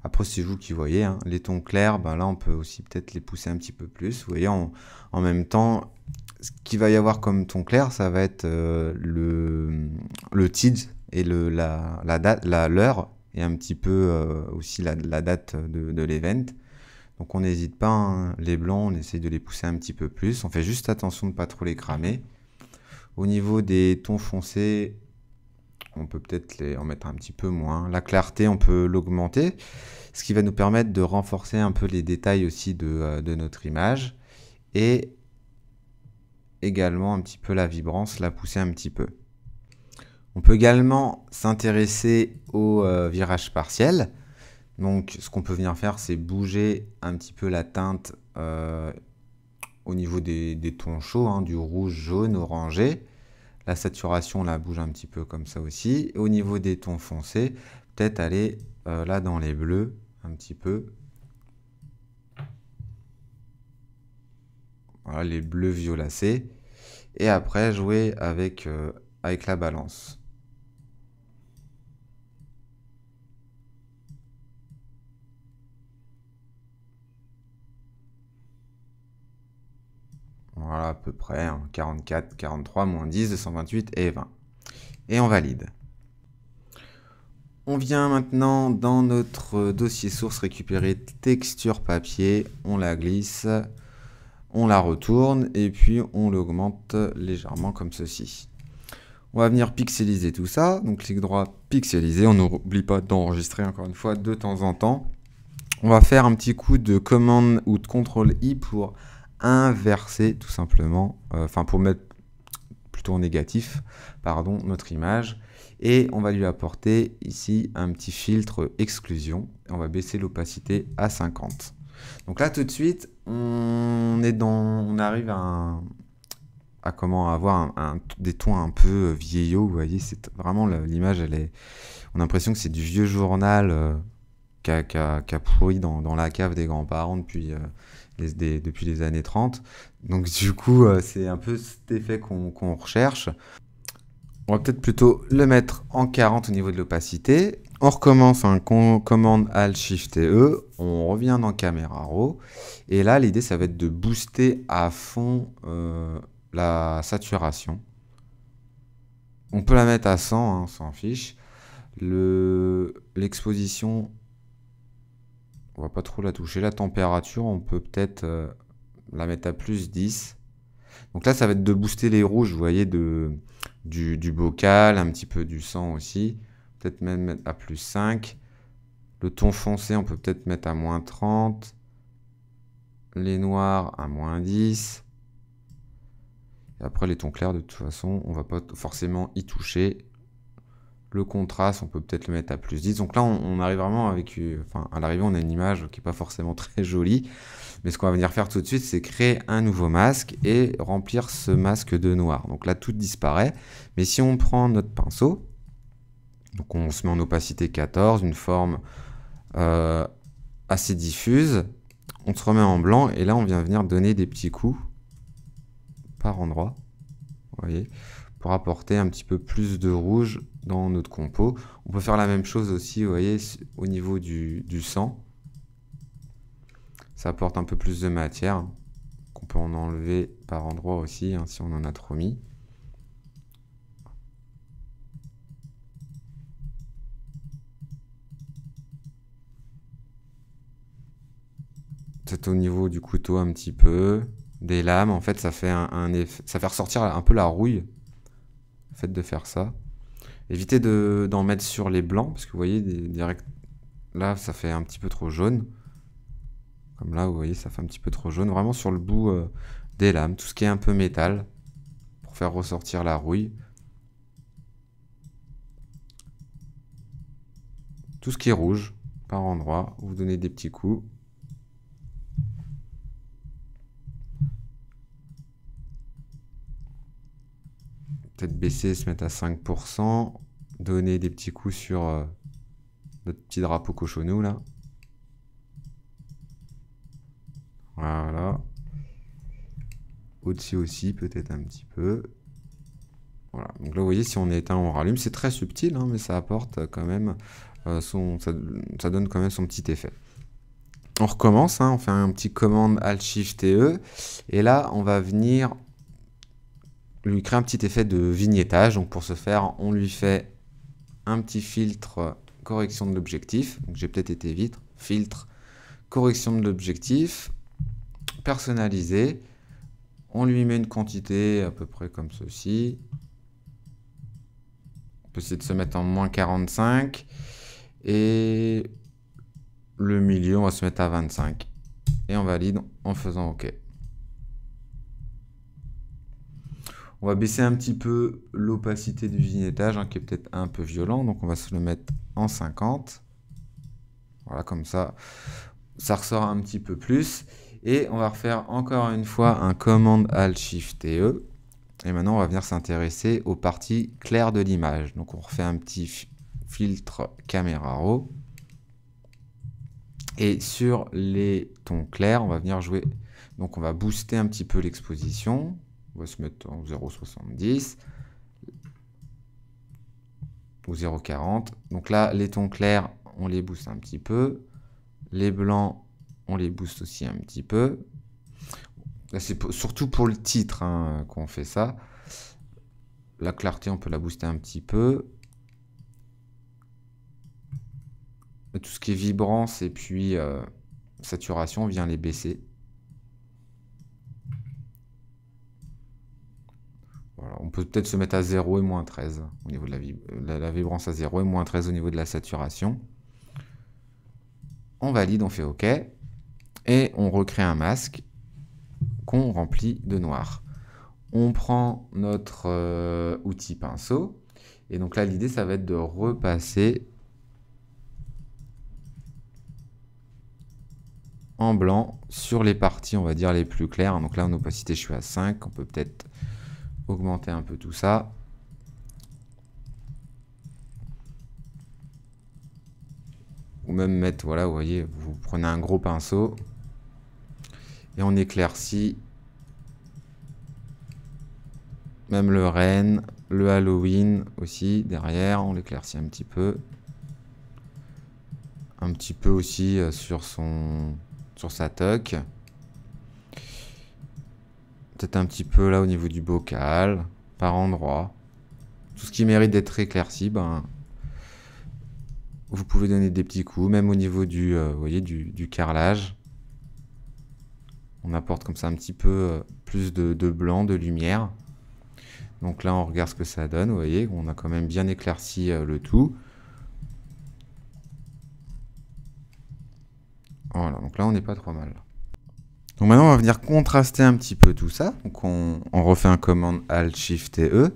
Après, c'est vous qui voyez. Hein. Les tons clairs, ben là, on peut aussi peut-être les pousser un petit peu plus. Vous voyez, en, même temps, ce qu'il va y avoir comme ton clair, ça va être euh, le, le et la, la date, l'heure, et un petit peu euh, aussi la, date de, de l'event. Donc on n'hésite pas, hein. les blancs, on essaye de les pousser un petit peu plus. On fait juste attention de ne pas trop les cramer. Au niveau des tons foncés, on peut peut-être en mettre un petit peu moins. La clarté, on peut l'augmenter, ce qui va nous permettre de renforcer un peu les détails aussi de, euh, notre image. Et également un petit peu la vibrance, la pousser un petit peu. On peut également s'intéresser au euh, virage partiel. Donc ce qu'on peut venir faire, c'est bouger un petit peu la teinte euh, au niveau des, tons chauds, hein, du rouge, jaune, orangé. La saturation, la bouge un petit peu comme ça aussi. au niveau des tons foncés, peut-être aller euh, là dans les bleus un petit peu. Voilà, les bleus violacés. Et après, jouer avec, euh, avec la balance. Voilà, à peu près, 44, 43, moins 10, 228 et 20. Et on valide. On vient maintenant dans notre dossier source récupérer texture papier, on la glisse, on la retourne et puis on l'augmente légèrement comme ceci. On va venir pixeliser tout ça, donc clic droit, pixeliser, on n'oublie pas d'enregistrer encore une fois de temps en temps. On va faire un petit coup de commande ou de contrôle I pour inverser tout simplement, euh, enfin pour mettre plutôt en négatif, pardon, notre image. Et on va lui apporter ici un petit filtre exclusion. On va baisser l'opacité à 50. Donc là tout de suite, on est dans, on arrive à, comment avoir des tons un peu vieillots. Vous voyez, c'est vraiment l'image, elle est, on a l'impression que c'est du vieux journal euh, qui a, pourri dans, la cave des grands-parents depuis euh, depuis les années 30. Donc (laughs) du coup, euh, c'est un peu cet effet qu'on recherche. On va peut-être plutôt le mettre en 40 au niveau de l'opacité. On recommence un commande Alt Shift et E. On revient dans Camera Raw. Et là, l'idée, ça va être de booster à fond euh, la saturation. On peut la mettre à 100, hein, on s'en fiche. L'exposition, on va pas trop la toucher. La température, on peut peut-être euh, la mettre à plus 10. Donc là, ça va être de booster les rouges, vous voyez, de, du, bocal, un petit peu du sang aussi. Peut-être même mettre à plus 5. Le ton foncé, on peut peut-être mettre à moins 30. Les noirs à moins 10. Et après, les tons clairs, de toute façon, on va pas forcément y toucher. Le contraste, on peut peut-être le mettre à plus 10. Donc là, on, arrive vraiment avec... Enfin, à l'arrivée, on a une image qui n'est pas forcément (laughs) très jolie. Mais ce qu'on va venir faire tout de suite, c'est créer un nouveau masque et remplir ce masque de noir. Donc là, tout disparaît. Mais si on prend notre pinceau, donc on se met en opacité 14, une forme euh, assez diffuse, on se remet en blanc et là, on vient venir donner des petits coups par endroit. Vous voyez pour apporter un petit peu plus de rouge dans notre compo. On peut faire la même chose aussi, vous voyez, au niveau du, sang. Ça apporte un peu plus de matière, qu'on peut en enlever par endroit aussi, hein, si on en a trop mis. C'est au niveau du couteau un petit peu, des lames, en fait ça fait un effet, ça fait ressortir un peu la rouille fait de faire ça. Évitez d'en mettre sur les blancs, parce que vous voyez, direct, là, ça fait un petit peu trop jaune. Comme là, vous voyez, ça fait un petit peu trop jaune. Vraiment sur le bout euh, des lames, tout ce qui est un peu métal, pour faire ressortir la rouille. Tout ce qui est rouge, par endroit, vous donnez des petits coups. Peut-être baisser, se mettre à 5%, donner des petits coups sur euh, notre petit drapeau cochonou là. Voilà. Au-dessus aussi, peut-être un petit peu. Voilà. Donc là, vous voyez, si on éteint, on rallume. C'est très subtil, hein, mais ça apporte quand même euh, son... Ça, donne quand même son petit effet. On recommence, hein, on fait un petit commande Alt Shift et E. Et là, on va venir lui créer un petit effet de vignettage. Donc pour ce faire, on lui fait un petit filtre correction de l'objectif. J'ai peut-être été vite. Filtre, correction de l'objectif, personnalisé. On lui met une quantité à peu près comme ceci. On peut essayer de se mettre en moins 45. Et le milieu, on va se mettre à 25. Et on valide en faisant OK. On va baisser un petit peu l'opacité du vignettage, hein, qui est peut-être un peu violent. Donc on va se le mettre en 50. Voilà, comme ça, ça ressort un petit peu plus. Et on va refaire encore une fois un commande Alt Shift E. Et maintenant, on va venir s'intéresser aux parties claires de l'image. Donc on refait un petit filtre caméra raw. Et sur les tons clairs, on va venir jouer. Donc on va booster un petit peu l'exposition. On va se mettre en 0,70 ou 0,40. Donc là, les tons clairs, on les booste un petit peu. Les blancs, on les booste aussi un petit peu. C'est surtout pour le titre hein, qu'on fait ça. La clarté, on peut la booster un petit peu. Tout ce qui est vibrance et puis euh, saturation, on vient les baisser. On peut peut-être se mettre à 0 et moins 13 au niveau de la, vibrance à 0 et moins 13 au niveau de la saturation. On valide, on fait OK. Et on recrée un masque qu'on remplit de noir. On prend notre euh, outil pinceau. Et donc là, l'idée, ça va être de repasser en blanc sur les parties, on va dire, les plus claires. Donc là, en opacité, je suis à 5. On peut peut-être augmenter un peu tout ça. Ou même mettre, voilà, vous voyez, vous prenez un gros pinceau et on éclaircit même le renne, le Halloween aussi derrière, on l'éclaircit un petit peu. Un petit peu aussi euh, sur son sur sa toque. Peut-être un petit peu là au niveau du bocal, par endroit. Tout ce qui mérite d'être éclairci, ben, vous pouvez donner des petits coups, même au niveau du, euh, voyez, du, carrelage. On apporte comme ça un petit peu euh, plus de, blanc, de lumière. Donc là, on regarde ce que ça donne. Vous voyez, on a quand même bien éclairci euh, le tout. Voilà, donc là, on n'est pas trop mal. Donc maintenant, on va venir contraster un petit peu tout ça. Donc on, refait un commande Alt Shift et E.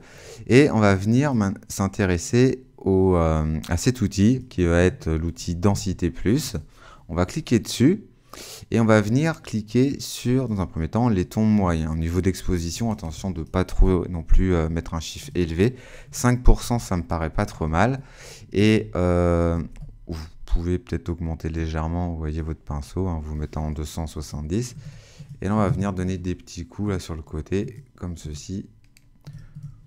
Et on va venir s'intéresser euh, à cet outil qui va être l'outil Densité Plus. On va cliquer dessus et on va venir cliquer sur, dans un premier temps, les tons moyens. Au niveau d'exposition, attention de ne pas trop non plus euh, mettre un chiffre élevé. 5%, ça me paraît pas trop mal. Et euh, pouvez peut-être augmenter légèrement, vous voyez votre pinceau, en hein, vous mettant en 270. Et là, on va venir donner des petits coups là sur le côté, comme ceci,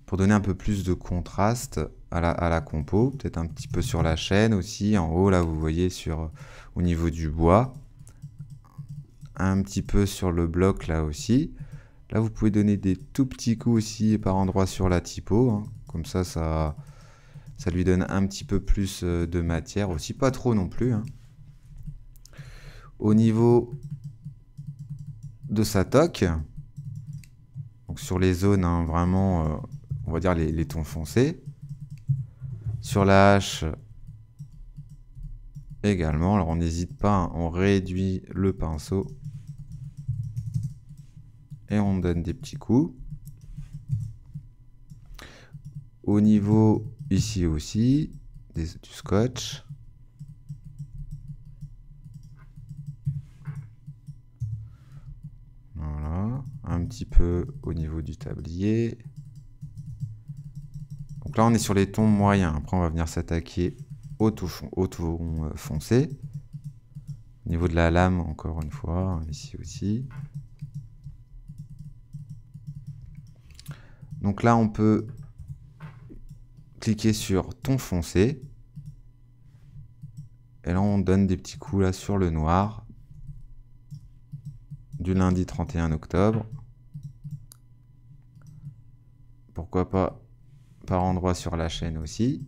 pour donner un peu plus de contraste à la, à la compo. Peut-être un petit peu sur la chaîne aussi. En haut, là, vous voyez sur, au niveau du bois. Un petit peu sur le bloc là aussi. Là, vous pouvez donner des tout petits coups aussi par endroit sur la typo. Hein. Comme ça, ça ça lui donne un petit peu plus euh, de matière aussi, pas trop non plus. Hein. Au niveau de sa toque, donc sur les zones hein, vraiment, euh, on va dire les, tons foncés. Sur la hache également, alors on n'hésite pas, hein, on réduit le pinceau et on donne des petits coups. Au niveau Ici aussi, du scotch. Voilà, un petit peu au niveau du tablier. Donc là, on est sur les tons moyens. Après, on va venir s'attaquer au au ton euh, foncé. Au niveau de la lame, encore une fois, ici aussi. Donc là, on peut cliquer sur ton foncé. Et là, on donne des petits coups là sur le noir du lundi 31 octobre. Pourquoi pas par endroit sur la chaîne aussi.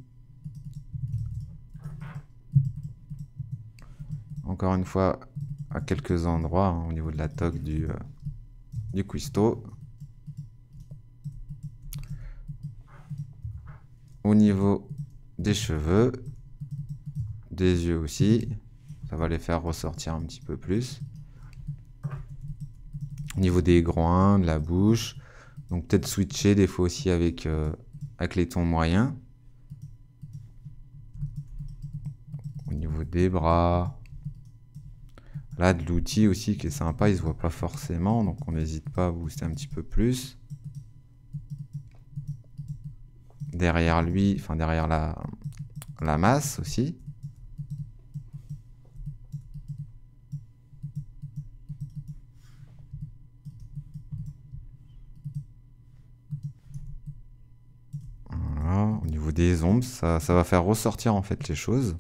Encore une fois, à quelques endroits hein, au niveau de la toque du, euh, du cuistot. Au niveau des cheveux, des yeux aussi. Ça va les faire ressortir un petit peu plus. Au niveau des groins, de la bouche. Donc peut-être switcher des fois aussi avec, euh, avec les tons moyens. Au niveau des bras. Là, de l'outil aussi qui est sympa, il se voit pas forcément, donc on n'hésite pas à booster un petit peu plus. Derrière lui, enfin derrière la, la masse aussi. au niveau des ombres, ça, ça va faire ressortir en fait les choses.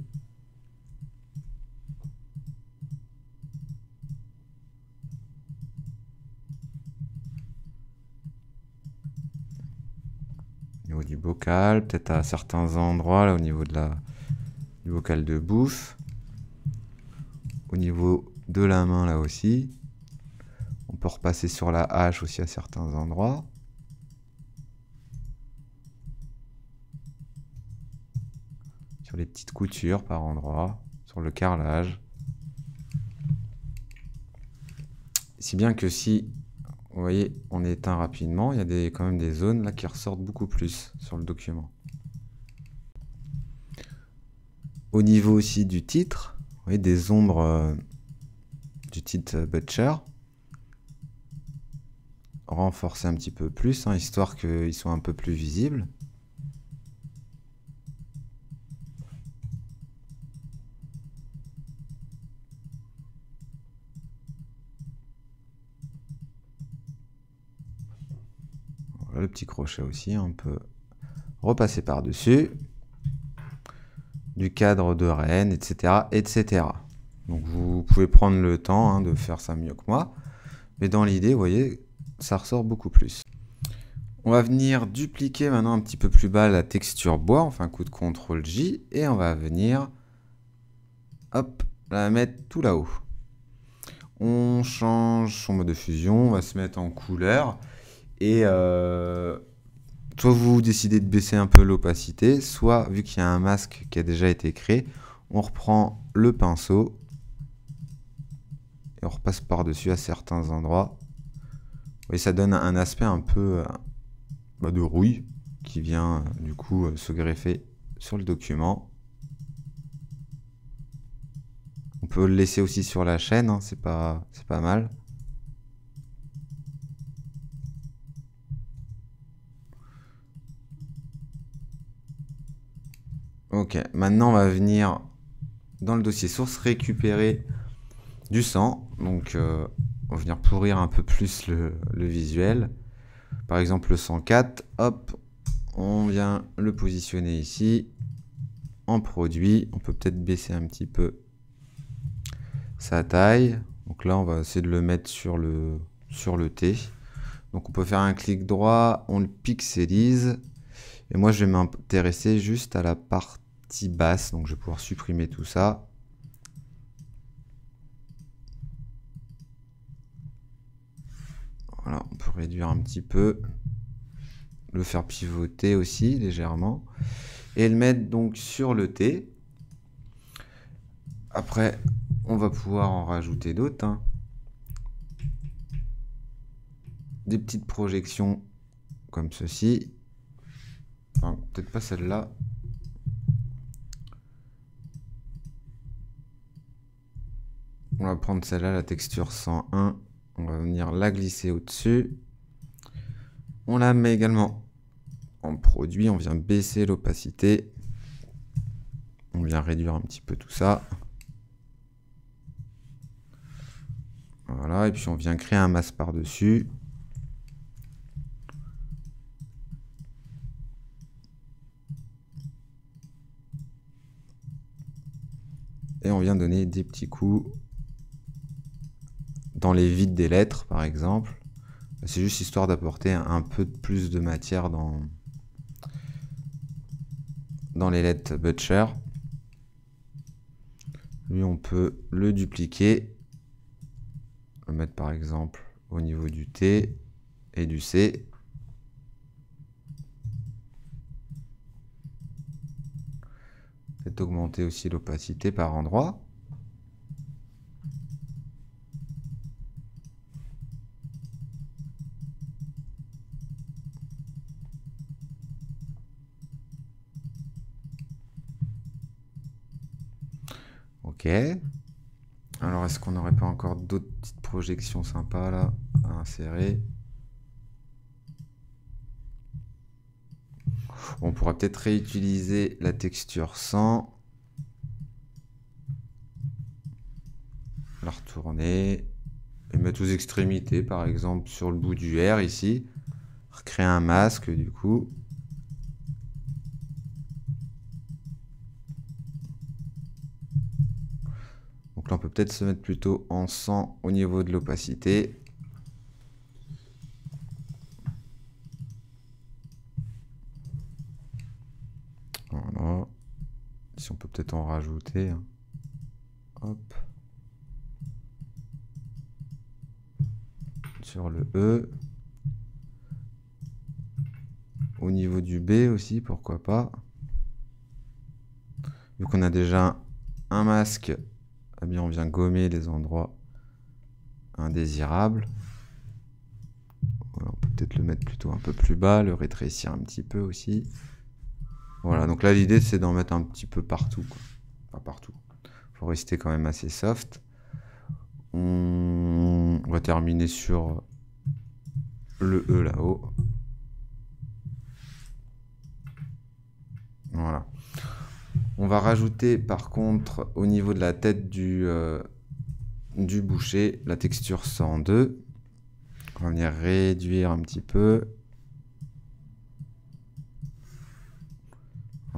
Du bocal, peut-être à certains endroits, là au niveau de la, du bocal de bouffe. Au niveau de la main là aussi. On peut repasser sur la hache aussi à certains endroits. sur les petites coutures par endroit, sur le carrelage. Si bien que si, vous voyez, on éteint rapidement, il y a quand même des zones là qui ressortent beaucoup plus sur le document. Au niveau aussi du titre, vous voyez des ombres euh, du titre Butcher. Renforcer un petit peu plus, hein, histoire qu'ils soient un peu plus visibles. Le petit crochet aussi, on peut repasser par-dessus. Du cadre de reine, etc., etc. Donc vous pouvez prendre le temps hein, de faire ça mieux que moi. Mais dans l'idée, vous voyez, ça ressort beaucoup plus. On va venir dupliquer maintenant un petit peu plus bas la texture bois. On fait un coup de CTRL J et on va venir, hop, la mettre tout là-haut. On change son mode de fusion, on va se mettre en couleur. Et euh, soit vous décidez de baisser un peu l'opacité, soit vu qu'il y a un masque qui a déjà été créé, on reprend le pinceau et on repasse par-dessus à certains endroits. Et ça donne un aspect un peu euh, bah, de rouille qui vient euh, du coup se greffer sur le document. On peut le laisser aussi sur la chaîne, hein, c'est pas, pas mal. Ok, maintenant on va venir dans le dossier source récupérer du sang. Donc euh, on va venir pourrir un peu plus le, visuel. Par exemple le 104, hop, on vient le positionner ici en produit. On peut peut-être baisser un petit peu sa taille. Donc là on va essayer de le mettre sur le, sur le T. Donc on peut faire un clic droit, on le pixelise. Et moi je vais m'intéresser juste à la partie basse, donc je vais pouvoir supprimer tout ça. Voilà, on peut réduire un petit peu, le faire pivoter aussi légèrement, et le mettre donc sur le T. Après, on va pouvoir en rajouter d'autres. Hein. Des petites projections comme ceci. Peut-être pas celle-là. On va prendre celle-là, la texture 101. On va venir la glisser au-dessus. On la met également en produit. On vient baisser l'opacité. On vient réduire un petit peu tout ça. Voilà, et puis on vient créer un masque par-dessus. On vient donner des petits coups dans les vides des lettres, par exemple. C'est juste histoire d'apporter un peu plus de matière dans, dans les LED Butcher. Lui, on peut le dupliquer. Le mettre par exemple au niveau du T et du C. Peut-être augmenter aussi l'opacité par endroit. Ok. Alors, est-ce qu'on n'aurait pas encore d'autres petites projections sympas là à insérer? On pourra peut-être réutiliser la texture sans. La retourner. Et mettre aux extrémités, par exemple, sur le bout du R ici. Recréer un masque du coup. Donc là, on peut peut-être se mettre plutôt en 100 au niveau de l'opacité. Si on peut peut-être en rajouter. Hein. Sur le E. Au niveau du B aussi, pourquoi pas. Vu qu'on a déjà un masque, eh on vient gommer les endroits indésirables. on peut peut-être le mettre plutôt un peu plus bas, le rétrécir un petit peu aussi. Voilà, donc là l'idée c'est d'en mettre un petit peu partout. Pas partout. faut rester quand même assez soft. On va terminer sur le E là-haut. Voilà. On va rajouter par contre au niveau de la tête du, euh, du boucher la texture 102. On va venir réduire un petit peu.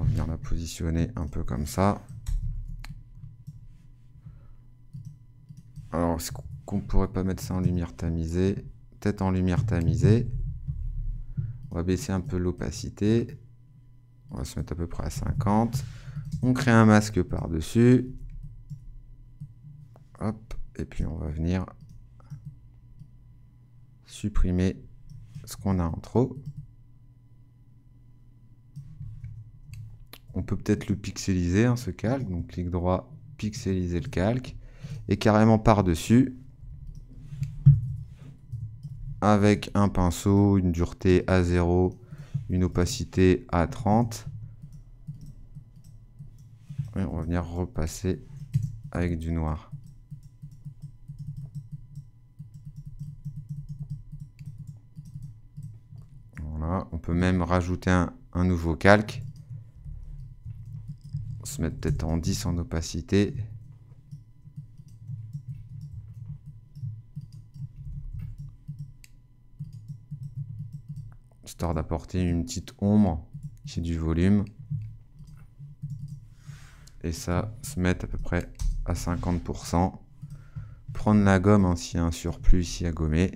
Venir la positionner un peu comme ça. Alors, est-ce qu'on pourrait pas mettre ça en lumière tamisée? Peut-être en lumière tamisée. On va baisser un peu l'opacité. On va se mettre à peu près à 50. On crée un masque par-dessus. Hop. Et puis on va venir supprimer ce qu'on a en trop. On peut peut-être le pixeliser, hein, ce calque. Donc clic droit, pixeliser le calque. Et carrément par-dessus, avec un pinceau, une dureté à 0, une opacité à 30. on va venir repasser avec du noir. Voilà, on peut même rajouter un nouveau calque se mettre peut-être en 10 en opacité. Histoire d'apporter une petite ombre qui du volume. Et ça, se mettre à peu près à 50%. Prendre la gomme hein, s'il y a un surplus ici à gommer.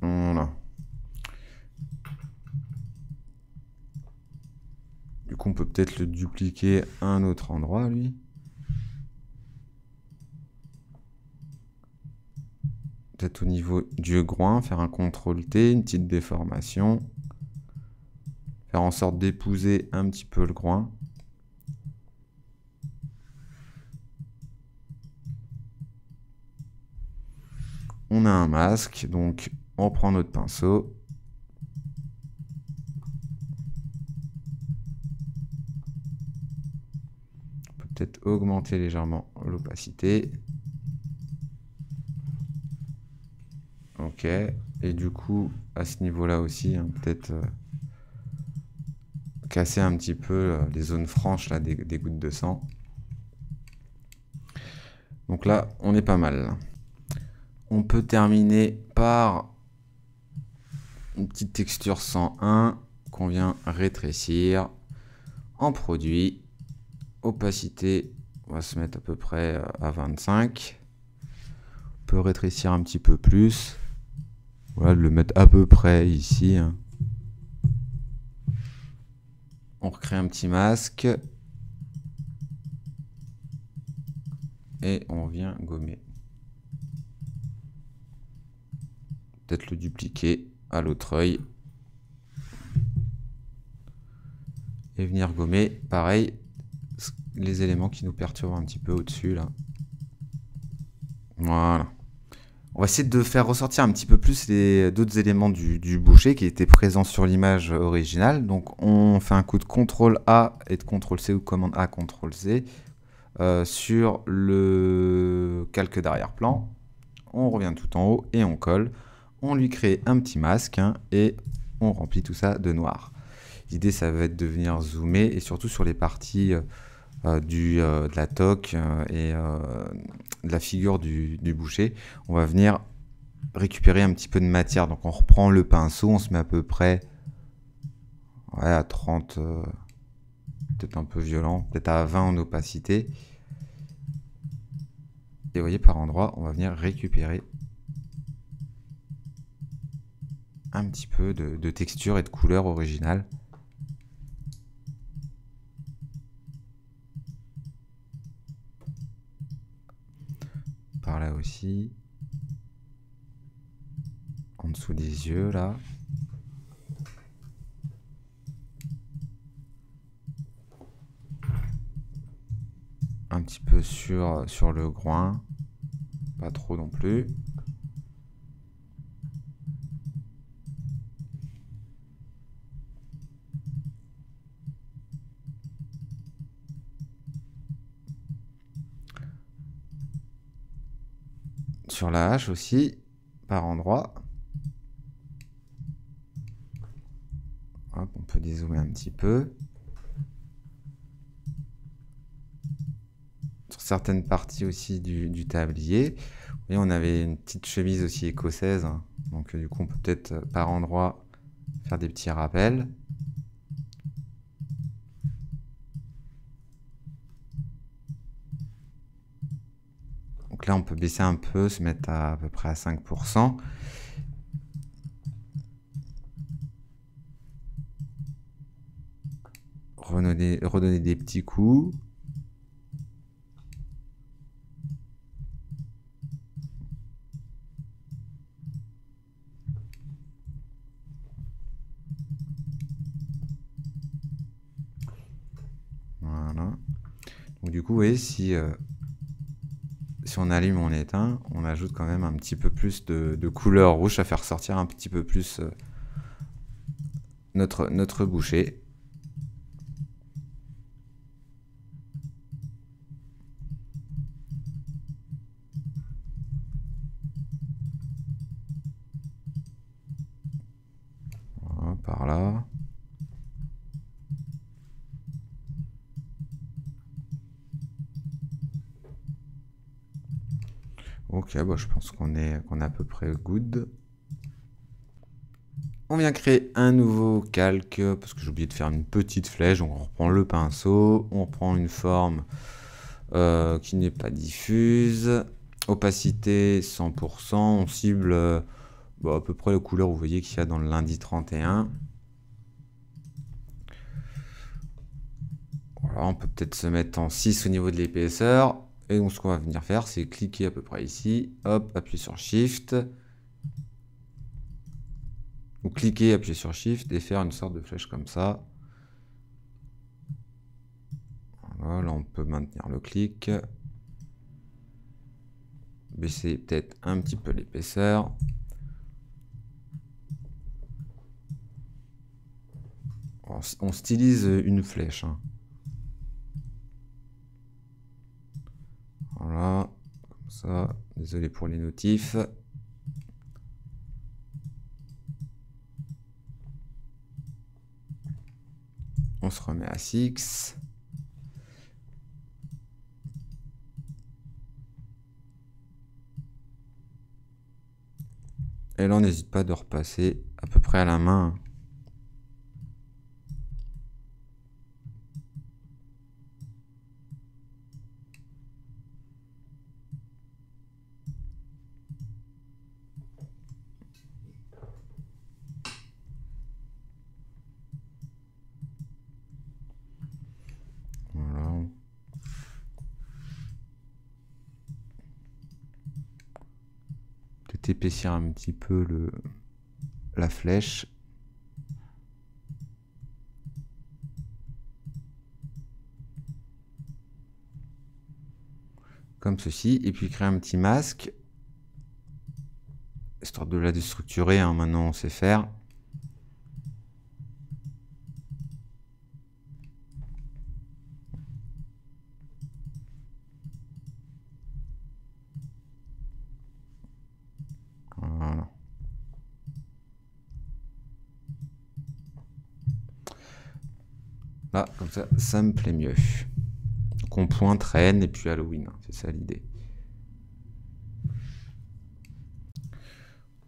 Voilà. On peut peut-être le dupliquer à un autre endroit, lui. Peut-être au niveau du groin, faire un CTRL T, une petite déformation. Faire en sorte d'épouser un petit peu le groin. On a un masque, donc on prend notre pinceau augmenter légèrement l'opacité. Ok. Et du coup, à ce niveau-là aussi, hein, peut-être euh, casser un petit peu euh, les zones franches là, des, des, gouttes de sang. Donc là, on est pas mal. On peut terminer par une petite texture 101 qu'on vient rétrécir en produit opacité, on va se mettre à peu près euh, à 25. peut rétrécir un petit peu plus. Voilà, le mettre à peu près ici. Hein. On recrée un petit masque. Et on vient gommer. Peut-être le dupliquer à l'autre œil. Et venir gommer, pareil, les éléments qui nous perturbent un petit peu au-dessus là. Voilà. On va essayer de faire ressortir un petit peu plus les d'autres éléments du, boucher qui étaient présents sur l'image originale. Donc on fait un coup de CTRL A et de CTRL C ou commande A, CTRL C euh, sur le calque d'arrière-plan. On revient tout en haut et on colle. On lui crée un petit masque hein, et on remplit tout ça de noir. L'idée ça va être de venir zoomer et surtout sur les parties... Euh, du, euh, de la toque euh, et de la figure du, boucher, on va venir récupérer un petit peu de matière. Donc on reprend le pinceau, on se met à peu près à 30, peut-être un peu violent, peut-être à 20 en opacité. Et vous voyez, par endroit, on va venir récupérer un petit peu de texture et de couleur originale. Là aussi. En dessous des yeux, là. Un petit peu sur, sur le groin. Pas trop non plus. Sur la hache aussi, par endroit. on peut dézoomer un petit peu. Sur certaines parties aussi du, tablier. et on avait une petite chemise aussi écossaise. Hein. donc du coup, on peut peut-être euh, par endroit faire des petits rappels. Donc là, on peut baisser un peu, se mettre à, peu près à 5%. Redonner, redonner des petits coups. Voilà. Donc du coup, vous voyez, si euh, si on allume, on éteint, on ajoute quand même un petit peu plus de, couleur rouge à faire sortir un petit peu plus euh, notre, notre boucher. par là. Bah, je pense qu'on est, qu'on est à peu près good. On vient créer un nouveau calque, parce que j'ai oublié de faire une petite flèche. on reprend le pinceau, on prend une forme euh, qui n'est pas diffuse. Opacité 100%, on cible euh, bah, à peu près la couleur, vous voyez qu'il y a dans le lundi 31. Voilà, on peut peut-être se mettre en 6 au niveau de l'épaisseur. Et donc ce qu'on va venir faire, c'est cliquer à peu près ici, hop, appuyer sur Shift, ou cliquer, appuyer sur Shift et faire une sorte de flèche comme ça. Voilà, là on peut maintenir le clic. Baisser peut-être un petit peu l'épaisseur. On stylise une flèche. Hein. Voilà, comme ça. Désolé pour les notifs. On se remet à 6. Et là, on n'hésite pas de repasser à peu près à la main. juste épaissir un petit peu le, la flèche. Comme ceci. Et puis créer un petit masque. Histoire de la déstructurer, hein. maintenant on sait faire. Là, comme ça, ça me plaît mieux. Qu'on pointe traîne et puis Halloween, hein, c'est ça l'idée.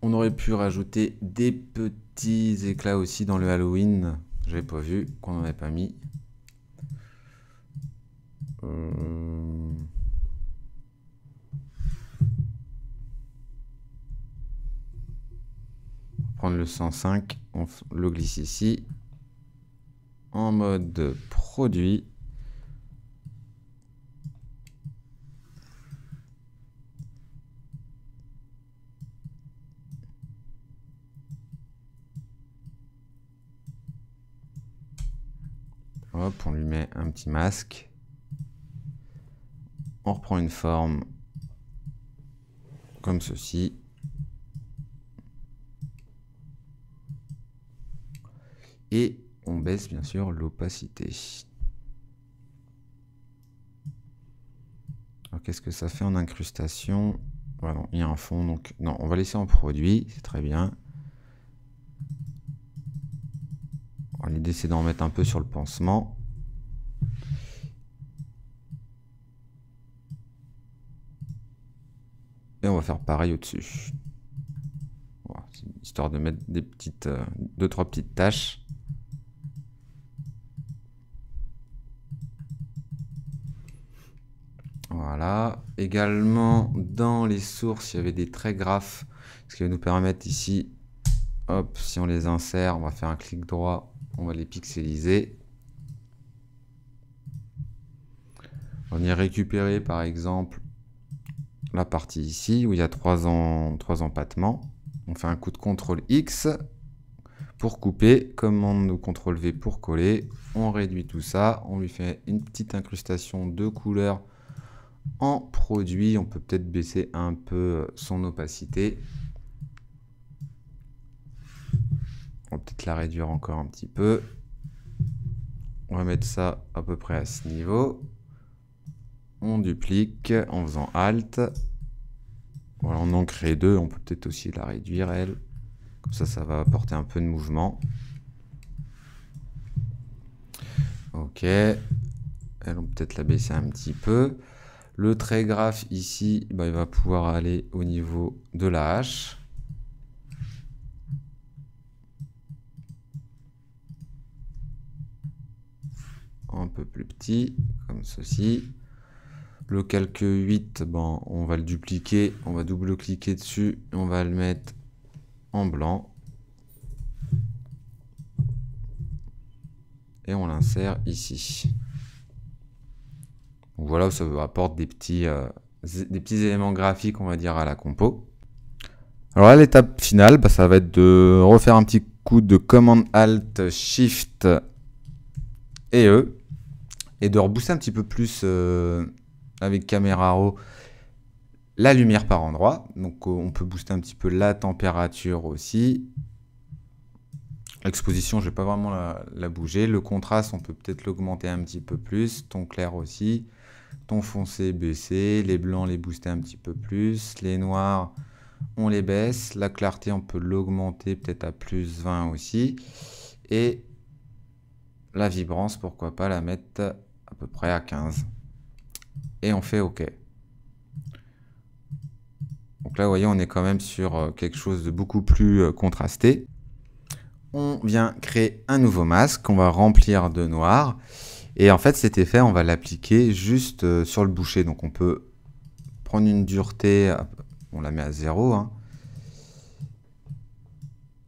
On aurait pu rajouter des petits éclats aussi dans le Halloween. J'avais pas vu, qu'on n'en avait pas mis. Euh, prendre le 105, on le glisse ici en mode produit. On lui met un petit masque. On reprend une forme comme ceci. Et on baisse bien sûr l'opacité. Alors qu'est-ce que ça fait en incrustation? Voilà, il y a un fond, donc non, on va laisser en produit, c'est très bien. L'idée c'est d'en mettre un peu sur le pansement. Et on va faire pareil au-dessus. histoire de mettre des petites, euh, deux trois petites taches. Voilà. Également, dans les sources, il y avait des traits graphes. Ce qui va nous permettre ici, hop, si on les insère, on va faire un clic droit, on va les pixeliser. On y récupérer par exemple la partie ici où il y a trois, en, trois empattements. On fait un coup de CTRL X pour couper, commande ou CTRL V pour coller. On réduit tout ça, on lui fait une petite incrustation de couleurs en produit, on peut peut-être baisser un peu euh, son opacité. On va peut-être la réduire encore un petit peu. On va mettre ça à peu près à ce niveau. On duplique en faisant Alt. Voilà, on en crée deux. On peut peut-être aussi la réduire, elle. Comme ça, ça va apporter un peu de mouvement. Ok. Elle, on peut peut-être la baisser un petit peu. Le trait graphe ici, bah, il va pouvoir aller au niveau de la hache. Un peu plus petit, comme ceci. Le calque 8, bon, on va le dupliquer, on va double-cliquer dessus, et on va le mettre en blanc. Et on l'insère ici voilà, ça apporte des petits, euh, des petits éléments graphiques, on va dire, à la compo. Alors l'étape finale, bah, ça va être de refaire un petit coup de commande Alt Shift et E et de rebooster un petit peu plus euh, avec Camera Raw la lumière par endroit. Donc on peut booster un petit peu la température aussi. L'exposition, je ne vais pas vraiment la, la, bouger. Le contraste, on peut peut-être l'augmenter un petit peu plus. Ton clair aussi ton foncé baisser, les blancs les booster un petit peu plus, les noirs on les baisse, la clarté on peut l'augmenter peut-être à plus 20 aussi, et la vibrance pourquoi pas la mettre à peu près à 15. Et on fait OK. Donc là, vous voyez, on est quand même sur euh, quelque chose de beaucoup plus euh, contrasté. On vient créer un nouveau masque qu'on va remplir de noir. Et en fait, cet effet, on va l'appliquer juste euh, sur le boucher. Donc on peut prendre une dureté, on la met à 0. Hein.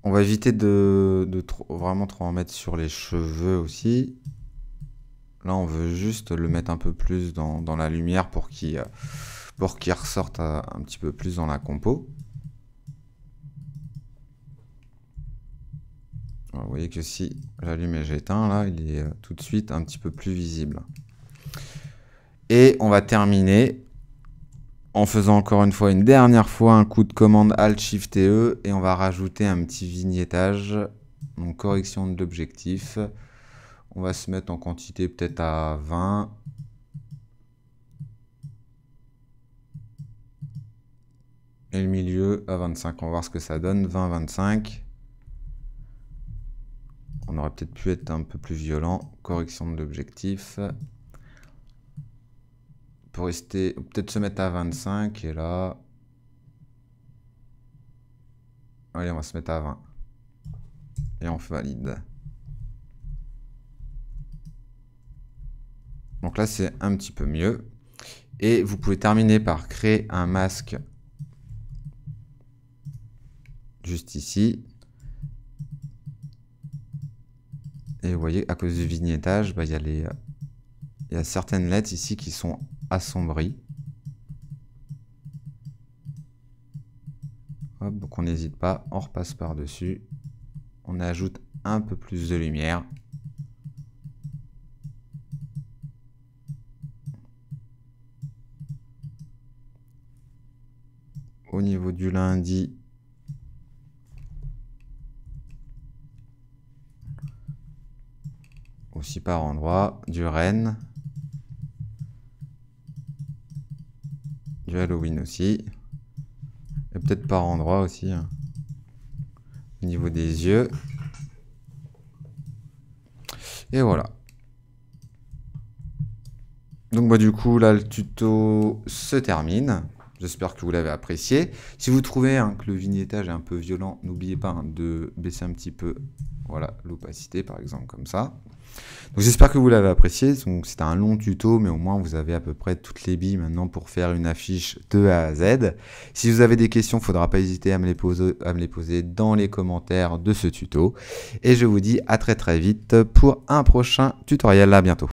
On va éviter de, vraiment trop en mettre sur les cheveux aussi. Là, on veut juste le mettre un peu plus dans, la lumière pour qu'il ressorte euh, un petit peu plus dans la compo. Vous voyez que si j'allume et j'éteins, là, il est euh, tout de suite un petit peu plus visible. Et on va terminer en faisant encore une fois, une dernière fois, un coup de commande Alt-Shift-E et on va rajouter un petit vignettage, donc correction de l'objectif. On va se mettre en quantité peut-être à 20. Et le milieu à 25. On va voir ce que ça donne. 20, 25. On aurait peut-être pu être un peu plus violent. Correction de l'objectif pour rester, peut-être se mettre à 25 et là, allez, on va se mettre à 20 et on valide. Donc là, c'est un petit peu mieux. Et vous pouvez terminer par créer un masque juste ici. Et vous voyez, à cause du vignettage, bah, il y, a y a certaines lettres ici qui sont assombries. donc on n'hésite pas, on repasse par-dessus. On ajoute un peu plus de lumière. Au niveau du lundi, aussi par endroit, du Rennes, du Halloween aussi, et peut-être par endroit aussi, hein. au niveau des yeux. Et voilà. Donc bah, du coup là le tuto se termine. J'espère que vous l'avez apprécié. Si vous trouvez hein, que le vignettage est un peu violent, n'oubliez pas hein, de baisser un petit peu voilà l'opacité par exemple comme ça. Donc j'espère que vous l'avez apprécié. C'était un long tuto, mais au moins vous avez à peu près toutes les billes maintenant pour faire une affiche de A à Z. Si vous avez des questions, il ne faudra pas hésiter à me, les poser, à me les poser dans les commentaires de ce tuto. Et je vous dis à très très vite pour un prochain tutoriel. À bientôt.